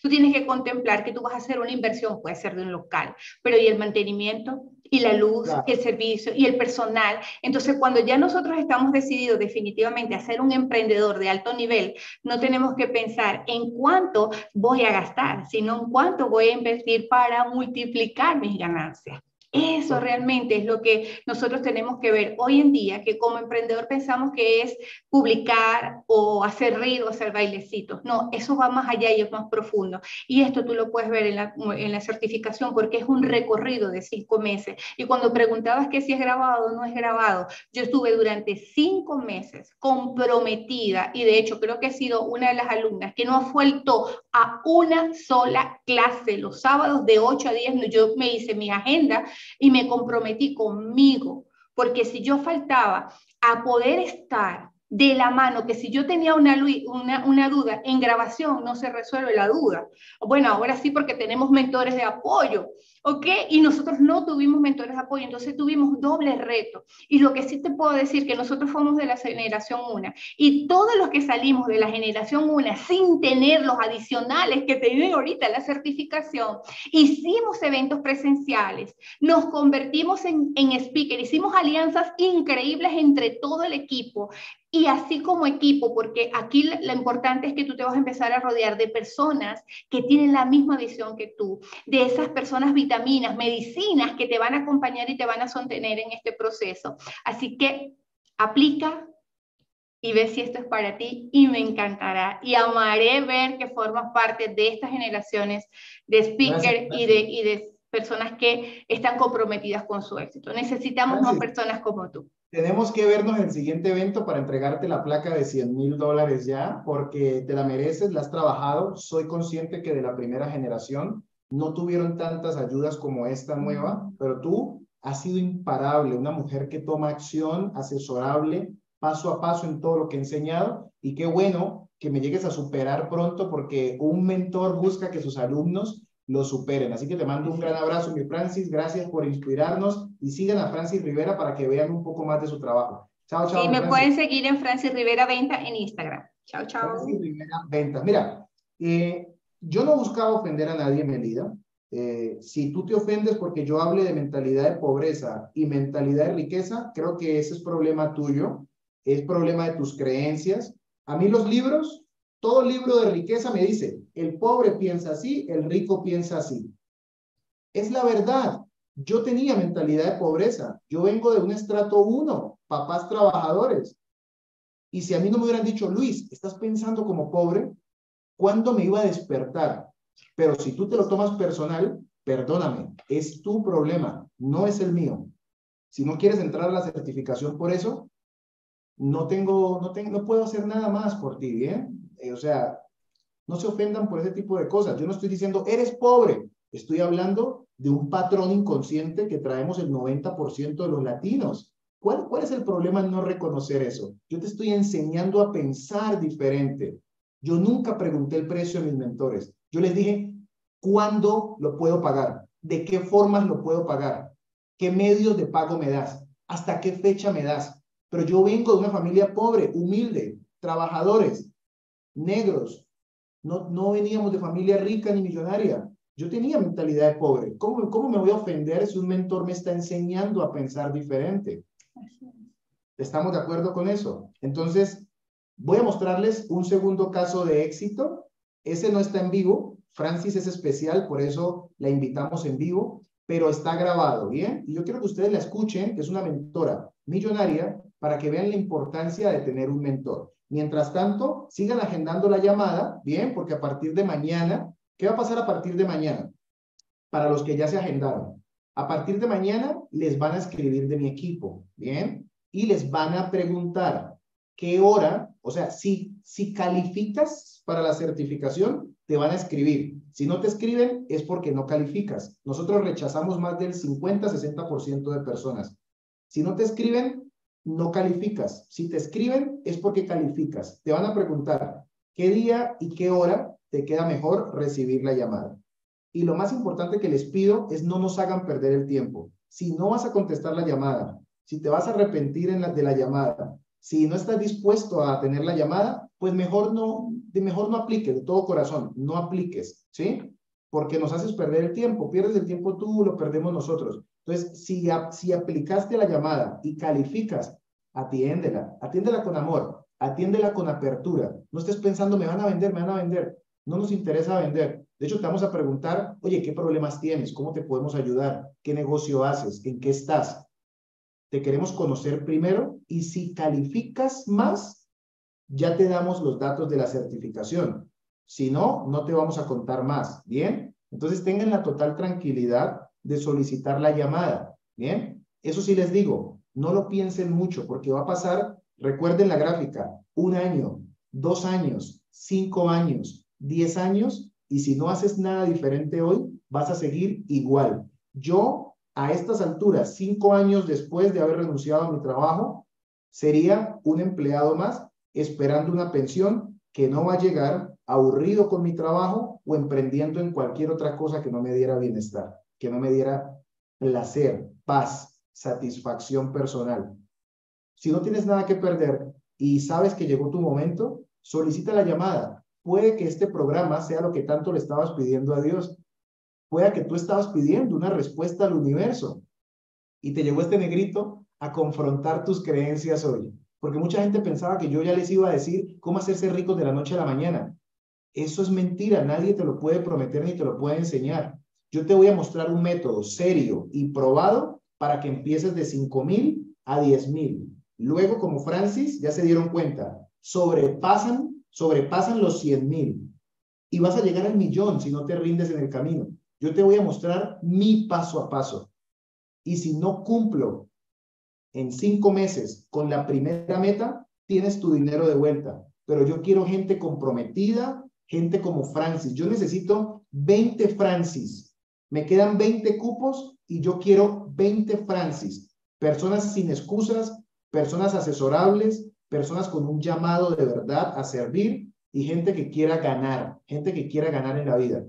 tú tienes que contemplar que tú vas a hacer una inversión, puede ser de un local, pero ¿y el mantenimiento? Y la luz, el servicio y el personal. Entonces, cuando ya nosotros estamos decididos definitivamente a ser un emprendedor de alto nivel, no tenemos que pensar en cuánto voy a gastar, sino en cuánto voy a invertir para multiplicar mis ganancias. Eso realmente es lo que nosotros tenemos que ver hoy en día, que como emprendedor pensamos que es publicar o hacer reír o hacer bailecitos. No, eso va más allá y es más profundo. Y esto tú lo puedes ver en la, en la certificación porque es un recorrido de cinco meses. Y cuando preguntabas que si es grabado o no es grabado, yo estuve durante cinco meses comprometida y de hecho creo que he sido una de las alumnas que no ha vuelto a una sola clase los sábados de 8 a 10. Yo me hice mi agenda y me comprometí conmigo, porque si yo faltaba a poder estar de la mano, que si yo tenía una, una, una, duda en grabación, no se resuelve la duda. Bueno, ahora sí porque tenemos mentores de apoyo, ¿ok? Y nosotros no tuvimos mentores de apoyo, entonces tuvimos doble reto. Y lo que sí te puedo decir que nosotros fuimos de la generación 1 y todos los que salimos de la generación 1 sin tener los adicionales que tienen ahorita la certificación, hicimos eventos presenciales, nos convertimos en, en speaker, hicimos alianzas increíbles entre todo el equipo y así como equipo, porque aquí lo importante es que tú te vas a empezar a rodear de personas que tienen la misma visión que tú, de esas personas vitaminas, medicinas que te van a acompañar y te van a sostener en este proceso. Así que aplica y ve si esto es para ti y me encantará y amaré ver que formas parte de estas generaciones de speaker y de, y de personas que están comprometidas con su éxito. Necesitamos más personas como tú. Tenemos que vernos en el siguiente evento para entregarte la placa de 100 mil dólares ya, porque te la mereces, la has trabajado. Soy consciente que de la primera generación no tuvieron tantas ayudas como esta nueva, pero tú has sido imparable, una mujer que toma acción, asesorable, paso a paso en todo lo que he enseñado. Y qué bueno que me llegues a superar pronto, porque un mentor busca que sus alumnos lo superen. Así que te mando un gran abrazo, mi Francis. Gracias por inspirarnos y sigan a Francis Rivera para que vean un poco más de su trabajo. Chao, chao. Y me pueden seguir en Francis Rivera Venta en Instagram. Chao, chao. Francis Rivera Venta. Mira, eh, yo no buscaba ofender a nadie, Melida. Eh, si tú te ofendes porque yo hable de mentalidad de pobreza y mentalidad de riqueza, creo que ese es problema tuyo, es problema de tus creencias. A mí los libros todo libro de riqueza me dice, el pobre piensa así, el rico piensa así. Es la verdad. Yo tenía mentalidad de pobreza. Yo vengo de un estrato uno, papás trabajadores. Y si a mí no me hubieran dicho, Luis, estás pensando como pobre, ¿cuándo me iba a despertar? Pero si tú te lo tomas personal, perdóname, es tu problema, no es el mío. Si no quieres entrar a la certificación por eso, no tengo, no tengo, no puedo hacer nada más por ti, ¿bien? Eh, o sea, no se ofendan por ese tipo de cosas. Yo no estoy diciendo, eres pobre. Estoy hablando de un patrón inconsciente que traemos el 90% de los latinos. ¿Cuál, ¿Cuál es el problema en no reconocer eso? Yo te estoy enseñando a pensar diferente. Yo nunca pregunté el precio a mis mentores. Yo les dije, ¿cuándo lo puedo pagar? ¿De qué formas lo puedo pagar? ¿Qué medios de pago me das? ¿Hasta qué fecha me das? Pero yo vengo de una familia pobre, humilde, trabajadores, negros. No veníamos de familia rica ni millonaria. Yo tenía mentalidad de pobre. ¿Cómo, ¿Cómo me voy a ofender si un mentor me está enseñando a pensar diferente? ¿Estamos de acuerdo con eso? Entonces, voy a mostrarles un segundo caso de éxito. Ese no está en vivo. Francis es especial, por eso la invitamos en vivo, pero está grabado, ¿bien? Y yo quiero que ustedes la escuchen, que es una mentora millonaria, para que vean la importancia de tener un mentor. Mientras tanto, sigan agendando la llamada, ¿bien? Porque a partir de mañana, ¿qué va a pasar a partir de mañana? Para los que ya se agendaron. A partir de mañana les van a escribir de mi equipo, ¿bien? Y les van a preguntar qué hora, o sea, si, si calificas para la certificación, te van a escribir. Si no te escriben, es porque no calificas. Nosotros rechazamos más del 50-60% de personas. Si no te escriben, no calificas. Si te escriben, es porque calificas. Te van a preguntar qué día y qué hora te queda mejor recibir la llamada. Y lo más importante que les pido es no nos hagan perder el tiempo. Si no vas a contestar la llamada, si te vas a arrepentir en la, de la llamada, si no estás dispuesto a tener la llamada, pues mejor no, de mejor no apliques, de todo corazón, no apliques, ¿sí? Porque nos haces perder el tiempo, pierdes el tiempo tú, lo perdemos nosotros. Entonces, si, si aplicaste la llamada y calificas, atiéndela, atiéndela con amor, atiéndela con apertura. No estés pensando, me van a vender, me van a vender. No nos interesa vender. De hecho, te vamos a preguntar, oye, ¿qué problemas tienes? ¿Cómo te podemos ayudar? ¿Qué negocio haces? ¿En qué estás? Te queremos conocer primero y si calificas más, ya te damos los datos de la certificación. Si no, no te vamos a contar más. ¿Bien? Entonces tengan la total tranquilidad de solicitar la llamada. ¿Bien? Eso sí les digo, no lo piensen mucho porque va a pasar, recuerden la gráfica, un año, dos años, cinco años, diez años y si no haces nada diferente hoy, vas a seguir igual. Yo, a estas alturas, cinco años después de haber renunciado a mi trabajo, sería un empleado más esperando una pensión que no va a llegar aburrido con mi trabajo o emprendiendo en cualquier otra cosa que no me diera bienestar, que no me diera placer, paz, satisfacción personal. Si no tienes nada que perder y sabes que llegó tu momento, solicita la llamada puede que este programa sea lo que tanto le estabas pidiendo a Dios. Puede que tú estabas pidiendo una respuesta al universo y te llegó este negrito a confrontar tus creencias hoy. Porque mucha gente pensaba que yo ya les iba a decir cómo hacerse ricos de la noche a la mañana. Eso es mentira, nadie te lo puede prometer ni te lo puede enseñar. Yo te voy a mostrar un método serio y probado para que empieces de 5 mil a 10 mil. Luego, como Francis, ya se dieron cuenta, sobrepasan sobrepasan los 100 mil y vas a llegar al millón si no te rindes en el camino. Yo te voy a mostrar mi paso a paso. Y si no cumplo en cinco meses con la primera meta, tienes tu dinero de vuelta. Pero yo quiero gente comprometida, gente como Francis. Yo necesito 20 Francis. Me quedan 20 cupos y yo quiero 20 Francis. Personas sin excusas, personas asesorables, personas con un llamado de verdad a servir y gente que quiera ganar, gente que quiera ganar en la vida.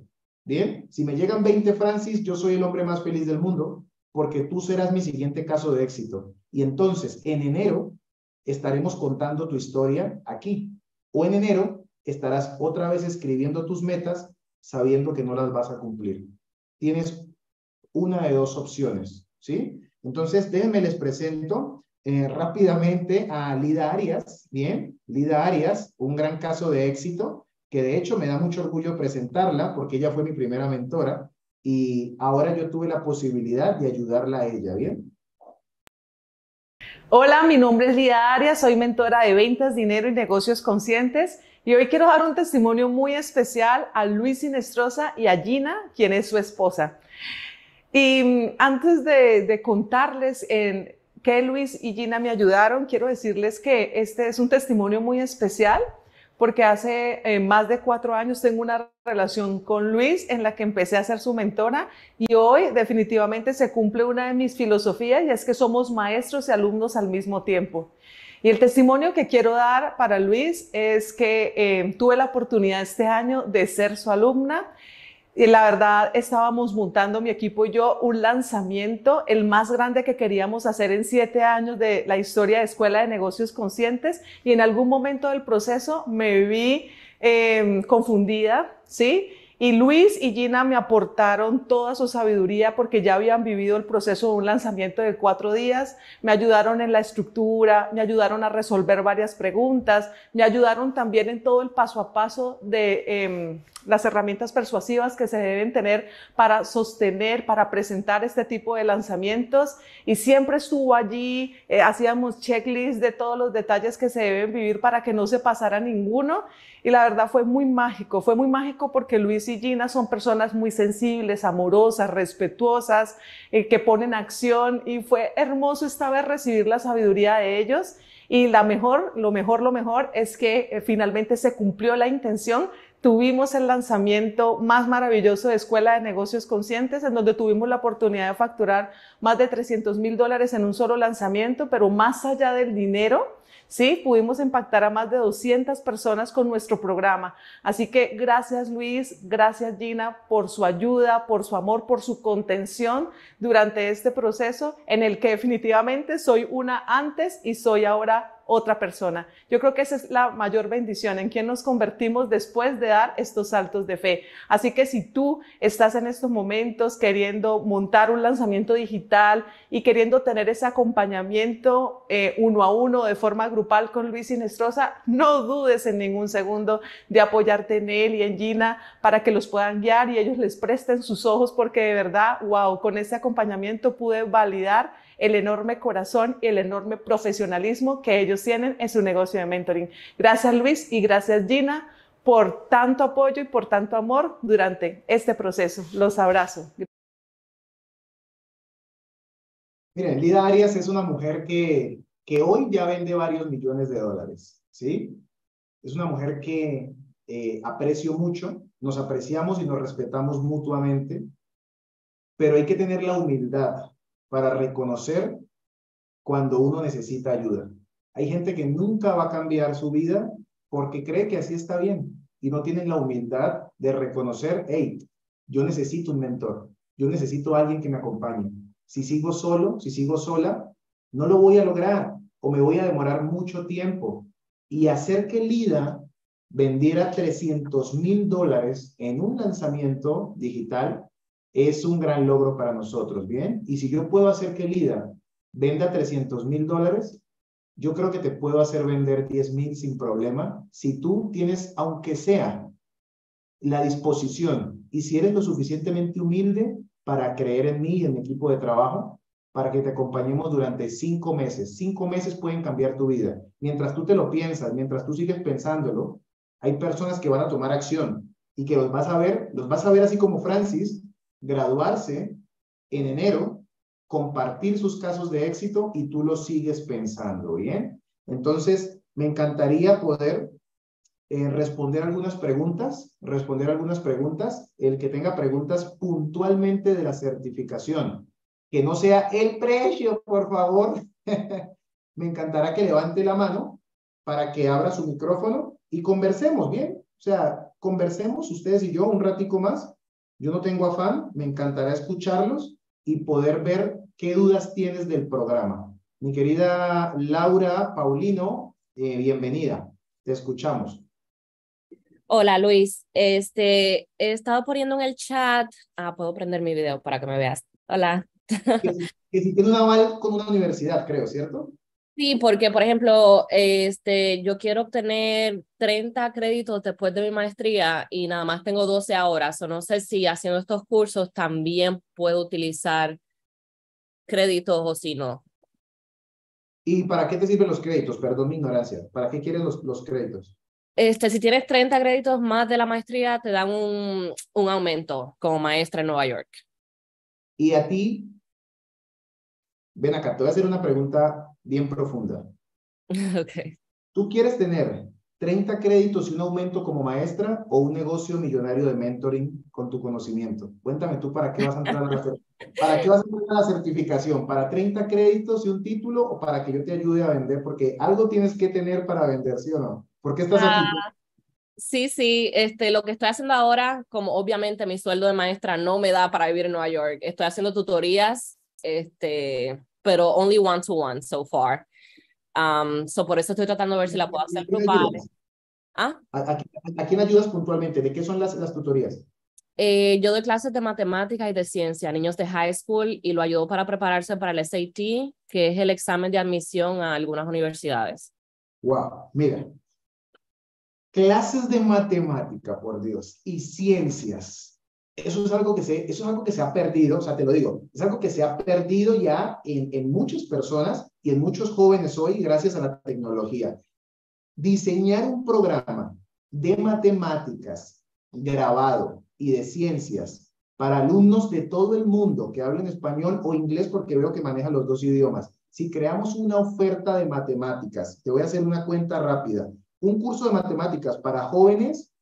Bien, si me llegan 20 Francis, yo soy el hombre más feliz del mundo porque tú serás mi siguiente caso de éxito. Y entonces, en enero, estaremos contando tu historia aquí. O en enero, estarás otra vez escribiendo tus metas sabiendo que no las vas a cumplir. Tienes una de dos opciones, ¿sí? Entonces, déjenme les presento eh, rápidamente a Lida Arias, bien, Lida Arias, un gran caso de éxito, que de hecho me da mucho orgullo presentarla porque ella fue mi primera mentora y ahora yo tuve la posibilidad de ayudarla a ella, ¿bien? Hola, mi nombre es Lida Arias, soy mentora de ventas, dinero y negocios conscientes Y hoy quiero dar un testimonio muy especial a Luis Sinestrosa y a Gina, quien es su esposa. Y mm, antes de, contarles en qué Luis y Gina me ayudaron, quiero decirles que este es un testimonio muy especial porque hace eh, más de cuatro años tengo una relación con Luis en la que empecé a ser su mentora y hoy definitivamente se cumple una de mis filosofías y es que somos maestros y alumnos al mismo tiempo. Y el testimonio que quiero dar para Luis es que eh, tuve la oportunidad este año de ser su alumna y la verdad, estábamos montando mi equipo y yo un lanzamiento, el más grande que queríamos hacer en siete años de la historia de Escuela de Negocios Conscientes. Y en algún momento del proceso me vi em, confundida, ¿sí? Y Luis y Gina me aportaron toda su sabiduría porque ya habían vivido el proceso de un lanzamiento de cuatro días, me ayudaron en la estructura, me ayudaron a resolver varias preguntas, me ayudaron también en todo el paso a paso de em, las herramientas persuasivas que se deben tener para sostener, para presentar este tipo de lanzamientos. Y siempre estuvo allí, eh, hacíamos checklist de todos los detalles que se deben vivir para que no se pasara ninguno. Y la verdad fue muy mágico, fue muy mágico porque Luis y Gina son personas muy sensibles, amorosas, respetuosas, eh, que ponen acción y fue hermoso esta vez recibir la sabiduría de ellos. Y la mejor, lo mejor, lo mejor es que eh, finalmente se cumplió la intención tuvimos el lanzamiento más maravilloso de Escuela de Negocios Conscientes, en donde tuvimos la oportunidad de facturar más de 300 mil dólares en un solo lanzamiento, pero más allá del dinero, ¿sí? Pudimos impactar a más de 200 personas con nuestro programa. Así que gracias Luis, gracias Gina por su ayuda, por su amor, por su contención durante este proceso en el que definitivamente soy una antes y soy ahora otra persona. Yo creo que esa es la mayor bendición en quien nos convertimos después de dar estos saltos de fe. Así que si tú estás en estos momentos queriendo montar un lanzamiento digital y queriendo tener ese acompañamiento eh, uno a uno de forma grupal con Luis Inestrosa, no dudes en ningún segundo de apoyarte en él y en Gina para que los puedan guiar y ellos les presten sus ojos porque de verdad, wow, con ese acompañamiento pude validar el enorme corazón y el enorme profesionalismo que ellos tienen en su negocio de mentoring. Gracias Luis y gracias Gina por tanto apoyo y por tanto amor durante este proceso. Los abrazo. Miren, Lida Arias es una mujer que, que hoy ya vende varios millones de dólares, ¿sí? Es una mujer que eh, aprecio mucho, nos apreciamos y nos respetamos mutuamente, pero hay que tener la humildad para reconocer cuando uno necesita ayuda. Hay gente que nunca va a cambiar su vida porque cree que así está bien y no tienen la humildad de reconocer, hey, yo necesito un mentor, yo necesito alguien que me acompañe. Si sigo solo, si sigo sola, no lo voy a lograr o me voy a demorar mucho tiempo. Y hacer que Lida vendiera 300 mil dólares en un lanzamiento digital es un gran logro para nosotros, ¿bien? Y si yo puedo hacer que Lida venda 300 mil dólares, yo creo que te puedo hacer vender 10 mil sin problema si tú tienes, aunque sea, la disposición y si eres lo suficientemente humilde para creer en mí y en mi equipo de trabajo, para que te acompañemos durante cinco meses. Cinco meses pueden cambiar tu vida. Mientras tú te lo piensas, mientras tú sigues pensándolo, hay personas que van a tomar acción y que los vas a ver, los vas a ver así como Francis, graduarse en enero, compartir sus casos de éxito y tú lo sigues pensando, ¿bien? Entonces, me encantaría poder eh, responder algunas preguntas, responder algunas preguntas, el que tenga preguntas puntualmente de la certificación, que no sea el precio, por favor. [LAUGHS] me encantará que levante la mano para que abra su micrófono y conversemos, ¿bien? O sea, conversemos ustedes y yo un ratico más yo no tengo afán, me encantará escucharlos y poder ver qué dudas tienes del programa. Mi querida Laura Paulino, eh, bienvenida, te escuchamos. Hola Luis, este, he estado poniendo en el chat, ah, puedo prender mi video para que me veas. Hola. Que, que si tiene un aval con una universidad, creo, ¿cierto? Sí, porque por ejemplo, este, yo quiero obtener 30 créditos después de mi maestría y nada más tengo 12 ahora. O no sé si haciendo estos cursos también puedo utilizar créditos o si no. ¿Y para qué te sirven los créditos? Perdón mi ignorancia. ¿Para qué quieres los, los créditos? Este, si tienes 30 créditos más de la maestría, te dan un, un aumento como maestra en Nueva York. Y a ti, ven acá, te voy a hacer una pregunta bien profunda. [LAUGHS] Ok. ¿Tú quieres tener 30 créditos y un aumento como maestra o un negocio millonario de mentoring con tu conocimiento? Cuéntame tú para qué vas a entrar a la, para qué vas a entrar a la certificación, para 30 créditos y un título o para que yo te ayude a vender, porque algo tienes que tener para vender, ¿sí o no? ¿Por qué estás aquí? Ah, sí, sí, este, lo que estoy haciendo ahora, como obviamente mi sueldo de maestra no me da para vivir en Nueva York, estoy haciendo tutorías, este, pero only one to one so far. Um, so por eso estoy tratando de ver si la puedo hacer grupal. ¿Ah? ¿A, a, quién ayudas puntualmente? ¿De qué son las, las tutorías? Eh, yo doy clases de matemática y de ciencia a niños de high school y lo ayudo para prepararse para el SAT, que es el examen de admisión a algunas universidades. Wow, mira, clases de matemática, por Dios, y ciencias. Eso es algo que se, eso es algo que se ha perdido, o sea, te lo digo, es algo que se ha perdido ya en, en muchas personas y en muchos jóvenes hoy gracias a la tecnología. Diseñar un programa de matemáticas grabado y de ciencias para alumnos de todo el mundo que hablen español o inglés porque veo que manejan los dos idiomas. Si creamos una oferta de matemáticas, te voy a hacer una cuenta rápida un curso de matemáticas para jóvenes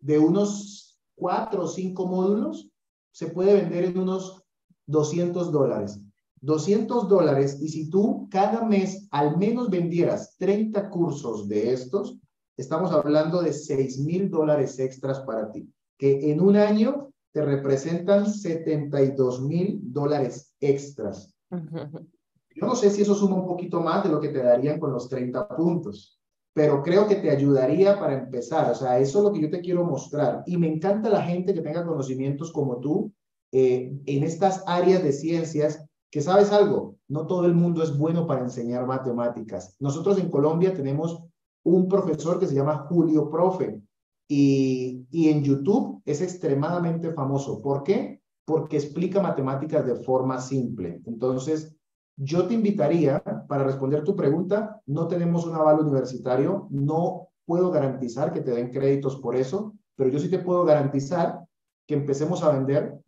de unos cuatro o cinco módulos se puede vender en unos 200 dólares. 200 dólares y si tú cada mes al menos vendieras 30 cursos de estos, estamos hablando de 6 mil dólares extras para ti, que en un año te representan 72 mil dólares extras. Yo no sé si eso suma un poquito más de lo que te darían con los 30 puntos pero creo que te ayudaría para empezar. O sea, eso es lo que yo te quiero mostrar. Y me encanta la gente que tenga conocimientos como tú eh, en estas áreas de ciencias, que sabes algo, no todo el mundo es bueno para enseñar matemáticas. Nosotros en Colombia tenemos un profesor que se llama Julio Profe y, y en YouTube es extremadamente famoso. ¿Por qué? Porque explica matemáticas de forma simple. Entonces, yo te invitaría, para responder tu pregunta, no tenemos un aval universitario, no puedo garantizar que te den créditos por eso, pero yo sí te puedo garantizar que empecemos a vender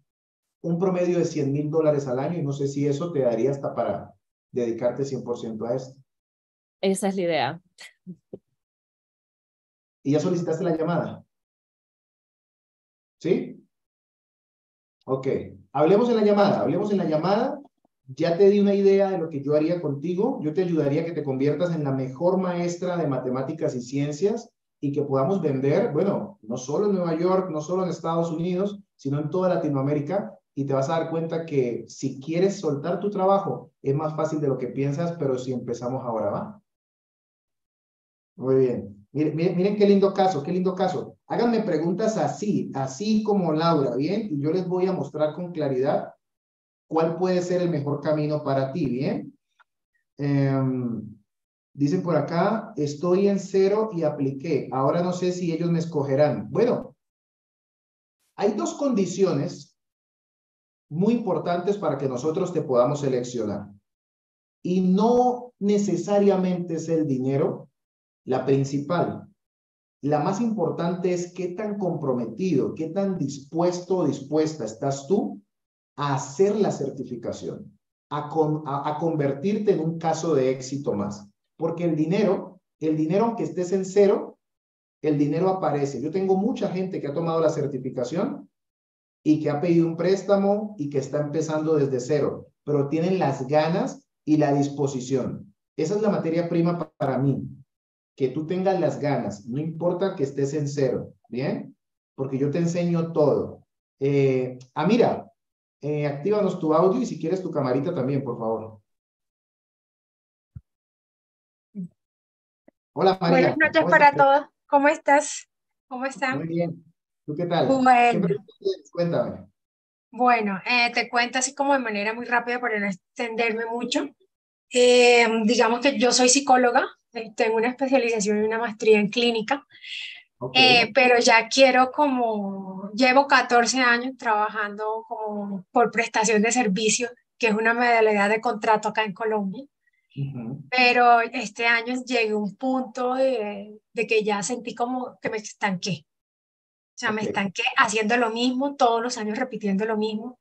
un promedio de 100 mil dólares al año y no sé si eso te daría hasta para dedicarte 100% a esto. Esa es la idea. ¿Y ya solicitaste la llamada? ¿Sí? Ok. Hablemos en la llamada. Hablemos en la llamada ya te di una idea de lo que yo haría contigo. Yo te ayudaría a que te conviertas en la mejor maestra de matemáticas y ciencias y que podamos vender, bueno, no solo en Nueva York, no solo en Estados Unidos, sino en toda Latinoamérica. Y te vas a dar cuenta que si quieres soltar tu trabajo, es más fácil de lo que piensas, pero si empezamos ahora, ¿va? Muy bien. Miren, qué lindo caso, qué lindo caso. Háganme preguntas así, así como Laura, ¿bien? Y yo les voy a mostrar con claridad cuál puede ser el mejor camino para ti, ¿bien? Em, dicen por acá, estoy en cero y apliqué. Ahora no sé si ellos me escogerán. Bueno, hay dos condiciones muy importantes para que nosotros te podamos seleccionar. Y no necesariamente es el dinero la principal. La más importante es qué tan comprometido, qué tan dispuesto o dispuesta estás tú a hacer la certificación, a, a, convertirte en un caso de éxito más. Porque el dinero, el dinero aunque estés en cero, el dinero aparece. Yo tengo mucha gente que ha tomado la certificación y que ha pedido un préstamo y que está empezando desde cero, pero tienen las ganas y la disposición. Esa es la materia prima para mí, que tú tengas las ganas, no importa que estés en cero, ¿bien? Porque yo te enseño todo. Eh, ah, mira, eh, actívanos tu audio y si quieres tu camarita también, por favor. Hola María. Buenas noches para todos. ¿Cómo estás? ¿Cómo están? Muy bien. ¿Tú qué tal? Bueno. Cuéntame. Bueno, eh, te cuento así como de manera muy rápida para no extenderme mucho. Eh, digamos que yo soy psicóloga, eh, tengo una especialización y una maestría en clínica. Eh, pero ya quiero como, llevo 14 años trabajando como por prestación de servicio, que es una modalidad de contrato acá en Colombia. Pero este año llegué a un punto de, de, que ya sentí como que me estanqué. O sea, me estanqué haciendo lo mismo, todos los años repitiendo lo mismo.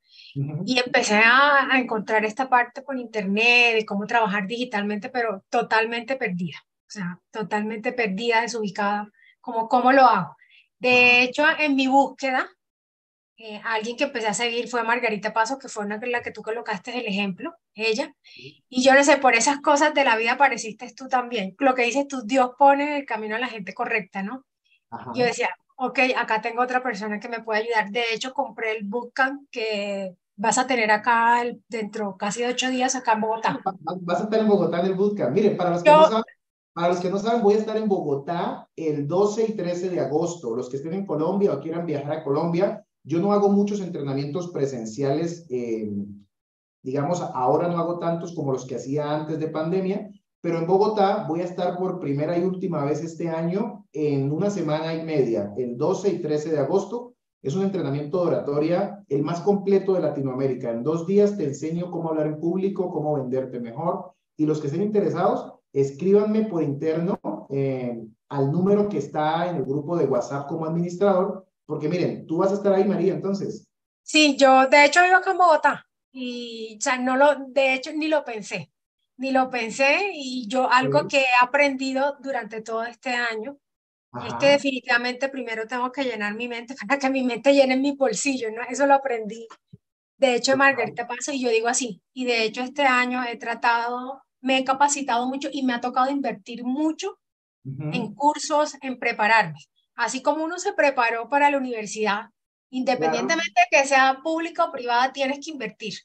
Y empecé a, a, encontrar esta parte por internet, de cómo trabajar digitalmente, pero totalmente perdida. O sea, totalmente perdida, desubicada, como cómo lo hago. De hecho, en mi búsqueda, eh, alguien que empecé a seguir fue Margarita Paso, que fue una la que tú colocaste el ejemplo, ella. Y yo no sé, por esas cosas de la vida apareciste tú también. Lo que dices tú, Dios pone el camino a la gente correcta, ¿no? Yo decía, ok, acá tengo otra persona que me puede ayudar. De hecho, compré el bootcamp que vas a tener acá dentro casi de ocho días acá en Bogotá. Vas a estar en Bogotá en el bootcamp. Miren, para los que no saben, para los que no saben, voy a estar en Bogotá el 12 y 13 de agosto. Los que estén en Colombia o quieran viajar a Colombia, yo no hago muchos entrenamientos presenciales, eh, digamos, ahora no hago tantos como los que hacía antes de pandemia, pero en Bogotá voy a estar por primera y última vez este año en una semana y media, el 12 y 13 de agosto. Es un entrenamiento de oratoria el más completo de Latinoamérica. En dos días te enseño cómo hablar en público, cómo venderte mejor. Y los que estén interesados, escríbanme por interno eh, al número que está en el grupo de WhatsApp como administrador porque miren, tú vas a estar ahí, María, entonces. Sí, yo de hecho vivo acá en Bogotá y o sea, no lo, de hecho ni lo pensé, ni lo pensé y yo algo que he aprendido durante todo este año es que definitivamente primero tengo que llenar mi mente para que mi mente llene mi bolsillo, ¿no? Eso lo aprendí. De hecho, Margarita Paso, y yo digo así, y de hecho este año he tratado, me he capacitado mucho y me ha tocado invertir mucho en cursos, en prepararme así como uno se preparó para la universidad, independientemente de que sea pública o privada, tienes que invertir,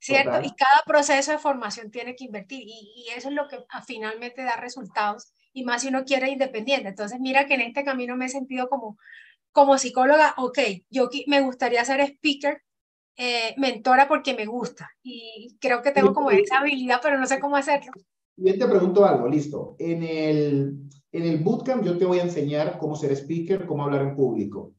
¿cierto? Y cada proceso de formación tiene que invertir y, eso es lo que finalmente da resultados y más si uno quiere independiente. Entonces, mira que en este camino me he sentido como, como psicóloga, ok, yo me gustaría ser speaker, eh, mentora porque me gusta y creo que tengo como esa habilidad, pero no sé cómo hacerlo. Bien, te pregunto algo, listo. En el, en el bootcamp yo te voy a enseñar cómo ser speaker, cómo hablar en público.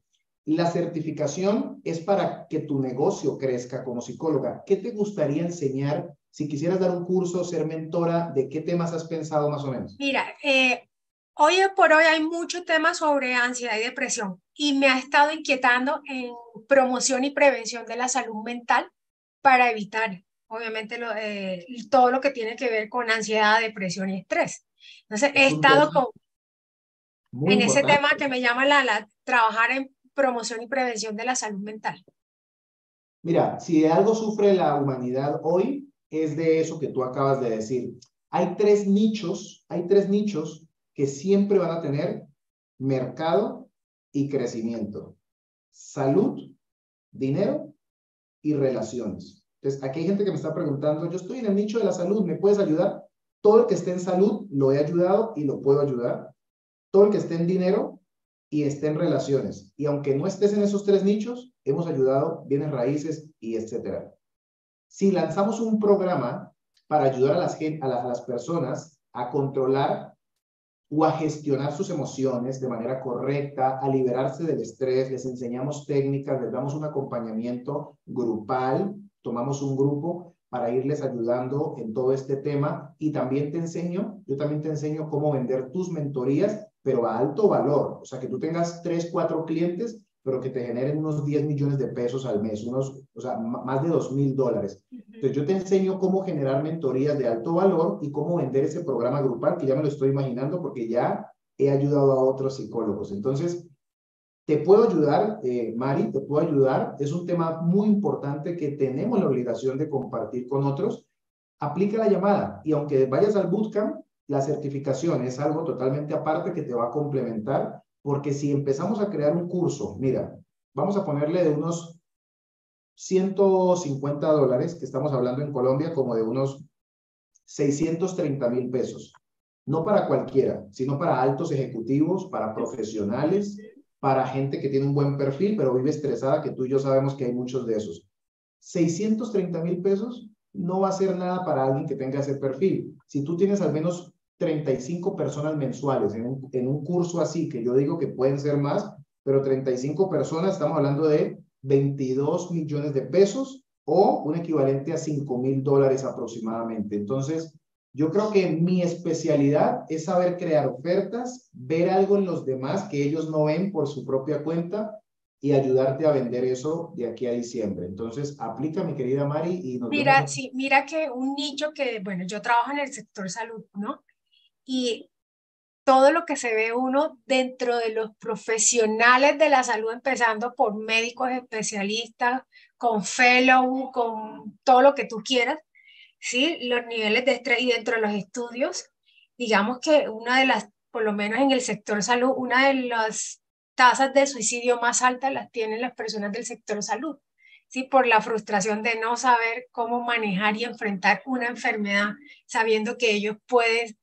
La certificación es para que tu negocio crezca como psicóloga. ¿Qué te gustaría enseñar si quisieras dar un curso, ser mentora? ¿De qué temas has pensado más o menos? Mira, eh, hoy por hoy hay mucho tema sobre ansiedad y depresión y me ha estado inquietando en promoción y prevención de la salud mental para evitar, obviamente, lo, eh, todo lo que tiene que ver con ansiedad, depresión y estrés. Entonces, he estado con, en ese tema que me llama la, la, trabajar en promoción y prevención de la salud mental. Mira, si de algo sufre la humanidad hoy, es de eso que tú acabas de decir. Hay tres nichos, hay tres nichos que siempre van a tener mercado y crecimiento. Salud, dinero y relaciones. Entonces, aquí hay gente que me está preguntando, yo estoy en el nicho de la salud, ¿me puedes ayudar? Todo el que esté en salud lo he ayudado y lo puedo ayudar todo el que esté en dinero y esté en relaciones. Y aunque no estés en esos tres nichos, hemos ayudado bienes raíces y etcétera. Si lanzamos un programa para ayudar a las, a las personas a controlar o a gestionar sus emociones de manera correcta, a liberarse del estrés, les enseñamos técnicas, les damos un acompañamiento grupal, tomamos un grupo para irles ayudando en todo este tema y también te enseño, yo también te enseño cómo vender tus mentorías pero a alto valor. O sea, que tú tengas tres, cuatro clientes, pero que te generen unos 10 millones de pesos al mes, unos, o sea, más de 2 mil dólares. Entonces, yo te enseño cómo generar mentorías de alto valor y cómo vender ese programa grupal, que ya me lo estoy imaginando porque ya he ayudado a otros psicólogos. Entonces, te puedo ayudar, eh, Mari, te puedo ayudar. Es un tema muy importante que tenemos la obligación de compartir con otros. Aplica la llamada y aunque vayas al bootcamp, la certificación es algo totalmente aparte que te va a complementar, porque si empezamos a crear un curso, mira, vamos a ponerle de unos 150 dólares, que estamos hablando en Colombia como de unos 630 mil pesos. No para cualquiera, sino para altos ejecutivos, para profesionales, para gente que tiene un buen perfil, pero vive estresada, que tú y yo sabemos que hay muchos de esos. 630 mil pesos no va a ser nada para alguien que tenga ese perfil. Si tú tienes al menos 35 personas mensuales en un, en un curso así, que yo digo que pueden ser más, pero 35 personas, estamos hablando de 22 millones de pesos o un equivalente a 5 mil dólares aproximadamente. Entonces, Yo creo que mi especialidad es saber crear ofertas, ver algo en los demás que ellos no ven por su propia cuenta y ayudarte a vender eso de aquí a diciembre. Entonces, aplica, mi querida Mari, y nos Mira, sí, mira que un nicho que, bueno, yo trabajo en el sector salud, ¿no? Y todo lo que se ve uno dentro de los profesionales de la salud, empezando por médicos especialistas, con fellow, con todo lo que tú quieras, ¿sí? Los niveles de estrés y dentro de los estudios, digamos que una de las, por lo menos en el sector salud, una de las tasas de suicidio más altas las tienen las personas del sector salud, ¿sí? Por la frustración de no saber cómo manejar y enfrentar una enfermedad, sabiendo que ellos pueden,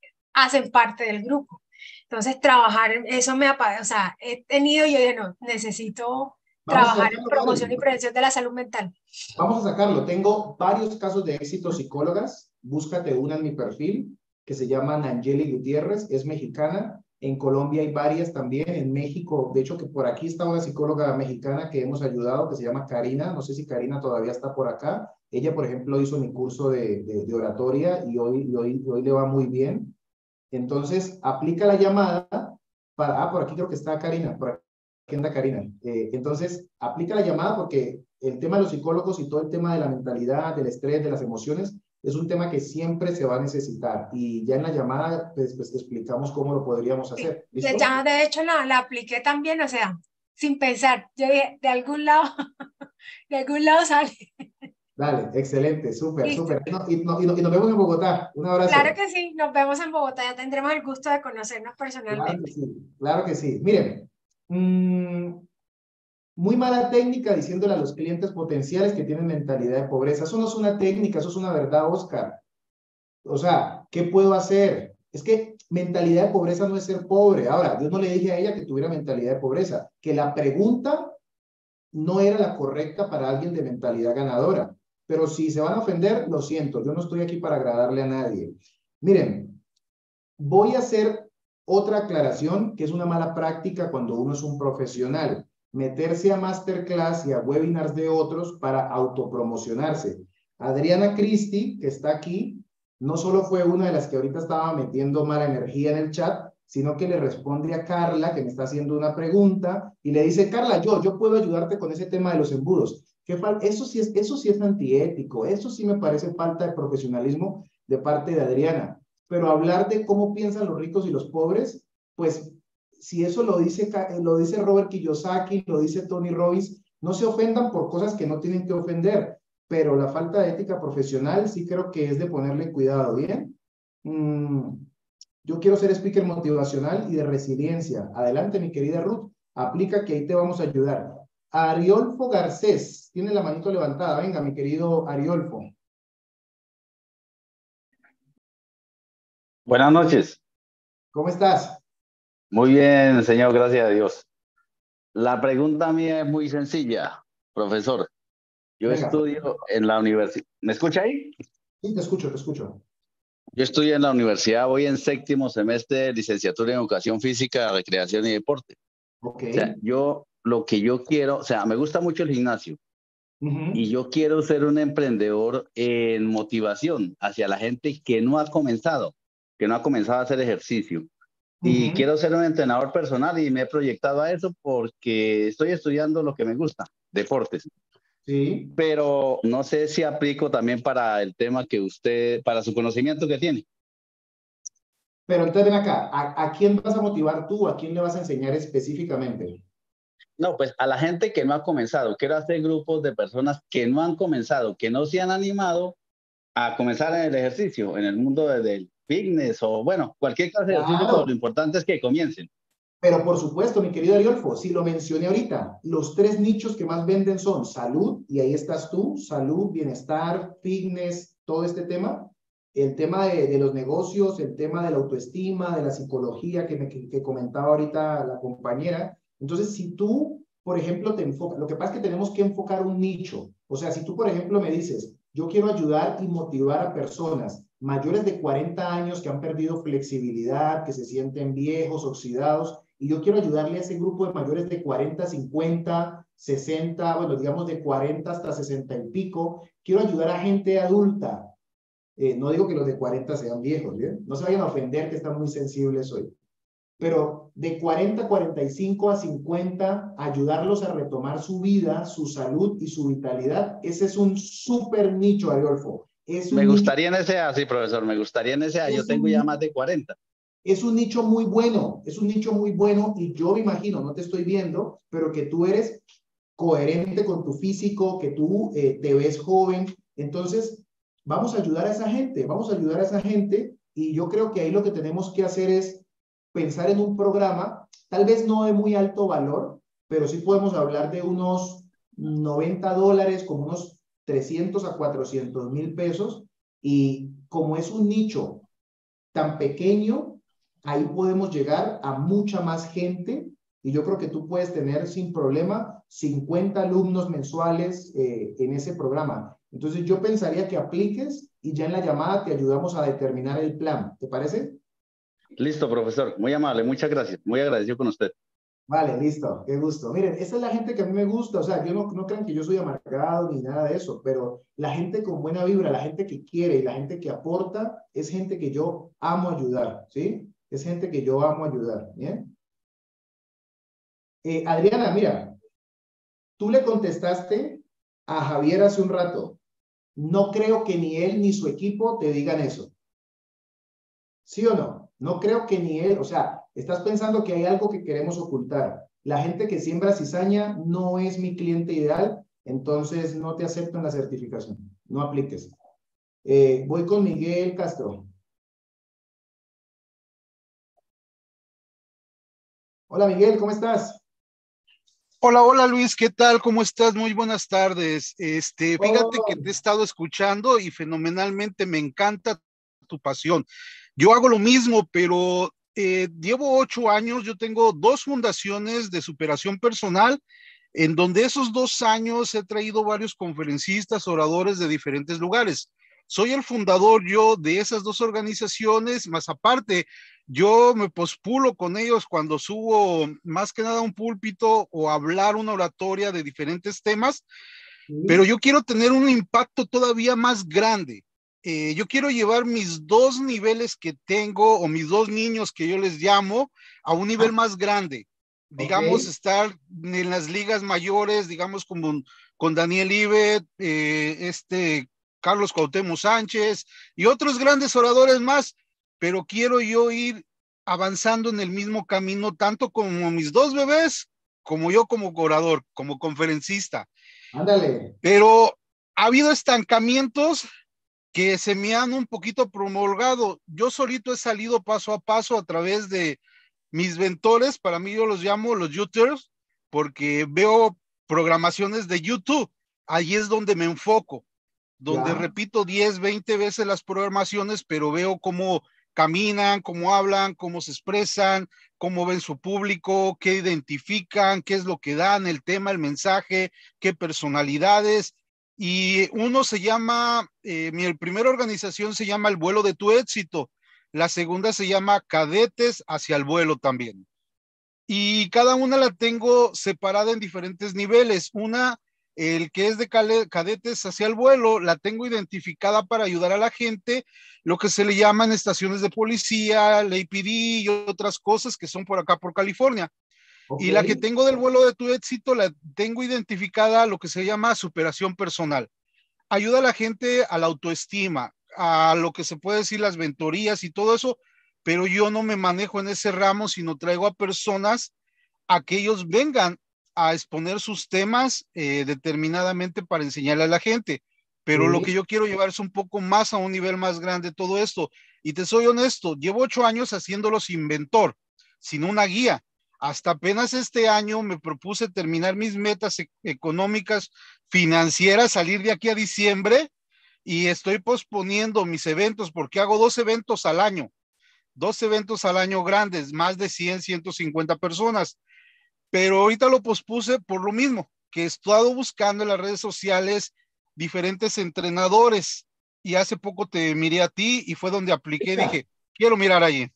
hacen parte del grupo. Entonces, trabajar, eso me ha, o sea, he tenido, yo dije, no, necesito trabajar en promoción y prevención de la salud mental. Vamos a sacarlo. Tengo varios casos de éxito psicólogas. Búscate una en mi perfil que se llama Angeli Gutiérrez, es mexicana. En Colombia hay varias también, en México, de hecho que por aquí está una psicóloga mexicana que hemos ayudado, que se llama Karina, no sé si Karina todavía está por acá. Ella, por ejemplo, hizo mi curso de, de, oratoria y hoy, y hoy, hoy le va muy bien. Entonces, aplica la llamada para, ah, por aquí creo que está Karina, por aquí anda Karina. Eh, entonces, aplica la llamada porque el tema de los psicólogos y todo el tema de la mentalidad, del estrés, de las emociones, es un tema que siempre se va a necesitar. Y ya en la llamada, pues, pues explicamos cómo lo podríamos hacer. Ya, de hecho, la, la apliqué también, o sea, sin pensar. Yo dije, de algún lado, [LAUGHS] de algún lado sale. Dale, excelente, súper, súper. Y, y, nos vemos en Bogotá. Un abrazo. Claro que sí, nos vemos en Bogotá. Ya tendremos el gusto de conocernos personalmente. Claro que sí, claro que sí. Miren, mmm, muy mala técnica diciéndole a los clientes potenciales que tienen mentalidad de pobreza. Eso no es una técnica, eso es una verdad, Oscar. O sea, ¿qué puedo hacer? Es que mentalidad de pobreza no es ser pobre. Ahora, Dios no le dije a ella que tuviera mentalidad de pobreza, que la pregunta no era la correcta para alguien de mentalidad ganadora. Pero si se van a ofender, lo siento, yo no estoy aquí para agradarle a nadie. Miren, voy a hacer otra aclaración que es una mala práctica cuando uno es un profesional. Meterse a masterclass y a webinars de otros para autopromocionarse. Adriana Cristi, que está aquí, no solo fue una de las que ahorita estaba metiendo mala energía en el chat, sino que le responde a Carla, que me está haciendo una pregunta, y le dice, Carla, yo, yo puedo ayudarte con ese tema de los embudos. Eso sí, es, eso sí es antiético, eso sí me parece falta de profesionalismo de parte de Adriana. Pero hablar de cómo piensan los ricos y los pobres, pues si eso lo dice, lo dice Robert Kiyosaki, lo dice Tony Robbins, no se ofendan por cosas que no tienen que ofender, pero la falta de ética profesional sí creo que es de ponerle cuidado, ¿bien? Mm, yo quiero ser speaker motivacional y de resiliencia. Adelante, mi querida Ruth, aplica que ahí te vamos a ayudar. Ariolfo Garcés, tiene la manito levantada. Venga, mi querido Ariolfo. Buenas noches. ¿Cómo estás? Muy bien, señor, gracias a Dios. La pregunta mía es muy sencilla, profesor. Yo estudio en la universidad. ¿Me escucha ahí? Sí, te escucho, te escucho. Yo estudio en la universidad, voy en séptimo semestre de licenciatura en Educación Física, Recreación y Deporte. Ok. O sea, yo lo que yo quiero, o sea, me gusta mucho el gimnasio y yo quiero ser un emprendedor en motivación hacia la gente que no ha comenzado, que no ha comenzado a hacer ejercicio. Y quiero ser un entrenador personal y me he proyectado a eso porque estoy estudiando lo que me gusta, deportes. Sí. Pero no sé si aplico también para el tema que usted, para su conocimiento que tiene. Pero entonces ven acá, ¿a, ¿a, quién vas a motivar tú? ¿A quién le vas a enseñar específicamente? No, pues a la gente que no ha comenzado. Quiero hacer grupos de personas que no han comenzado, que no se han animado a comenzar en el ejercicio, en el mundo del fitness o bueno, cualquier clase de ejercicio, lo importante es que comiencen. Pero por supuesto, mi querido Ariolfo, si lo mencioné ahorita, los tres nichos que más venden son salud, y ahí estás tú, salud, bienestar, fitness, todo este tema. El tema de, de los negocios, el tema de la autoestima, de la psicología que, me, que comentaba ahorita la compañera, entonces, si tú, por ejemplo, te enfocas, lo que pasa es que tenemos que enfocar un nicho. O sea, si tú, por ejemplo, me dices, yo quiero ayudar y motivar a personas mayores de 40 años que han perdido flexibilidad, que se sienten viejos, oxidados, y yo quiero ayudarle a ese grupo de mayores de 40, 50, 60, bueno, digamos de 40 hasta 60 y pico, quiero ayudar a gente adulta, eh, no digo que los de 40 sean viejos, ¿bien? No se vayan a ofender que están muy sensibles hoy. Pero de 40, 45 a 50, ayudarlos a retomar su vida, su salud y su vitalidad, ese es un súper nicho, Ariolfo. me gustaría en ese así, profesor, me gustaría en ese Yo tengo ya más de 40. Es un nicho muy bueno, es un nicho muy bueno y yo me imagino, no te estoy viendo, pero que tú eres coherente con tu físico, que tú eh, te ves joven. Entonces, vamos a ayudar a esa gente, vamos a ayudar a esa gente y yo creo que ahí lo que tenemos que hacer es pensar en un programa, tal vez no de muy alto valor, pero sí podemos hablar de unos 90 dólares, como unos 300 a 400 mil pesos y como es un nicho tan pequeño, ahí podemos llegar a mucha más gente y yo creo que tú puedes tener sin problema 50 alumnos mensuales eh, en ese programa. Entonces yo pensaría que apliques y ya en la llamada te ayudamos a determinar el plan. ¿Te parece? Listo, profesor. Muy amable. Muchas gracias. Muy agradecido con usted. Vale, listo. Qué gusto. Miren, esa es la gente que a mí me gusta. O sea, yo no, no crean que yo soy amargado ni nada de eso, pero la gente con buena vibra, la gente que quiere y la gente que aporta, es gente que yo amo ayudar, ¿sí? Es gente que yo amo ayudar, ¿bien? Eh, Adriana, mira, tú le contestaste a Javier hace un rato. No creo que ni él ni su equipo te digan eso. ¿Sí o no? No creo que ni él, o sea, estás pensando que hay algo que queremos ocultar. La gente que siembra cizaña no es mi cliente ideal, entonces no te acepto en la certificación. No apliques. Eh, voy con Miguel Castro. Hola Miguel, ¿cómo estás? Hola, hola Luis, ¿qué tal? ¿Cómo estás? Muy buenas tardes. Este, fíjate que te he estado escuchando y fenomenalmente me encanta tu pasión. Yo hago lo mismo, pero eh, llevo ocho años, yo tengo dos fundaciones de superación personal, en donde esos dos años he traído varios conferencistas, oradores de diferentes lugares. Soy el fundador yo de esas dos organizaciones, más aparte, yo me pospulo con ellos cuando subo más que nada un púlpito o hablar una oratoria de diferentes temas, pero yo quiero tener un impacto todavía más grande. Eh, yo quiero llevar mis dos niveles que tengo o mis dos niños que yo les llamo a un nivel más grande. Digamos, estar en las ligas mayores, digamos, como con Daniel Ibe, eh, este Carlos Cuauhtémoc Sánchez y otros grandes oradores más pero quiero yo ir avanzando en el mismo camino, tanto como mis dos bebés, como yo como orador, como conferencista. Ándale. Pero ha habido estancamientos que se me han un poquito promulgado. Yo solito he salido paso a paso a través de mis mentores, para mí yo los llamo los YouTubers, porque veo programaciones de YouTube. Ahí es donde me enfoco, donde repito 10, 20 veces las programaciones, pero veo cómo caminan, cómo hablan, cómo se expresan, cómo ven su público, qué identifican, qué es lo que dan, el tema, el mensaje, qué personalidades. Y uno se llama, eh, mi primera organización se llama El vuelo de tu éxito, la segunda se llama Cadetes hacia el vuelo también. Y cada una la tengo separada en diferentes niveles. Una el que es de cadetes hacia el vuelo, la tengo identificada para ayudar a la gente, lo que se le llaman estaciones de policía, PD y otras cosas que son por acá, por California. Y la que tengo del vuelo de tu éxito, la tengo identificada lo que se llama superación personal. Ayuda a la gente a la autoestima, a lo que se puede decir las ventorías y todo eso, pero yo no me manejo en ese ramo, sino traigo a personas a que ellos vengan a exponer sus temas eh, determinadamente para enseñarle a la gente. Pero lo que yo quiero llevar es un poco más a un nivel más grande todo esto. Y te soy honesto, llevo ocho años haciéndolo sin mentor, sin una guía. Hasta apenas este año me propuse terminar mis metas e-, económicas, financieras, salir de aquí a diciembre y estoy posponiendo mis eventos porque hago dos eventos al año, dos eventos al año grandes, más de 100, 150 personas pero ahorita lo pospuse por lo mismo, que he estado buscando en las redes sociales diferentes entrenadores y hace poco te miré a ti y fue donde apliqué, dije, quiero mirar allí.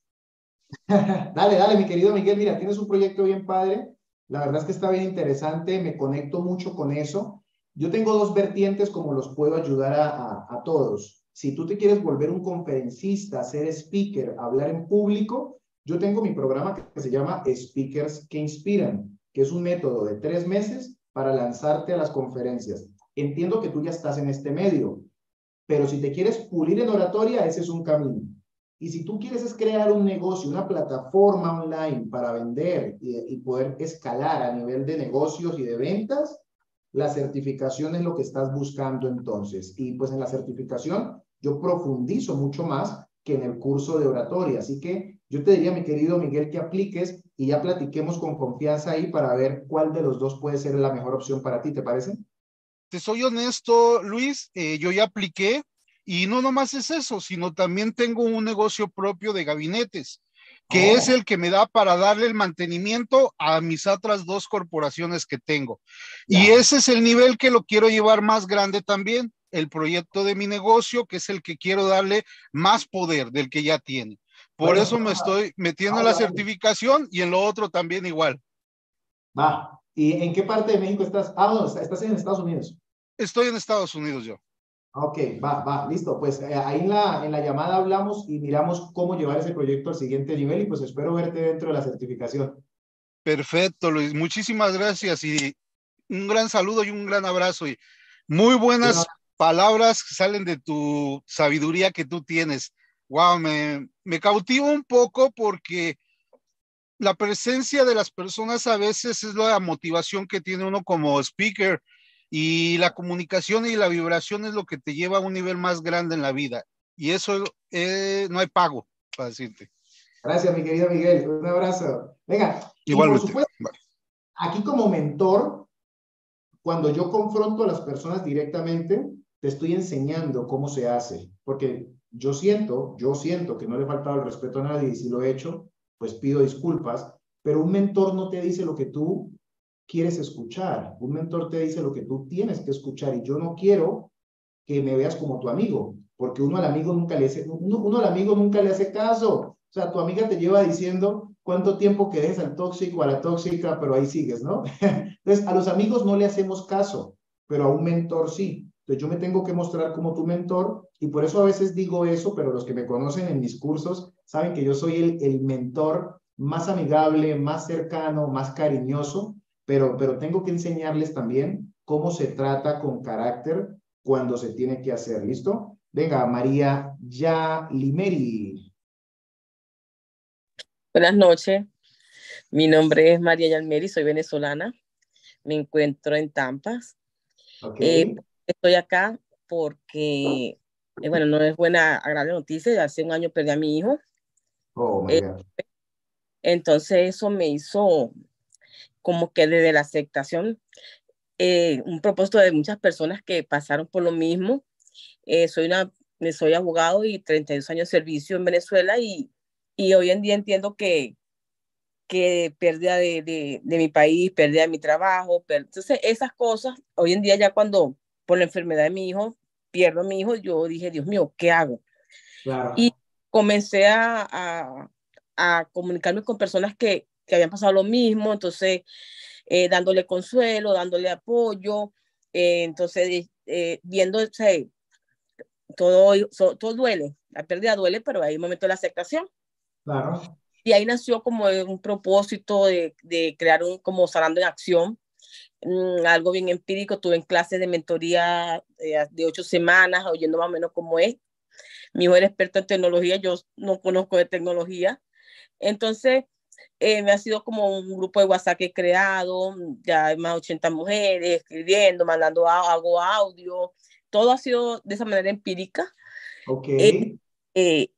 [LAUGHS] dale, dale, mi querido Miguel, mira, tienes un proyecto bien padre, la verdad es que está bien interesante, me conecto mucho con eso. Yo tengo dos vertientes como los puedo ayudar a, a, todos. si tú te quieres volver un conferencista, ser speaker, hablar en público, yo tengo mi programa que se llama Speakers que Inspiran, que es un método de tres meses para lanzarte a las conferencias. Entiendo que tú ya estás en este medio, pero si te quieres pulir en oratoria, ese es un camino. Y si tú quieres es crear un negocio, una plataforma online para vender y, poder escalar a nivel de negocios y de ventas, la certificación es lo que estás buscando entonces. Y pues en la certificación yo profundizo mucho más que en el curso de oratoria. Así que yo te diría, mi querido Miguel, que apliques y ya platiquemos con confianza ahí para ver cuál de los dos puede ser la mejor opción para ti, ¿te parece? Te soy honesto, Luis, eh, yo ya apliqué y no nomás es eso, sino también tengo un negocio propio de gabinetes, que es oh. el que me da para darle el mantenimiento a mis otras dos corporaciones que tengo. Y ese es el nivel que lo quiero llevar más grande también, el proyecto de mi negocio, que es el que quiero darle más poder del que ya tiene. Por eso me estoy metiendo en la certificación y en lo otro también igual. Va. ¿Y en qué parte de México estás? Ah, no, estás en Estados Unidos. Estoy en Estados Unidos yo. Ok, va, va, listo. Pues eh, ahí en la, en la llamada hablamos y miramos cómo llevar ese proyecto al siguiente nivel y pues espero verte dentro de la certificación. Perfecto, Luis. Muchísimas gracias y un gran saludo y un gran abrazo y muy buenas palabras que salen de tu sabiduría que tú tienes. Wow, me, me cautivo un poco porque la presencia de las personas a veces es la motivación que tiene uno como speaker y la comunicación y la vibración es lo que te lleva a un nivel más grande en la vida. Y eso eh, no hay pago, para decirte. Gracias, mi querido Miguel. Un abrazo. Venga, Igualmente. aquí como mentor, cuando yo confronto a las personas directamente, te estoy enseñando cómo se hace, porque yo siento, yo siento que no le he faltado el respeto a nadie y si lo he hecho, pues pido disculpas, pero un mentor no te dice lo que tú quieres escuchar. Un mentor te dice lo que tú tienes que escuchar y yo no quiero que me veas como tu amigo, porque uno al amigo nunca le hace, uno, al amigo nunca le hace caso. O sea, tu amiga te lleva diciendo cuánto tiempo que dejes al tóxico, a la tóxica, pero ahí sigues, ¿no? [LAUGHS] Entonces, a los amigos no le hacemos caso, pero a un mentor sí. Entonces, yo me tengo que mostrar como tu mentor y por eso a veces digo eso, pero los que me conocen en mis cursos saben que yo soy el, el mentor más amigable, más cercano, más cariñoso, pero, pero tengo que enseñarles también cómo se trata con carácter cuando se tiene que hacer. ¿Listo? Venga, María Ya Limeri. Buenas noches. Mi nombre es María Yalmeri, soy venezolana. Me encuentro en Tampas. Eh, estoy acá porque, eh, bueno, no es buena, agradable noticia. Hace un año perdí a mi hijo. Oh, eh, entonces eso me hizo como que desde la aceptación, eh, un propósito de muchas personas que pasaron por lo mismo. Eh, soy, una, soy abogado y 32 años de servicio en Venezuela y, y hoy en día entiendo que, que pérdida de, de, de, mi país, pérdida de mi trabajo. Entonces, esas cosas, hoy en día ya cuando por la enfermedad de mi hijo, pierdo a mi hijo, yo dije, Dios mío, ¿qué hago? Y comencé a, a, a, comunicarme con personas que, que habían pasado lo mismo, entonces eh, dándole consuelo, dándole apoyo, eh, entonces eh, viendo, todo, todo duele, la pérdida duele, pero hay un momento de la aceptación. Claro. Y ahí nació como un propósito de, de crear un, como Sanando en Acción, mm, algo bien empírico, tuve en clases de mentoría de ocho semanas, oyendo más o menos cómo es. Mi hijo era experto en tecnología, yo no conozco de tecnología. Entonces, eh, me ha sido como un grupo de WhatsApp que he creado, ya hay más de 80 mujeres escribiendo, mandando algo audio, todo ha sido de esa manera empírica. Ok. Eh, eh,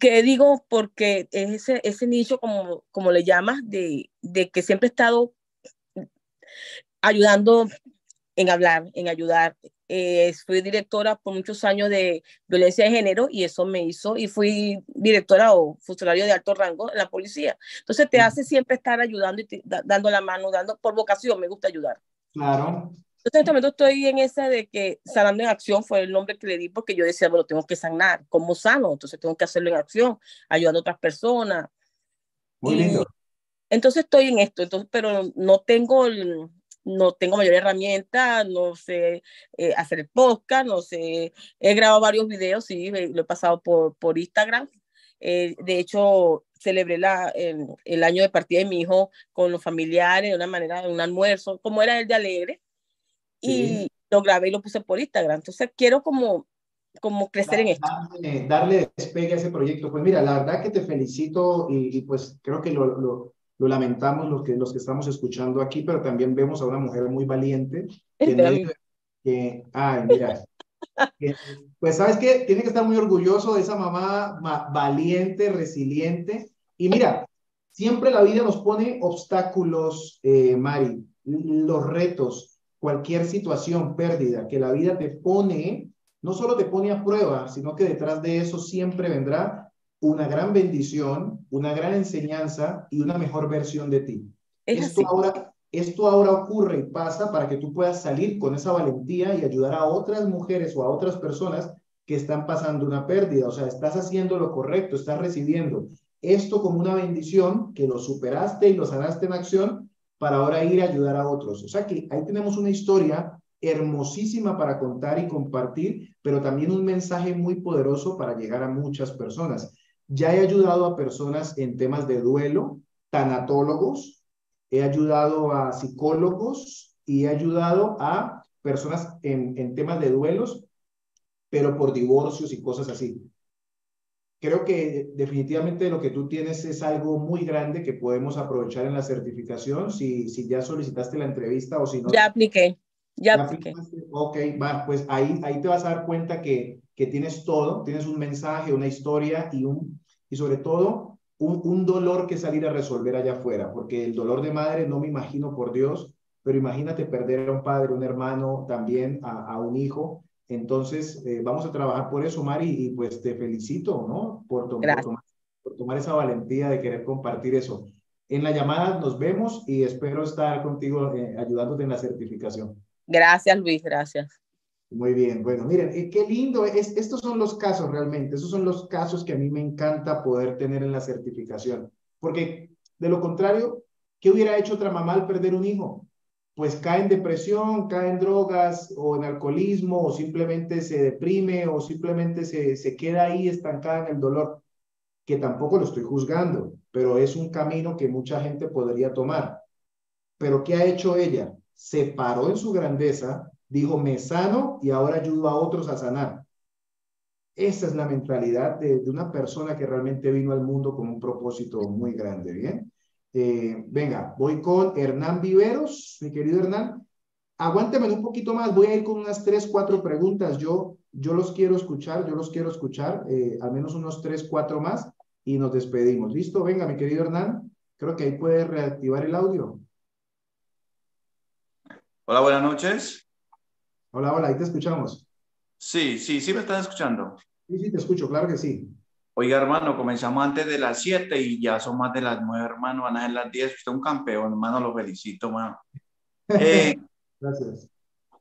que digo porque ese, ese nicho, como, como le llamas, de, de que siempre he estado ayudando en hablar, en ayudar, eh, fui directora por muchos años de violencia de género y eso me hizo, y fui directora o funcionario de alto rango en la policía. Entonces te hace siempre estar ayudando y dando la mano, dando por vocación, me gusta ayudar. Claro. Entonces en este momento estoy en esa de que sanando en acción fue el nombre que le di porque yo decía, bueno, tengo que sanar, ¿cómo sano? Entonces tengo que hacerlo en acción, ayudando a otras personas. Muy lindo. Entonces estoy en esto, entonces, pero no tengo el, no tengo mayor herramienta, no sé eh, hacer el podcast, no sé, he grabado varios videos, sí, lo he pasado por, por Instagram. Eh, de hecho, celebré la, el, el, año de partida de mi hijo con los familiares de una manera, de un almuerzo, como era el de alegre, y lo grabé y lo puse por Instagram. Entonces, quiero como como crecer en esto. Darle, darle, despegue a ese proyecto. Pues mira, la verdad que te felicito y, y pues creo que lo, lo, lo, lamentamos los que, los que estamos escuchando aquí, pero también vemos a una mujer muy valiente. Que, que ay, mira. pues sabes que tiene que estar muy orgulloso de esa mamá valiente, resiliente. Y mira, siempre la vida nos pone obstáculos, eh, Mari, los retos, cualquier situación, pérdida, que la vida te pone no solo te pone a prueba, sino que detrás de eso siempre vendrá una gran bendición, una gran enseñanza y una mejor versión de ti. esto ahora, esto ahora ocurre y pasa para que tú puedas salir con esa valentía y ayudar a otras mujeres o a otras personas que están pasando una pérdida. O sea, estás haciendo lo correcto, estás recibiendo esto como una bendición que lo superaste y lo sanaste en acción para ahora ir a ayudar a otros. O sea que ahí tenemos una historia hermosísima para contar y compartir, pero también un mensaje muy poderoso para llegar a muchas personas. Ya he ayudado a personas en temas de duelo, tanatólogos, he ayudado a psicólogos y he ayudado a personas en, en temas de duelos, pero por divorcios y cosas así. Creo que definitivamente lo que tú tienes es algo muy grande que podemos aprovechar en la certificación. Si, si ya solicitaste la entrevista o si no. Ya apliqué. Ya, Ok, va, pues ahí, ahí te vas a dar cuenta que, que tienes todo, tienes un mensaje, una historia y, un, y sobre todo un, un dolor que salir a resolver allá afuera, porque el dolor de madre no me imagino por Dios, pero imagínate perder a un padre, un hermano, también a, a un hijo. Entonces, eh, vamos a trabajar por eso, Mari, y pues te felicito, ¿no? Por, por, tomar, por tomar esa valentía de querer compartir eso. En la llamada nos vemos y espero estar contigo eh, ayudándote en la certificación. Gracias, Luis, gracias. Muy bien, bueno, miren, eh, qué lindo, es, estos son los casos realmente, esos son los casos que a mí me encanta poder tener en la certificación, porque de lo contrario, ¿qué hubiera hecho otra mamá al perder un hijo? Pues cae en depresión, cae en drogas o en alcoholismo o simplemente se deprime o simplemente se, se queda ahí estancada en el dolor, que tampoco lo estoy juzgando, pero es un camino que mucha gente podría tomar. Pero ¿qué ha hecho ella? se paró en su grandeza, dijo, me sano y ahora ayudo a otros a sanar. Esa es la mentalidad de, una persona que realmente vino al mundo con un propósito muy grande, ¿bien? Eh, venga, voy con Hernán Viveros, mi querido Hernán. Aguánteme un poquito más, voy a ir con unas tres, cuatro preguntas. Yo, yo los quiero escuchar, yo los quiero escuchar, eh, al menos unos tres, cuatro más y nos despedimos. ¿Listo? Venga, mi querido Hernán, creo que ahí puede reactivar el audio. Hola, buenas noches. Hola, hola, ahí te escuchamos. Sí, sí, sí me están escuchando. Sí, sí, te escucho, claro que sí. Oiga, hermano, comenzamos antes de las 7 y ya son más de las 9, hermano, van a ser las 10. Usted es un campeón, hermano, lo felicito, hermano. [LAUGHS] Eh, Gracias.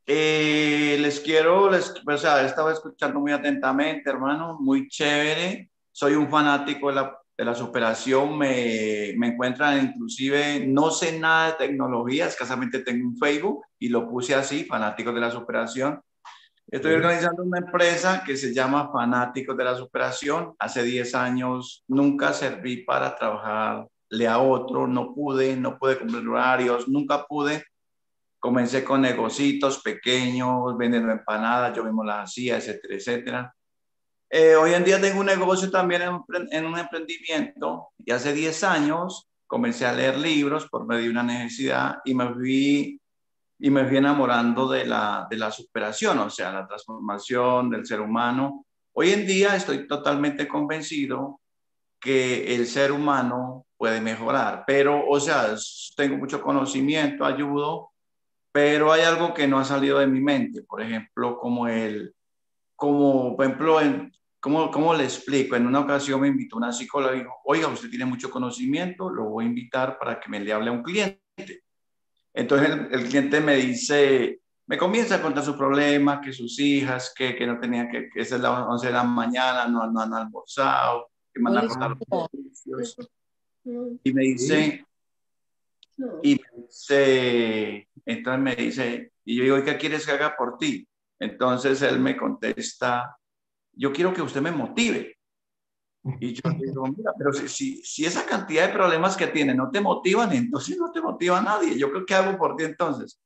Eh, les quiero, les, o sea, estaba escuchando muy atentamente, hermano, muy chévere. Soy un fanático de la de la superación me, me encuentran inclusive, no sé nada de tecnología, escasamente tengo un Facebook y lo puse así, Fanáticos de la Superación. Estoy organizando una empresa que se llama Fanáticos de la Superación. Hace 10 años nunca serví para trabajarle a otro, no pude, no pude cumplir horarios, nunca pude. Comencé con negocios pequeños, vendiendo empanadas, yo mismo las hacía, etcétera, etcétera eh, hoy en día tengo un negocio también en, un emprendimiento y hace 10 años comencé a leer libros por medio de una necesidad y me fui, y me fui enamorando de la, de la superación, o sea, la transformación del ser humano. Hoy en día estoy totalmente convencido que el ser humano puede mejorar, pero, o sea, tengo mucho conocimiento, ayudo, pero hay algo que no ha salido de mi mente, por ejemplo, como el, como, por ejemplo, en, ¿cómo, ¿cómo le explico? En una ocasión me invitó una psicóloga y dijo, oiga, usted tiene mucho conocimiento, lo voy a invitar para que me le hable a un cliente. Entonces el, cliente me dice, me comienza a contar sus problemas, que sus hijas, que, que no tenían que, que es las 11 de la mañana, no, no han almorzado, que me han Y me dice, y me dice, entonces me dice, y yo digo, ¿qué quieres que haga por ti? Entonces él me contesta, yo quiero que usted me motive. Y yo digo, mira, pero si, si, esa cantidad de problemas que tiene no te motivan, entonces no te motiva a nadie. Yo creo que hago por ti entonces.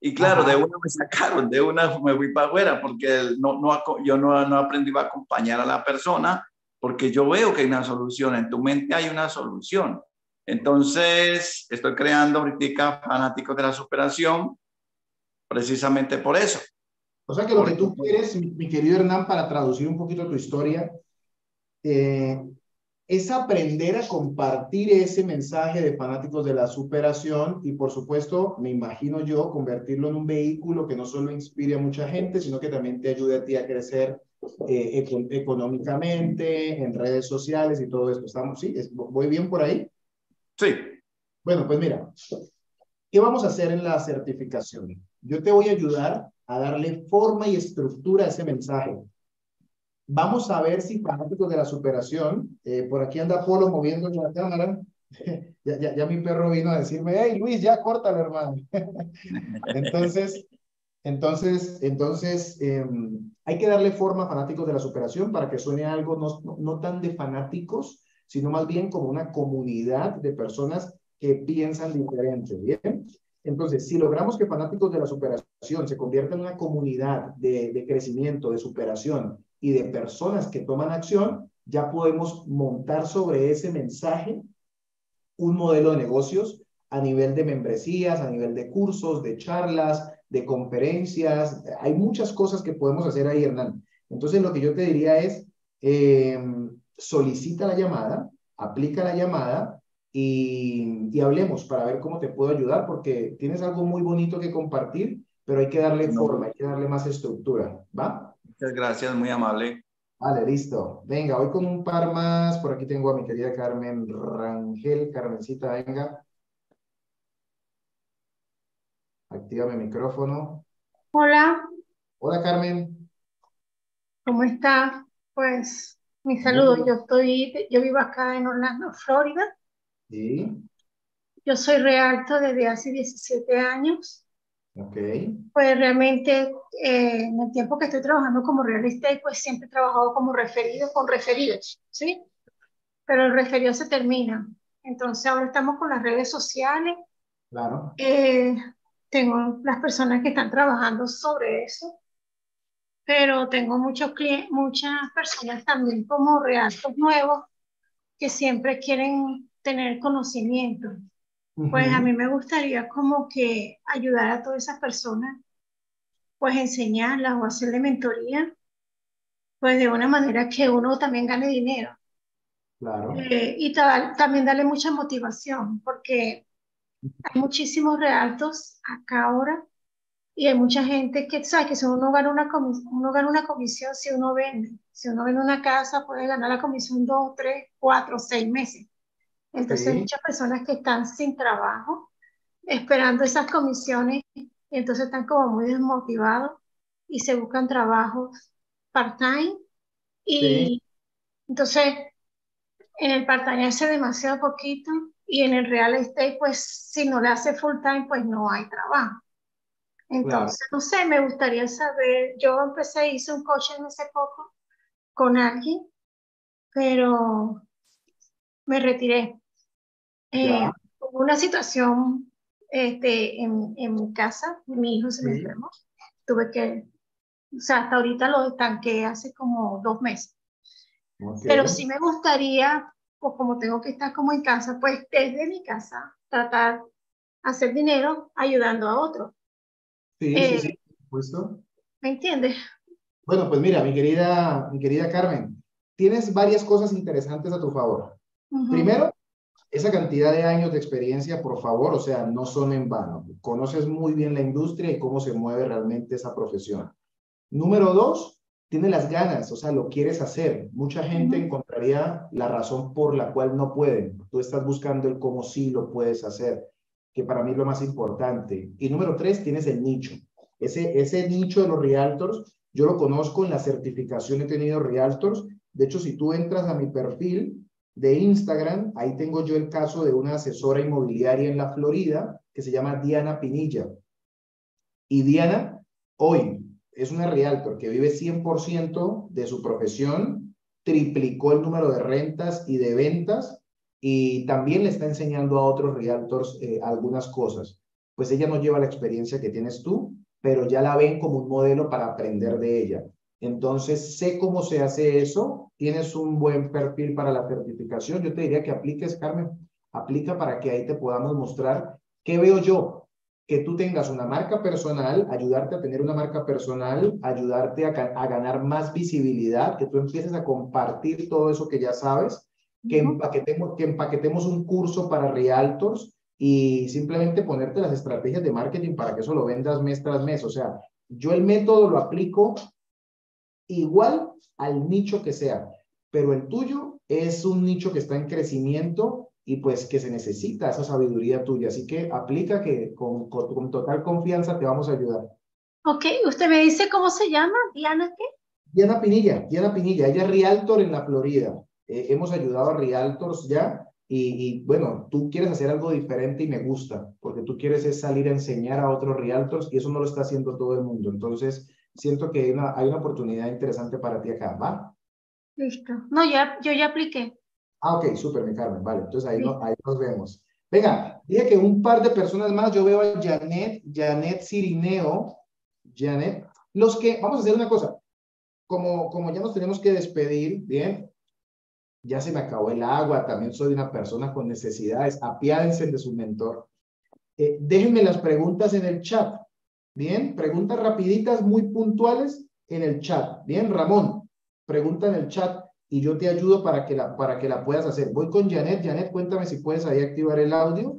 Y claro, de una me sacaron, de una me fui para afuera porque no, no, yo no, no aprendí a acompañar a la persona porque yo veo que hay una solución, en tu mente hay una solución. Entonces, estoy creando ahorita fanáticos de la superación precisamente por eso. O sea que lo que tú quieres, mi, querido Hernán, para traducir un poquito tu historia, eh, es aprender a compartir ese mensaje de fanáticos de la superación y por supuesto, me imagino yo, convertirlo en un vehículo que no solo inspire a mucha gente, sino que también te ayude a ti a crecer eh, económicamente, en redes sociales y todo esto. ¿Estamos, sí? ¿Voy bien por ahí? Sí. Bueno, pues mira, ¿qué vamos a hacer en la certificación? Yo te voy a ayudar a darle forma y estructura a ese mensaje. Vamos a ver si fanáticos de la superación, eh, por aquí anda Polo moviendo la cámara. [LAUGHS] ya, ya, ya, mi perro vino a decirme, hey Luis, ya córtalo, hermano. [LAUGHS] entonces, entonces, entonces em, hay que darle forma a fanáticos de la superación para que suene algo no, no tan de fanáticos, sino más bien como una comunidad de personas que piensan diferente, ¿bien? Entonces, si logramos que fanáticos de la superación se conviertan en una comunidad de, crecimiento, de superación y de personas que toman acción, ya podemos montar sobre ese mensaje un modelo de negocios a nivel de membresías, a nivel de cursos, de charlas, de conferencias. Hay muchas cosas que podemos hacer ahí, Hernán. Entonces, lo que yo te diría es, eh, solicita la llamada, aplica la llamada y, hablemos para ver cómo te puedo ayudar, porque tienes algo muy bonito que compartir, pero hay que darle forma, hay que darle más estructura, ¿va? Muchas gracias, muy amable. Vale, listo. Venga, hoy con un par más. Por aquí tengo a mi querida Carmen Rangel. Carmencita, venga. Activa mi micrófono. Hola. Hola, Carmen. ¿Cómo está? Pues mi saludo, yo estoy, yo vivo acá en Orlando, Florida. Sí. Yo soy realto desde hace 17 años. Ok. Pues realmente eh, en el tiempo que estoy trabajando como real estate, pues siempre he trabajado como referido con referidos, ¿sí? Pero el referido se termina. Entonces ahora estamos con las redes sociales. Claro. Eh, tengo las personas que están trabajando sobre eso pero tengo muchos muchas personas también como realtos nuevos que siempre quieren tener conocimiento. Pues a mí me gustaría como que ayudar a todas esas personas, pues enseñarlas o hacerle mentoría, pues de una manera que uno también gane dinero. Claro. Eh, y también darle mucha motivación, porque hay muchísimos realtos acá ahora y hay mucha gente que sabe que si uno gana una, uno gana una comisión, si uno vende, si uno vende una casa, puede ganar la comisión dos, tres, cuatro, seis meses. Entonces, hay muchas personas que están sin trabajo, esperando esas comisiones, y entonces están como muy desmotivados y se buscan trabajos part-time. Y entonces, en el part-time hace demasiado poquito y en el real estate, pues si no le hace full-time, pues no hay trabajo. Entonces, no sé, me gustaría saber, yo empecé, hice un coaching hace poco con alguien, pero me retiré. Eh, hubo una situación este, en, en, mi casa, mi hijo se me enfermó, tuve que, o sea, hasta ahorita lo estanqué hace como dos meses. Pero sí me gustaría, pues como tengo que estar como en casa, pues desde mi casa tratar hacer dinero ayudando a otros. Sí, sí, sí, por supuesto. ¿Me entiendes? Bueno, pues mira, mi querida, mi querida Carmen, tienes varias cosas interesantes a tu favor. Primero, esa cantidad de años de experiencia, por favor, o sea, no son en vano. Conoces muy bien la industria y cómo se mueve realmente esa profesión. Número dos, tienes las ganas, o sea, lo quieres hacer. Mucha gente encontraría la razón por la cual no pueden. Tú estás buscando el cómo sí lo puedes hacer que para mí es lo más importante. Y número tres, tienes el nicho. Ese, ese nicho de los realtors, yo lo conozco en la certificación, he tenido realtors. De hecho, si tú entras a mi perfil de Instagram, ahí tengo yo el caso de una asesora inmobiliaria en la Florida que se llama Diana Pinilla. Y Diana, hoy es una realtor que vive 100% de su profesión, triplicó el número de rentas y de ventas y también le está enseñando a otros realtors eh, algunas cosas. Pues ella no lleva la experiencia que tienes tú, pero ya la ven como un modelo para aprender de ella. Entonces, sé cómo se hace eso, tienes un buen perfil para la certificación, yo te diría que apliques, Carmen, aplica para que ahí te podamos mostrar qué veo yo, que tú tengas una marca personal, ayudarte a tener una marca personal, ayudarte a, a ganar más visibilidad, que tú empieces a compartir todo eso que ya sabes, que empaquetemos, que empaquetemos un curso para realtors y simplemente ponerte las estrategias de marketing para que eso lo vendas mes tras mes. O sea, yo el método lo aplico igual al nicho que sea, pero el tuyo es un nicho que está en crecimiento y pues que se necesita esa sabiduría tuya. Así que aplica que con, con, total confianza te vamos a ayudar. Ok, usted me dice cómo se llama, Diana, ¿qué? Diana Pinilla, Diana Pinilla, ella es Realtor en la Florida. Eh, hemos ayudado a Realtors ya y, y, bueno, tú quieres hacer algo diferente y me gusta, porque tú quieres es salir a enseñar a otros Realtors y eso no lo está haciendo todo el mundo. Entonces, siento que hay una, hay una oportunidad interesante para ti acá, ¿va? Listo. No, ya, yo ya apliqué. Ah, ok, súper, mi Carmen. Vale, entonces ahí, no, ahí nos vemos. Venga, dije que un par de personas más, yo veo a Janet, Janet Cirineo, Janet, los que, vamos a hacer una cosa, como, como ya nos tenemos que despedir, bien, ya se me acabó el agua, también soy una persona con necesidades, apiádense de su mentor. Eh, déjenme las preguntas en el chat, bien, preguntas rapiditas, muy puntuales en el chat, bien, Ramón, pregunta en el chat, y yo te ayudo para que la, para que la puedas hacer. Voy con Janet. Janet, cuéntame si puedes ahí activar el audio.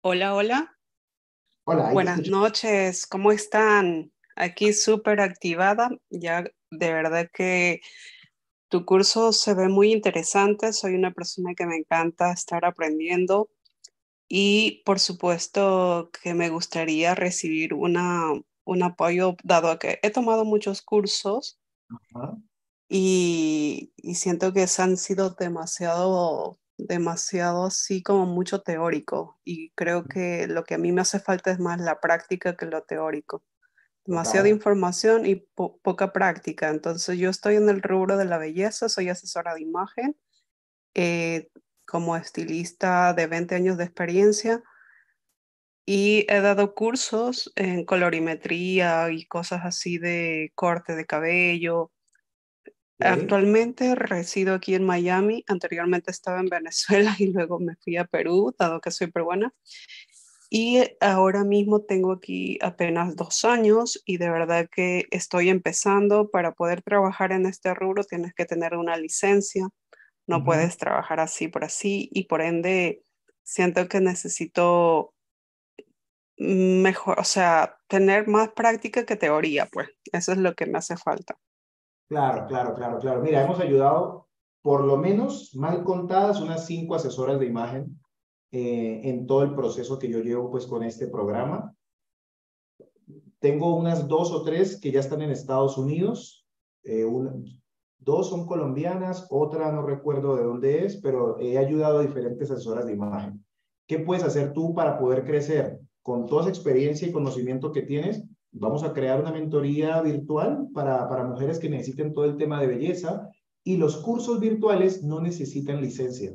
Hola, hola. Hola. Buenas noches, ¿cómo están? Aquí súper activada, ya de verdad que tu curso se ve muy interesante, soy una persona que me encanta estar aprendiendo y por supuesto que me gustaría recibir una, un apoyo, dado que he tomado muchos cursos Y, y, siento que han sido demasiado, demasiado así como mucho teórico. Y creo que lo que a mí me hace falta es más la práctica que lo teórico. Demasiada información y poca práctica. Entonces yo estoy en el rubro de la belleza, soy asesora de imagen. Eh, como estilista de 20 años de experiencia y he dado cursos en colorimetría y cosas así de corte de cabello. Actualmente resido aquí en Miami, anteriormente estaba en Venezuela [LAUGHS] y luego me fui a Perú, dado que soy peruana. Y ahora mismo tengo aquí apenas dos años y de verdad que estoy empezando. Para poder trabajar en este rubro tienes que tener una licencia no puedes trabajar así por así y por ende siento que necesito mejor, o sea, tener más práctica que teoría, pues eso es lo que me hace falta. Claro, claro, claro, claro. Mira, hemos ayudado por lo menos mal contadas unas cinco asesoras de imagen eh, en todo el proceso que yo llevo pues con este programa. Tengo unas dos o tres que ya están en Estados Unidos. Eh, Dos son colombianas, otra no recuerdo de dónde es, pero he ayudado a diferentes asesoras de imagen. ¿Qué puedes hacer tú para poder crecer? Con toda esa experiencia y conocimiento que tienes, vamos a crear una mentoría virtual para mujeres que necesiten todo el tema de belleza y los cursos virtuales no necesitan licencia.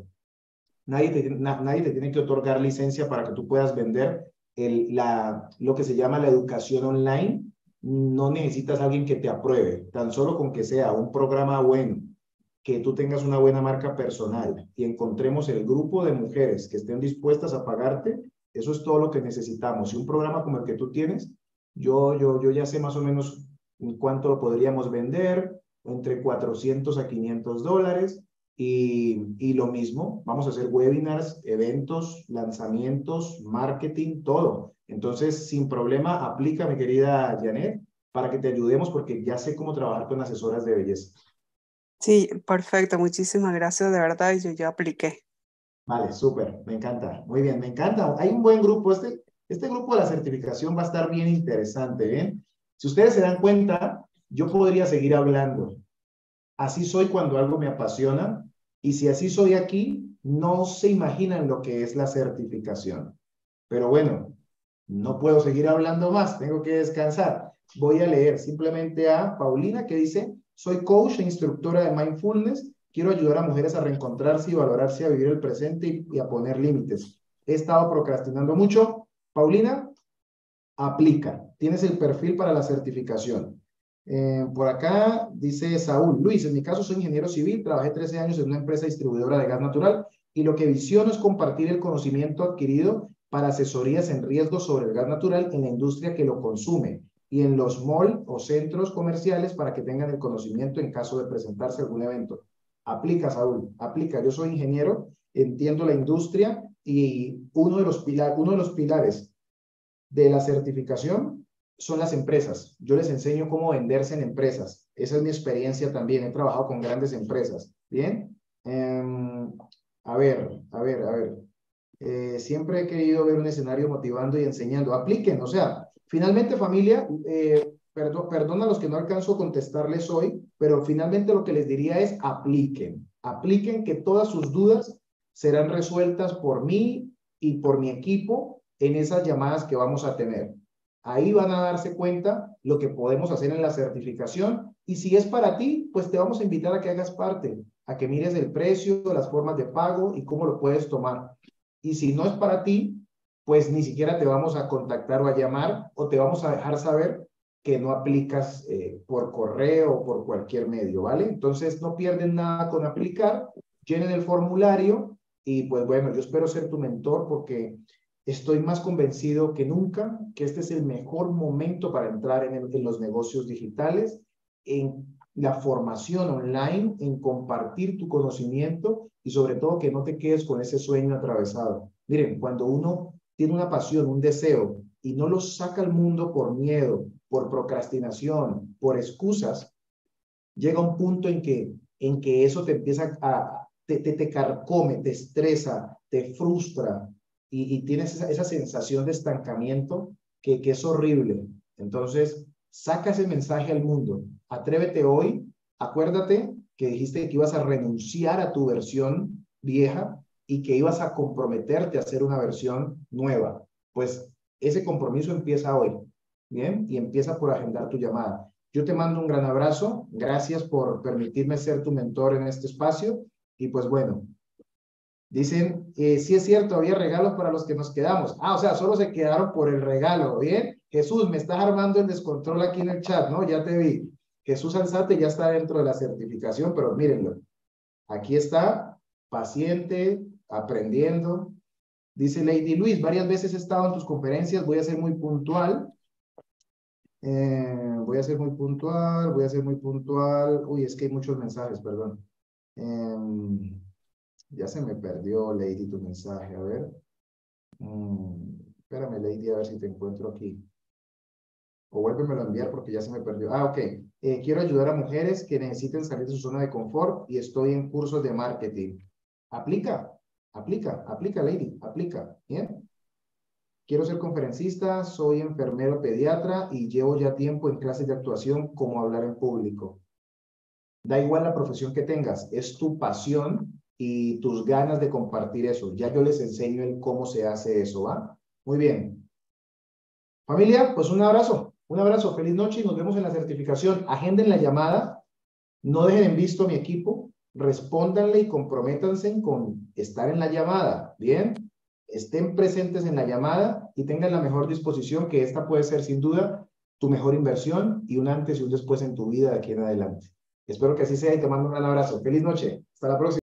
Nadie te, nadie te tiene que otorgar licencia para que tú puedas vender el, la, lo que se llama la educación online no necesitas a alguien que te apruebe, tan solo con que sea un programa bueno, que tú tengas una buena marca personal y encontremos el grupo de mujeres que estén dispuestas a pagarte, eso es todo lo que necesitamos. Y un programa como el que tú tienes, yo, yo, yo ya sé más o menos cuánto lo podríamos vender, entre 400 a 500 dólares. Y, y lo mismo, vamos a hacer webinars, eventos, lanzamientos, marketing, todo. Entonces, sin problema, aplica, mi querida Janet, para que te ayudemos porque ya sé cómo trabajar con asesoras de belleza. Sí, perfecto. Muchísimas gracias, de verdad, yo ya apliqué. Vale, súper, me encanta. Muy bien, me encanta. Hay un buen grupo. Este, este grupo de la certificación va a estar bien interesante, ¿eh? Si ustedes se dan cuenta, yo podría seguir hablando. Así soy cuando algo me apasiona Y si así soy aquí, no se imaginan lo que es la certificación. Pero bueno, no puedo seguir hablando más, tengo que descansar. Voy a leer simplemente a Paulina que dice, soy coach e instructora de mindfulness, quiero ayudar a mujeres a reencontrarse y valorarse, a vivir el presente y, a poner límites. He estado procrastinando mucho. Paulina, aplica. Tienes el perfil para la certificación. Eh, por acá dice Saúl, Luis, en mi caso soy ingeniero civil, trabajé 13 años en una empresa distribuidora de gas natural y lo que visiono es compartir el conocimiento adquirido para asesorías en riesgos sobre el gas natural en la industria que lo consume y en los mall o centros comerciales para que tengan el conocimiento en caso de presentarse algún evento. Aplica, Saúl, aplica. Yo soy ingeniero, entiendo la industria y uno de los, uno de los pilares de la certificación son las empresas. Yo les enseño cómo venderse en empresas. Esa es mi experiencia también. He trabajado con grandes empresas. Bien. Em, a ver, a ver, a ver. Eh, siempre he querido ver un escenario motivando y enseñando. Apliquen, o sea, finalmente familia, eh, perdón, perdón a los que no alcanzo a contestarles hoy, pero finalmente lo que les diría es apliquen, apliquen que todas sus dudas serán resueltas por mí y por mi equipo en esas llamadas que vamos a tener. Ahí van a darse cuenta lo que podemos hacer en la certificación y si es para ti, pues te vamos a invitar a que hagas parte, a que mires el precio, las formas de pago y cómo lo puedes tomar. Y si no es para ti, pues ni siquiera te vamos a contactar o a llamar o te vamos a dejar saber que no aplicas eh, por correo o por cualquier medio, ¿vale? Entonces no pierden nada con aplicar, llenen el formulario y pues bueno, yo espero ser tu mentor porque estoy más convencido que nunca que este es el mejor momento para entrar en, los negocios digitales, en la formación online, en compartir tu conocimiento y sobre todo que no te quedes con ese sueño atravesado. Miren, cuando uno tiene una pasión, un deseo y no lo saca al mundo por miedo, por procrastinación, por excusas, llega un punto en que, en que eso te empieza a, te, te, carcome, te estresa, te frustra y, tienes esa, sensación de estancamiento que, que es horrible. Entonces, saca ese mensaje al mundo. Atrévete hoy, acuérdate que dijiste que ibas a renunciar a tu versión vieja y que ibas a comprometerte a hacer una versión nueva. Pues ese compromiso empieza hoy, ¿bien? Y empieza por agendar tu llamada. Yo te mando un gran abrazo. Gracias por permitirme ser tu mentor en este espacio. Y pues bueno, dicen, eh, sí es cierto, había regalos para los que nos quedamos. Ah, o sea, solo se quedaron por el regalo, ¿bien? Jesús, me estás armando el descontrol aquí en el chat, ¿no? Ya te vi. Jesús Alzate ya está dentro de la certificación, pero mírenlo. Aquí está, paciente, aprendiendo. Dice Lady Luis, varias veces he estado en tus conferencias, voy a ser muy puntual. Eh, voy a ser muy puntual, voy a ser muy puntual. Uy, es que hay muchos mensajes, perdón. Em, ya se me perdió, Lady, tu mensaje. A ver. Mm, espérame, Lady, a ver si te encuentro aquí o vuélvemelo a enviar porque ya se me perdió. Ah, ok. Eh, quiero ayudar a mujeres que necesiten salir de su zona de confort y estoy en cursos de marketing. Aplica, aplica, aplica, lady, aplica. Bien. Quiero ser conferencista, soy enfermero pediatra y llevo ya tiempo en clases de actuación como hablar en público. Da igual la profesión que tengas, es tu pasión y tus ganas de compartir eso. Ya yo les enseño el cómo se hace eso, ¿va? Muy bien. Familia, pues un abrazo. Un abrazo, feliz noche y nos vemos en la certificación. Agenden la llamada, no dejen en visto a mi equipo, respóndanle y comprométanse con estar en la llamada, ¿bien? Estén presentes en la llamada y tengan la mejor disposición, que esta puede ser sin duda tu mejor inversión y un antes y un después en tu vida de aquí en adelante. Espero que así sea y te mando un gran abrazo. Feliz noche. Hasta la próxima.